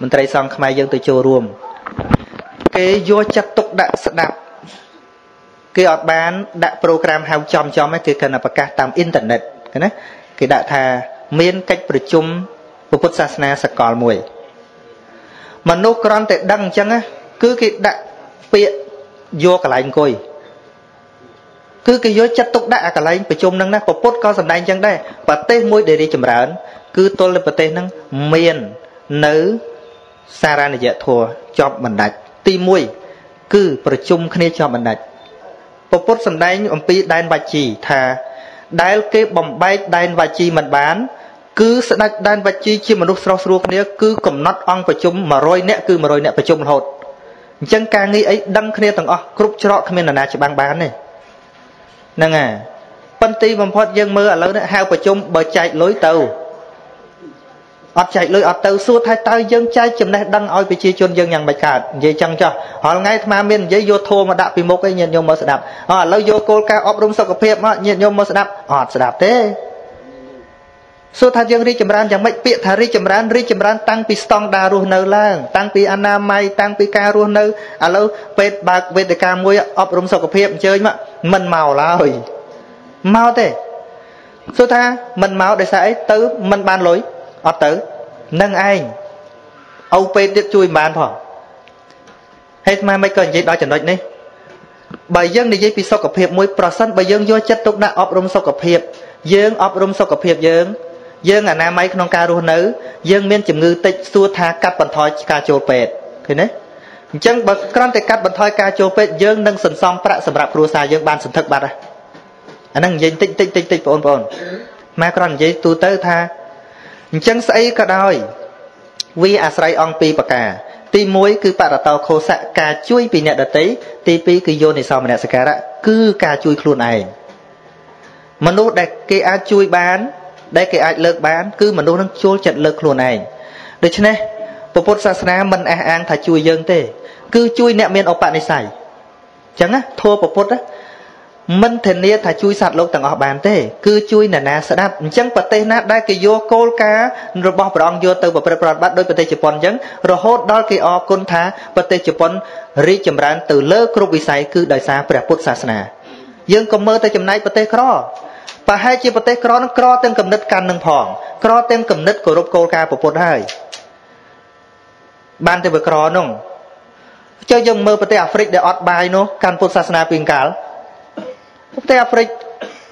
មន្ត្រីសង្ឃខ្មែរយើងទៅចូលរួម គេយកចិត្តទុកដាក់ស្ដាប់គេអត់បានដាក់ប្រូក្រាមហៅចំចំទេគេគ្រាន់តែប្រកាសតាមអ៊ីនធឺណិតណាគេដាក់ថាមានកិច្ចប្រជុំពុទ្ធសាសនាសកលមួយមនុស្សគ្រាន់តែដឹងអញ្ចឹងគឺគេដាក់ពាក្យយកកន្លែងអង្គុយគឺគេយកចិត្តទុកដាក់អាកន្លែងប្រជុំហ្នឹងណាពពុទ្ធក៏សម្ដែងអញ្ចឹងដែរប្រទេសមួយដែលរីកចម្រើន គឺទល់តែប្រទេសហ្នឹងមាននៅ សារណយធัวជាប់បណ្ដាច់ទី1គឺប្រជុំគ្នាជាប់បណ្ដាច់ពពុទ្ធសម្ដែងអំពីដែនវជីថាដែលគេបំបែកដែនវជីមិនបាន គឺស្ដេចដែនវជីជាមនុស្សស្រស់ស្រួលគ្នាគឺកំណត់អង្គប្រជុំ100នាក់គឺ100នាក់ប្រជុំរហូតអញ្ចឹងការងារអីដឹងគ្នាទាំងអស់គ្រប់ច្រកគ្មាននរណាច្បាំងបានទេហ្នឹងហើយប៉ុន្តែបំផុតយើងមើលឥឡូវនេះហៅប្រជុំបើចែកលុយទៅ អត់ចែកលុយអត់ទៅសួរថាតើយើងចែកចំណេះដឹងឲ្យប្រជាជនយើងយ៉ាងម៉េចកើតនិយាយចឹងចុះរាល់ថ្ងៃអាត្មាមាននិយាយយកធัวមកដាក់ពីមុខឯងញាតិញោមមកស្ដាប់អឥឡូវយកគោលការណ៍អប់រំសុខភាពមកញាតិញោមមកស្ដាប់អត់ស្ដាប់ទេសួរថាយើងរីកចម្រើនយ៉ាងម៉េចពាក្យថារីកចម្រើនរីកចម្រើនតាំងពីស្តង់ដាររស់នៅឡើងតាំងពីអនាម័យតាំងពីការរស់នៅឥឡូវពេទ្យបើកវេទិកាមួយអប់រំសុខភាពអញ្ជើញមកមិនមកឡើយមកទេសួរថាមិនមកដោយសារអីទៅមិនបានលុយ អត់ទៅនឹងឯងអូពេទ្យទៀតជួយមិនបានផងហេតុម៉េចមិនក៏និយាយដល់ចំណុចនេះបើយើងនិយាយពីសុខភាពមួយប្រសិនបើយើងយកចិត្តទុកដាក់អប់រំសុខភាព យើងអប់រំសុខភាពយើងយើងអនាម័យក្នុងការរស់នៅ យើងមានជំងឺតិចសួរថាកាត់បន្ថយការចូលពេទ្យឃើញទេអញ្ចឹងបើគ្រាន់តែកាត់បន្ថយការចូលពេទ្យយើងនឹងសន្សំប្រាក់សម្រាប់គ្រួសារយើងបានសន្ធឹកបាត់ហើយអាហ្នឹងនិយាយតិចតិចតិចតិចបងប្អូនម៉ែគ្រាន់និយាយទូទៅថា អញ្ចឹងស្អីក៏ដោយវាអាស្រ័យអង្គពីរប្រការទី1គឺបរតោខោសៈការជួយពីអ្នកដតីទី2គឺយោនិសោមនសិការៈគឺការជួយខ្លួនឯងមនុស្សដែលគេអាចជួយបាន ដែលគេអាចលើកបាន គឺមនុស្សនឹងជួលចិត្តលើកខ្លួនឯងដូច្នេះពុទ្ធសាសនាមិនអះអាងថាជួយយើងទេ គឺជួយអ្នកមានឧបនិស្ស័យអញ្ចឹងណាធម៌ពុទ្ធ មិនធានាថាជួយសត្វលោកទាំងអស់បានទេគឺជួយអ្នកណាស្ដាប់អញ្ចឹងប្រទេសណាដែលគេយកគោលការណ៍របស់ព្រះអង្គយកទៅប្រព្រឹត្តប្រតិបត្តិដោយប្រទេសជប៉ុនអញ្ចឹងរហូតដល់គេអរគុណថាប្រទេសជប៉ុនរីកចម្រើនទៅលើគ្រប់វិស័យគឺដោយសារព្រះពុទ្ធសាសនា យើងក៏មើលទៅចំណែកប្រទេសក្រប្រហែលជាប្រទេសក្រនឹងក្រទាំងគំនិតកាន់នឹងផងក្រទាំងគំនិតគោរពគោលការណ៍ពុទ្ធហើយបានទៅវាក្រនោះចុះយើងមើលប្រទេសអាហ្វ្រិកដែលអត់បាយនោះកាន់ពុទ្ធសាសនាពីកាល ប្រទេសអាហ្វ្រិក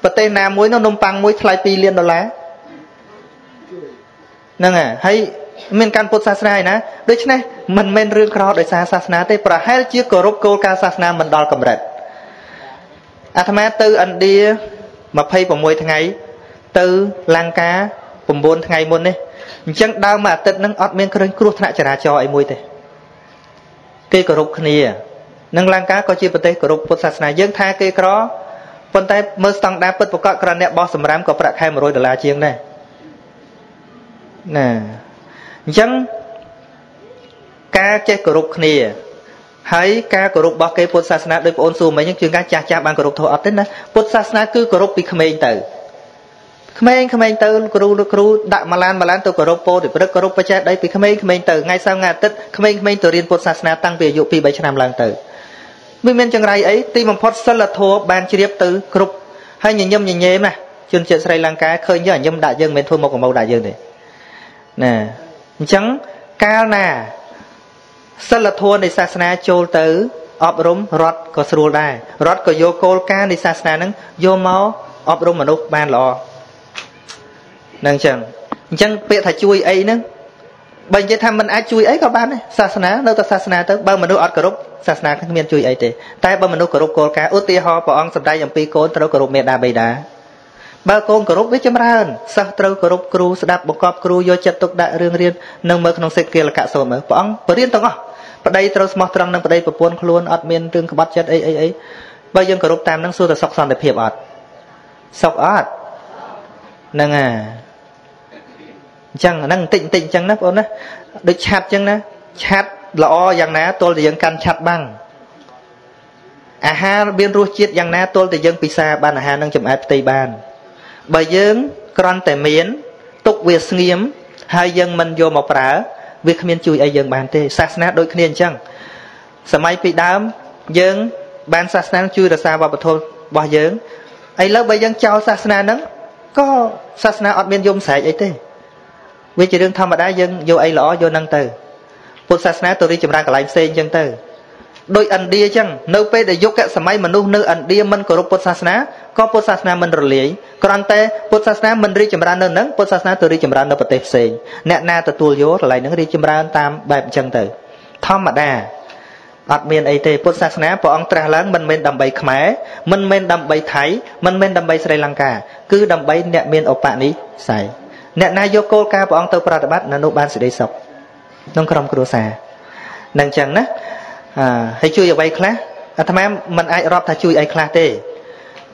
ប្រទេសណាមួយនោះនំប៉័ងមួយថ្លៃ2លានដុល្លារហ្នឹងហើយមានកាន់ពុទ្ធសាសនាឯណាដូច្នេះមិនមែនរឿងក្រដោយសារសាសនាទេប្រហែលជាគោរពគោលការណ៍សាសនាមិនដល់កម្រិតអាត្មាទៅឥណ្ឌា26ថ្ងៃ ទៅលង្កា9ថ្ងៃមុននេះអញ្ចឹងដើមមួយអាទិត្យហ្នឹងអត់មានគ្រឿងគ្រោះថ្នាក់ចរាចរណ៍អីមួយទេគេគោរពគ្នានឹងលង្កាក៏ជាប្រទេសគោរពពុទ្ធសាសនាយើងថាគេក្រ ប៉ុន្តែមើលស្តង់ដារពិតប្រកបក្រអ្នកបោះសម្រាមក៏ប្រាក់ខែ100ដុល្លារជាងដែរណាអញ្ចឹងការចេះគោរពគ្នាហើយការគោរពរបស់គេពុទ្ធសាសនាដោយបងអូនសួរមិញហ្នឹងគឺការចាស់ចាស់បានគោរពធម៌អត់ទេណាពុទ្ធសាសនាគឺគោរពពីក្មេងទៅក្មេងក្មេងទៅគ្រូគ្រូដាក់ម៉ឡានម៉ឡានទៅគោរពពោធិព្រឹកគោរពបច្ចេកដីពីក្មេងក្មេងទៅថ្ងៃសៅរ៍ថ្ងៃអាទិត្យក្មេងក្មេងទៅរៀនពុទ្ធសាសនាតាំងពីអាយុ2 3ឆ្នាំឡើងទៅ មិនមានចង្រៃអីទីបំផុតសិលធម៌បានជ្រាបទៅគ្រប់ហើយញញឹមញញែមណាជនជាតិស្រីលង្កាឃើញយើងញញឹមដាក់យើងមិនធ្វើមកកម្មៅដាក់យើងទេណាអញ្ចឹងកាលណាសិលធម៌នៃសាសនាចូលទៅអប់រំរដ្ឋក៏ស្រួលដែររដ្ឋក៏យកគោលការណ៍នៃសាសនាហ្នឹងយកមកអប់រំមនុស្សបានល្អនឹងអញ្ចឹងអញ្ចឹងពាក្យថាជួយអីហ្នឹង បើនិយាយថាមិនអាចជួយអីក៏បានដែរសាសនានៅតែសាសនាទៅបើមនុស្សអត់គោរពសាសនាគ្មានជួយអីទេតែបើមនុស្សគោរពគោលការណ៍ឧទាហរណ៍ព្រះអង្គសម្ដែងអំពីកូនត្រូវគោរពមេដាបេដាបើកូនគោរពវាចម្រើនសិស្សត្រូវគោរពគ្រូស្ដាប់បង្កប់គ្រូយកចិត្តទុកដាក់រឿងរៀននឹងមើលក្នុងសេចក្ដីលកៈសូមមើលព្រះអង្គបរៀនទាំងអស់ប្តីត្រូវស្មោះត្រង់នឹងប្តីប្រពន្ធខ្លួនអត់មានរឿងក្បត់ចិត្តអីអីអីបើយើងគោរពតាមនឹងសួរតែសុខសន្តិភាពអត់សុខអត់ហ្នឹងហើយអញ្ចឹងហ្នឹងបន្តិចបន្តិចអញ្ចឹងណាបងណាដូចឆាត់អញ្ចឹងណាឆាត់ល្អយ៉ាងណាទល់តែយើងកាន់ឆាត់បាំងអាហារមានរសជាតិយ៉ាងណាទល់តែយើងពិសាបានអាហារនឹងចំអែតផ្ទៃបានបើយើងគ្រាន់តែមានទុកវាស្ងៀមហើយយើងមិនយកមកប្រើវាគ្មានជួយអីយើងបានទេសាសនាដូចគ្នាអញ្ចឹងសម័យពីដើមយើងបានសាសនាជួយរក្សាវប្បធម៌របស់យើងឥឡូវបើយើងចោលសាសនាហ្នឹងក៏សាសនាអត់មានយំស្រែកអីទេ វាជារឿងធម្មតាយើងយកអីល្អយកហ្នឹងទៅពុទ្ធសាសនាទៅរីចម្រើនកន្លែងផ្សេងអញ្ចឹងទៅដោយឥណ្ឌាអញ្ចឹងនៅពេលដែលយុគសម័យមនុស្សនៅឥណ្ឌាមិនគោរពពុទ្ធសាសនាក៏ពុទ្ធសាសនាមិនរលាយគ្រាន់តែពុទ្ធសាសនាមិនរីកចម្រើននៅនឹងពុទ្ធសាសនាទៅរីកចម្រើននៅប្រទេសផ្សេងអ្នកណាទទួលយកកន្លែងហ្នឹងរីកចម្រើនតាមបែបអញ្ចឹងទៅធម្មតាអត់មានអីទេពុទ្ធសាសនាព្រះអង្គត្រាស់ឡើងមិនមែនដើម្បីខ្មែរមិនមែនដើម្បីថៃមិនមែនដើម្បីស្រីលង្កាគឺដើម្បីអ្នកមានឧបនិស្ស័យ អ្នកណាយកគោលការណ៍ព្រះអង្គទៅប្រតិបត្តិនៅនោះបានសេចក្តីសុខក្នុងក្រុមគ្រួសារនឹងអញ្ចឹងណាអឺហើយជួយអ្វីខ្លះអាត្មាមិនអាចរាប់ថាជួយអីខ្លះទេ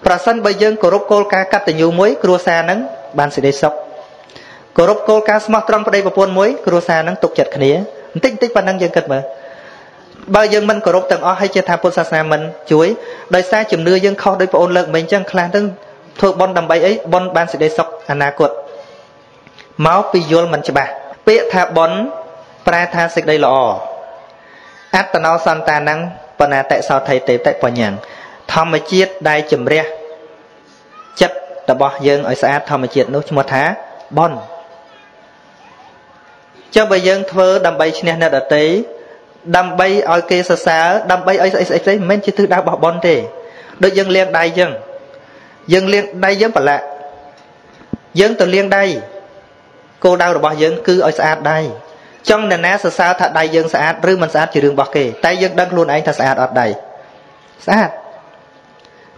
ប្រសិនបើយើងគោរពគោលការណ៍កតញ្ញូមួយគ្រួសារនឹងបានសេចក្តីសុខគោរពគោលការណ៍ស្មោះត្រង់ប្តីប្រពន្ធមួយគ្រួសារនឹងទុកចិត្តគ្នាបន្តិចបន្តិចប៉ុណ្ណឹងយើងគិតមើលបើយើងមិនគោរពទាំងអស់ហើយជាថាពុទ្ធសាសនាមិនជួយដោយសារជំនឿយើងខុសដោយបងអូនលើកមិញអញ្ចឹងខ្លះទៅធ្វើបន់ដើម្បីអីបន់បានសេចក្តីសុខអនាគត មកពីយល់មិនច្បាស់ពាក្យថាបន់ប្រែថាសេចក្តីល្អអត្តនោសន្តានังបណាតិសោថៃទេតិបញ្ញាធម្មជាតិដែលជំរះចិត្តរបស់យើងឲ្យស្អាតធម្មជាតិនោះឈ្មោះថាបន់ចុះបើយើងធ្វើដើម្បីឈ្នះអ្នកដតីដើម្បីឲ្យគេសរសើរដើម្បីឲ្យស្អីស្អីផ្សេងមិនមែនជាទិសដៅរបស់បន់ទេដូចយើងលាងដៃយើងយើងលាងដៃយើងប្រឡាក់យើងទៅលាងដៃ គោលដៅរបស់យើងគឺឲ្យស្អាតដៃចង់អ្នកណាសរសើរថាដៃយើងស្អាតឬមិនស្អាតជារឿងរបស់គេតែយើងដឹងខ្លួនឯងថាស្អាតអត់ដៃស្អាត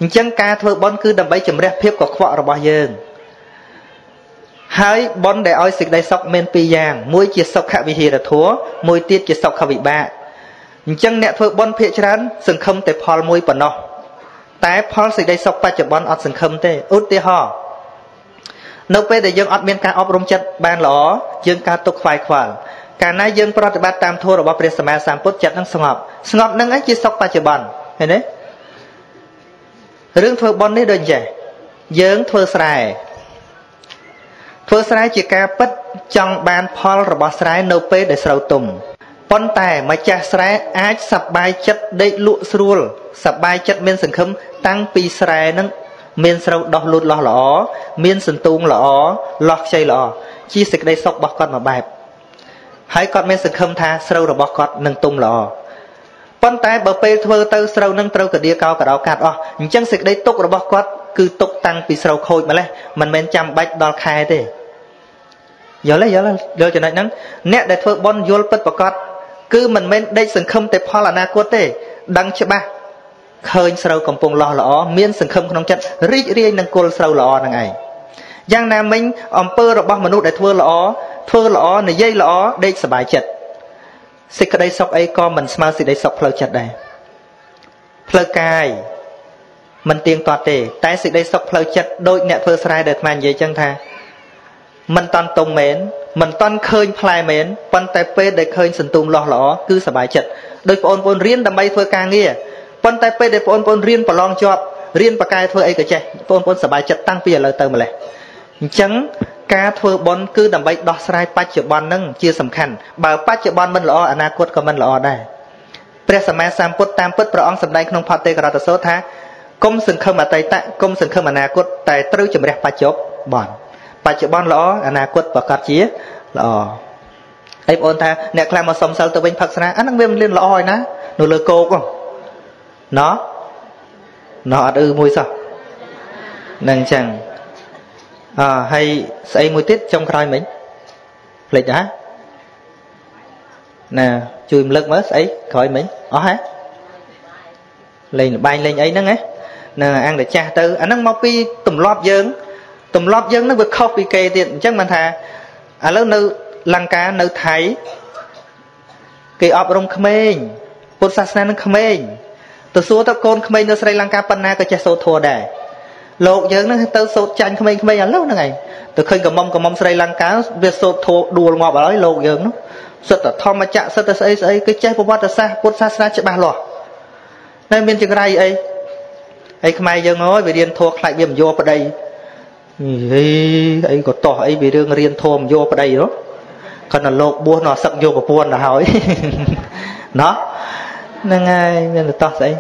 អញ្ចឹងការធ្វើបុណ្យគឺដើម្បីជំរះភាពកខ្វក់របស់យើងហើយបុណ្យដែលឲ្យសេចក្តីសុខមានពីរយ៉ាង មួយជាសុខវិហារធัวមួយទៀតជាសុខវិបាកអញ្ចឹងអ្នកធ្វើបុណ្យភាកច្រើន សង្ឃឹមតែផលមួយប៉ុណ្ណោះតែផលសេចក្តីសុខបច្ចុប្បន្នអត់សង្ឃឹមទេឧទាហរណ៍ នៅពេលដែលយើងអត់មានការអប់រំចិត្តបានល្អយើងកើតទុកខ្វាយខ្វល់កាលណាយើងប្រតិបត្តិតាមធម៌របស់ព្រះសម្មាសម្ពុទ្ធចិត្តនឹងស្ងប់ស្ងប់នឹងឯងជាសុខបច្ចុប្បន្នឃើញទេរឿងធ្វើបុណ្យនេះដូចចេះយើងធ្វើស្រែធ្វើស្រែជាការពិតចង់បានផលរបស់ស្រែនៅពេលដែលស្រូវទុំប៉ុន្តែម្ចាស់ស្រែអាចសប្បាយចិត្តដេកលក់ស្រួលសប្បាយចិត្តមានសង្ឃឹមតាំងពីស្រែនឹង មានស្រូវដោះលូតលាស់ល្អមានសន្ទូងល្អលាស់ខ្ចីល្អជាសេចក្តីសុខរបស់គាត់មួយបែបហើយគាត់មានសង្ឃឹមថាស្រូវរបស់គាត់នឹងទុំល្អប៉ុន្តែបើពេលធ្វើទៅស្រូវនឹងត្រូវកដៀកោកដោកាត់អស់អញ្ចឹងសេចក្តីទុករបស់គាត់គឺទុកតាំងពីស្រូវខូចម្លេះមិនមែនចាំបាច់ដល់ខែទេយល់ទេយល់យល់ចំណុចហ្នឹងអ្នកដែលធ្វើបន់យល់ពិតប្រកបគឺមិនមែនដេកសង្ឃឹមតែផលអនាគតទេដឹងច្បាស់ ឃើញស្រូវកំពុងលាស់ល្អមានសង្ឃឹមក្នុងចិត្តរីករាយនឹងគល់ស្រូវល្អនឹងឯងយ៉ាងណាមិញអំពើរបស់មនុស្សដែលធ្វើល្អធ្វើល្អនិយាយល្អដេកសบายចិត្តសេចក្តីសុខអីក៏មិនស្មើសេចក្តីសុខផ្លូវចិត្តដែរផ្លូវកាយមិនទៀងទាត់ទេ តែសេចក្តីសុខផ្លូវចិត្តដូចអ្នកធ្វើស្រែដែលអាត្មានិយាយចឹងថាមិនតន់ទុំមែនមិនតន់ឃើញផ្លែមែនប៉ុន្តែពេលដែលឃើញសន្ទុំលាស់ល្អគឺសบายចិត្តដោយបងប្អូនរៀនដើម្បីធ្វើការងារ ប៉ុន្តែពេលដែលបងប្អូនរៀនប្រឡងជាប់រៀនប៉ាកែធ្វើអីក៏ចេះបងប្អូនសប្បាយចិត្តតាំងពីឥឡូវទៅម្លេះអញ្ចឹងការធ្វើបុណ្យគឺដើម្បីដោះស្រាយបច្ចុប្បន្ននឹងជាសំខាន់បើបច្ចុប្បន្នមិនល្អអនាគតក៏មិនល្អដែរព្រះសម្មាសម្ពុទ្ធតាមពិតព្រះអង្គសម្ដែងក្នុងផតទេករតសោថាកុំសង្ឃឹមអតីតៈកុំសង្ឃឹមអនាគតតែត្រូវជំរះបច្ចុប្បន្នបច្ចុប្បន្នល្អអនាគតប្រកបជាល្អហើយបងអូនថាអ្នកខ្លះមកសុំសិលទៅវិញផឹកស្រាអាហ្នឹងវាមិនលៀនល្អហើយណានៅលើគោកហ្នឹង ណោះណោះអត់អឺមួយសោះនឹងអញ្ចឹងអើហើយស្អីមួយទៀតចុងក្រោយមិញភ្លេចហ៎ណាជួយរំលឹកមើលស្អីក្រោយមិញអស់ហ៎លេងលបែងលេងអីហ្នឹងណានឹងអង្គតែចាស់ទៅអាហ្នឹងមកពីទម្លាប់យើងទម្លាប់យើងនឹងវាខុសពីគេទៀតអញ្ចឹងបានថាឥឡូវនៅលង្កានៅថៃគេអប់រំក្មេងពុទ្ធសាសនានឹងក្មេង ទៅសួរទៅកូនក្មេងនៅស្រីលង្កាប៉ុណ្ណាក៏ចេះសូត្រធម៌ដែរលោកយើងនឹងទៅសូត្រចាញ់ក្មេងៗឥឡូវហ្នឹងឯងទៅឃើញកំមុំកំមុំស្រីលង្កាវាសូត្រធម៌ដួលងាប់ហើយលោកយើងនោះសិតតែធម្មចក្រសិតតែស្អីស្អីគឺចេះប្រវត្តិសាស្ត្រពុទ្ធសាសនាច្បាស់លាស់តែមានចង្រៃអីហើយខ្មែរយើងអើយវារៀនធម៌ខ្លាចវាមិនយកប្តីហីអីក៏តោះអីវារឿងរៀនធម៌យកប្តីហ៎គាត់នៅលោកបួសនៅសឹកយកប្រពន្ធទៅហើយណោះ ហ្នឹងហើយមានតោះស្អី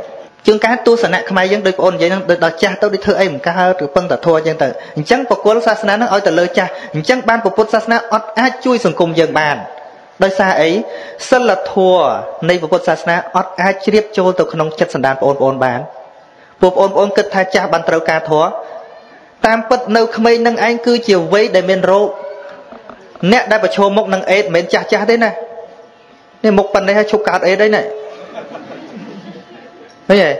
ជាងការទស្សនៈខ្មែរយើងដោយបងអូននិយាយហ្នឹងដូចដល់ចាស់ទៅដូចធ្វើអីមិនកើតឬពឹងតែធัวអញ្ចឹងទៅអញ្ចឹងបកុលសាសនាហ្នឹងឲ្យទៅលើចាស់អញ្ចឹងបានពុទ្ធសាសនាអត់អាចជួយសង្គមយើងបានដោយសារអីសិលធម៌នៃពុទ្ធសាសនាអត់អាចជ្រាបចូលទៅក្នុងចិត្តសន្តានបងប្អូនបានពួកបងប្អូនគិតថាចាស់បានត្រូវការធម៌តាមពិតនៅក្មេងនឹងឯងគឺជាវ័យដែលមានរោគអ្នកដែលប្រឈមមុខនឹងអេដមិនមែនចាស់ចាស់ទេណានេះមុខប៉ុណ្ណេះហើយឈប់កើតអេដហើយណា ឃើញទេ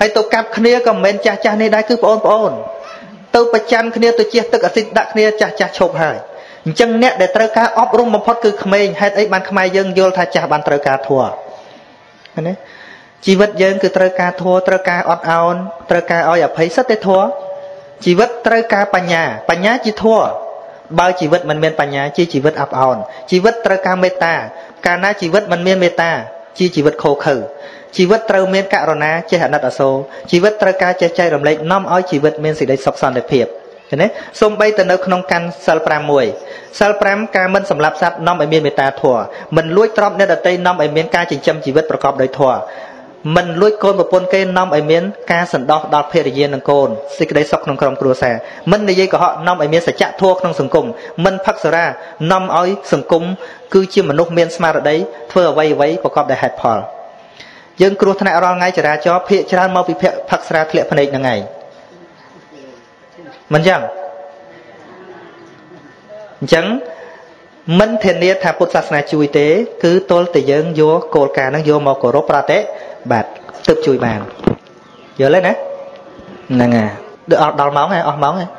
ហើយទៅកាប់គ្នាក៏មិនមែនចាស់ចាស់នេះដែរគឺបងប្អូនទៅប្រច័នគ្នាទៅជះទឹកអាស៊ីតដាក់គ្នាចាស់ចាស់ឈប់ហើយអញ្ចឹងអ្នកដែលត្រូវការអប់រំបំផុតគឺក្មេងហេតុអីបានខ្មែរយើងយល់ថាចាស់បានត្រូវការធัวឃើញទេជីវិតយើងគឺត្រូវការធัวត្រូវការអត់ឱនត្រូវការឲ្យអភ័យសិតតែធัวជីវិតត្រូវការបញ្ញាបញ្ញាជាធัวបើជីវិតមិនមានបញ្ញាជាជីវិតអាប់អោនជីវិតត្រូវការមេត្តាកាលណាជីវិតមិនមានមេត្តាជាជីវិតខូខើ ជីវិតត្រូវមានករណាចេះអាណិតអាសូរជីវិតត្រូវការចេះចែករំលែកនាំឲ្យជីវិតមានសេចក្តីសុខសន្តិភាពឃើញទេសូម្បីទៅនៅក្នុងកាន់សិល5មួយសិល5ការមិនសម្លាប់សត្វនាំឲ្យមានមេត្តាធម៌មិនលួចទ្រព្យអ្នកដទៃនាំឲ្យមានការចិញ្ចឹមជីវិតប្រកបដោយធម៌មិនលួចកូនប្រពន្ធគេនាំឲ្យមានការសន្តោសដល់ភរិយានិងកូនសេចក្តីសុខក្នុងក្រុមគ្រួសារមិននិយាយកុហកនាំឲ្យមានសច្ចធម៌ក្នុងសង្គមមិនផឹកសារានាំឲ្យសង្គមគឺជាមនុស្សមានស្មារតីធ្វើអ្វីអ្វីប្រកបដោយហេតុផល យើងគ្រោះថ្នាក់រាល់ថ្ងៃចរាចរណ៍ភាកច្រើនមកពីភ័ក្រផឹកស្រាធ្លាក់ភ្នែកហ្នឹងឯងមិនចឹងអញ្ចឹងមិនធានាថាពុទ្ធសាសនាជួយទេ គឺទល់តែយើងយកគោលការណ៍ហ្នឹងយកមកគោរពប្រតិបត្តិទើបជួយបានយល់ទេណាហ្នឹងហើយដល់អត់ដល់ម៉ោងហើយអស់ម៉ោងហើយ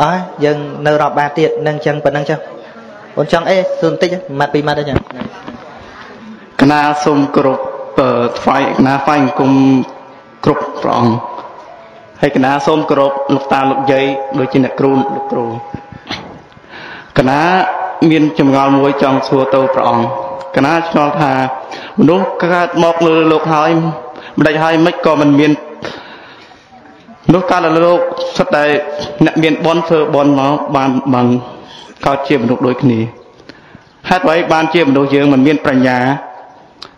អស់យើងនៅរាប់បាទៀតនឹងអញ្ចឹងប៉ុណ្ណឹងចុះអូនចង់អីសួរបន្តិចម៉ាត់ពីរម៉ាត់អញ្ចឹងកណាសូមគោរព ថ្វាយកណាថ្វាយអង្គមគ្រប់ព្រះអង្គហើយកណាសូមគោរពលោកតាលោកយាយដូចជាអ្នកគ្រូលោកគ្រូកណាមានចម្ងល់មួយចង់សួរទៅព្រះអង្គកណាឆ្ងល់ថាមនុស្សកើតមកលើលោកហើយមិនដេចហើយមិនក៏មិនមានមនុស្សកើតលើលោកសុទ្ធតែអ្នកមានបនធ្វើបនមកបានបានកើតជាមនុស្សដូចគ្នាហេតុអ្វីបានជាមនុស្សយើងមិនមានប្រាជ្ញា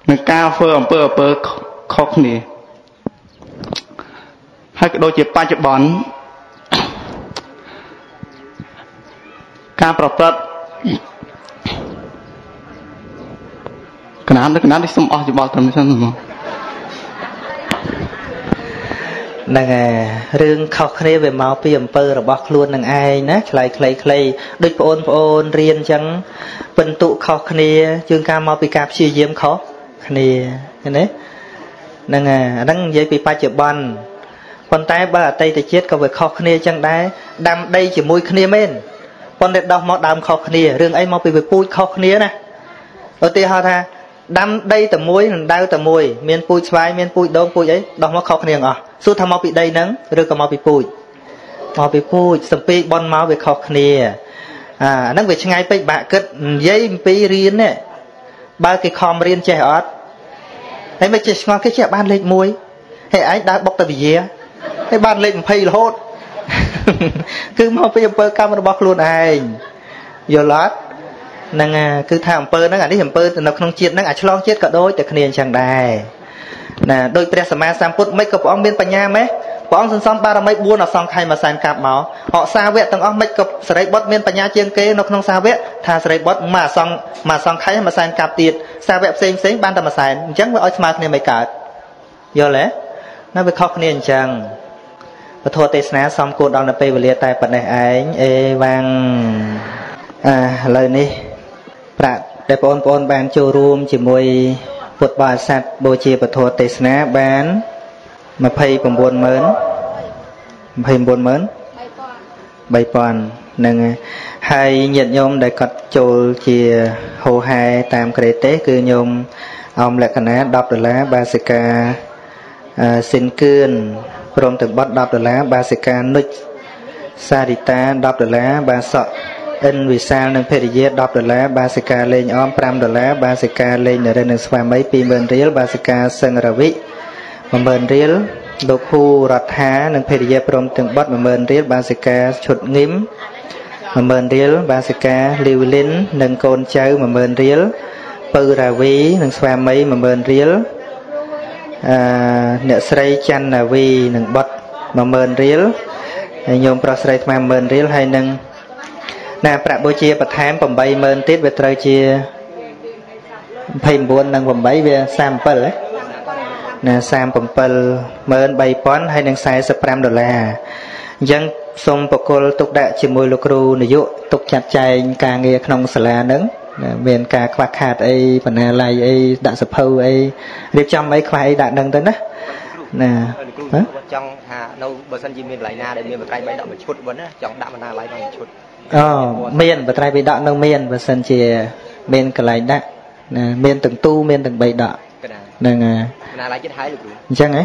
នឹងការធ្វើអំពើអំពើខុសគ្នាហើយក៏ដូចជាបច្ចុប្បន្នការប្រព្រឹត្តកណានកណាននេះសុំអស់យោបល់ត្រឹមនេះសិនមកហ្នឹងហើយរឿងខុសគ្នាវាមកពីអំពើរបស់ខ្លួននឹងឯងណាឆ្លៃខ្លីខ្លីដូចបងប្អូនរៀនអញ្ចឹងពិន្ទុខុសគ្នាជាងការមកពីការព្យាយាមខុស គ្នាឃើញទេហ្នឹងហើយអាហ្នឹងនិយាយពីបច្ចុប្បន្នប៉ុន្តែបើអតីតជាតិក៏វាខុសគ្នាអញ្ចឹងដែរដាំដីជាមួយគ្នាមែនប៉ុន្តែដោះមកដើមខុសគ្នារឿងអីមកពីវាពូជខុសគ្នាណាឧទាហរណ៍ថាដាំដីតែមួយនឹងដៅតែមួយមានពូជស្វាយមានពូជដូងពូជអីដោះមកខុសគ្នាទាំងអស់សួរថាមកពីដីហ្នឹងឬក៏មកពីពូជមកពីពូជសំពីបនមកវាខុសគ្នាអាហ្នឹងវាឆ្ងាយពេកបាក់គិតនិយាយអំពីរៀននេះបើគេខំរៀនចេះអត់ ហើយមិនចេះឆ្ងល់គេចេះបានលេខ1ហើយឯងដើរបុកទៅវិយាហើយបានលេខ20រហូតគឺមកពីអំពើកម្មរបស់ខ្លួនឯងយល់អត់ហ្នឹងគឺថាអំពើហ្នឹងអានេះអំពើនៅក្នុងជាតិហ្នឹងអាឆ្លងជាតិក៏ដូចតែគ្នាអញ្ចឹងដែរណាដោយព្រះសម្មាសម្ពុទ្ធមិនក៏ព្រះអង្គមានបញ្ញាម៉េះ ព្រះអង្គសន្សំបារមី4អសង្ខ័យមួយសែនកាប់មកអកសាវកទាំងអស់មិនក៏សរិបុត្រមានបញ្ញាជាងគេនៅក្នុងសាវកថាសរិបុត្រមួយអសង្មួយអសង្ខ័យមួយសែនកាប់ទៀតសាវកផ្សេងផ្សេងបានតែមួយសែនអញ្ចឹងវាឲ្យស្មើគ្នាមិនកើតយល់ទេណាវាខុសគ្នាអញ្ចឹងពធទេសនាសំគួរដល់នៅពេលវេលាតែប៉ុណ្ណេះឯងអេវ៉ាំងអាឥឡូវនេះប្រាក់ដែលបងប្អូនបានចូលរួមជាមួយពុទ្ធបរិស័ទបូជាពធទេសនាបាន 29ម៉ឺន29ម៉ឺន3000នឹងហើយញាតិញោមដែលគាត់ចូលជាហោហែតាមក្រេទេសគឺញោមអមលក្ខណៈ10ដុល្លារបាសិកាសិនគឿនព្រមទាំងបត់10ដុល្លារបាសិកានុចសារិតា10ដុល្លារបាសក់អិនវិសាលនិងភរិយា10ដុល្លារបាសិកាលេងអម5ដុល្លារបាសិកាលេងនរិននិងស្វាមី20000រៀលបាសិកាសឹងរវិ 10000រៀលលោកហ៊ូរដ្ឋានិងភរិយាព្រមទាំងបុត្រ10000រៀលបាសិកាឈុតងឹម10000រៀលបាសិកាលីវលិន និងកូនចៅ10000រៀលពៅរាវីនិងស្វាមី10000រៀលអឺអ្នកស្រីច័ន្ទនាវីនិងបុត្រ10000រៀលហើយញោមប្រុសស្រីថ្ម10000រៀលហើយនឹងណាប្រាក់បូជាបន្ថែម80000ទៀតវាត្រូវជា29និង8វា37ហ៎ ណា373,000ហើយនឹង45ដុល្លារអញ្ចឹងសូមបកគលទុកដាក់ជាមួយលោកគ្រូនាយកទុកចាត់ចែងការងារក្នុងសាលានឹងមានការខ្វះខាតអីបណ្ណាល័យអីដាក់សភៅអីរៀបចំអីខ្វះអីដាក់ដឹងទៅណាណាគ្រូចង់ថានៅបើសិនជាមានកន្លែងណាដែលមានបត្រៃបីដកមួយឈុតវិញណាចង់ដាក់បណ្ណាល័យមួយឈុតអូមានបត្រៃបិដកនឹងមានបើសិនជាមានកន្លែងដាក់ណាមានទាំងទូមានទាំងបីដកហ្នឹងហើយ ណាឡាយចិត្តហើយលោកគ្រូអញ្ចឹងហ៎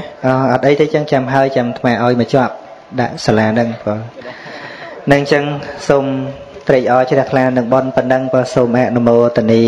អត់អីទេចឹងចាំហើយចាំថ្មឲ្យមកជាប់ដាក់សាលាហ្នឹងបងនឹងអញ្ចឹងសូមត្រេកអរជ្រះថ្លានឹងបនប៉ុណ្ណឹងបើសូមអនុមោទនា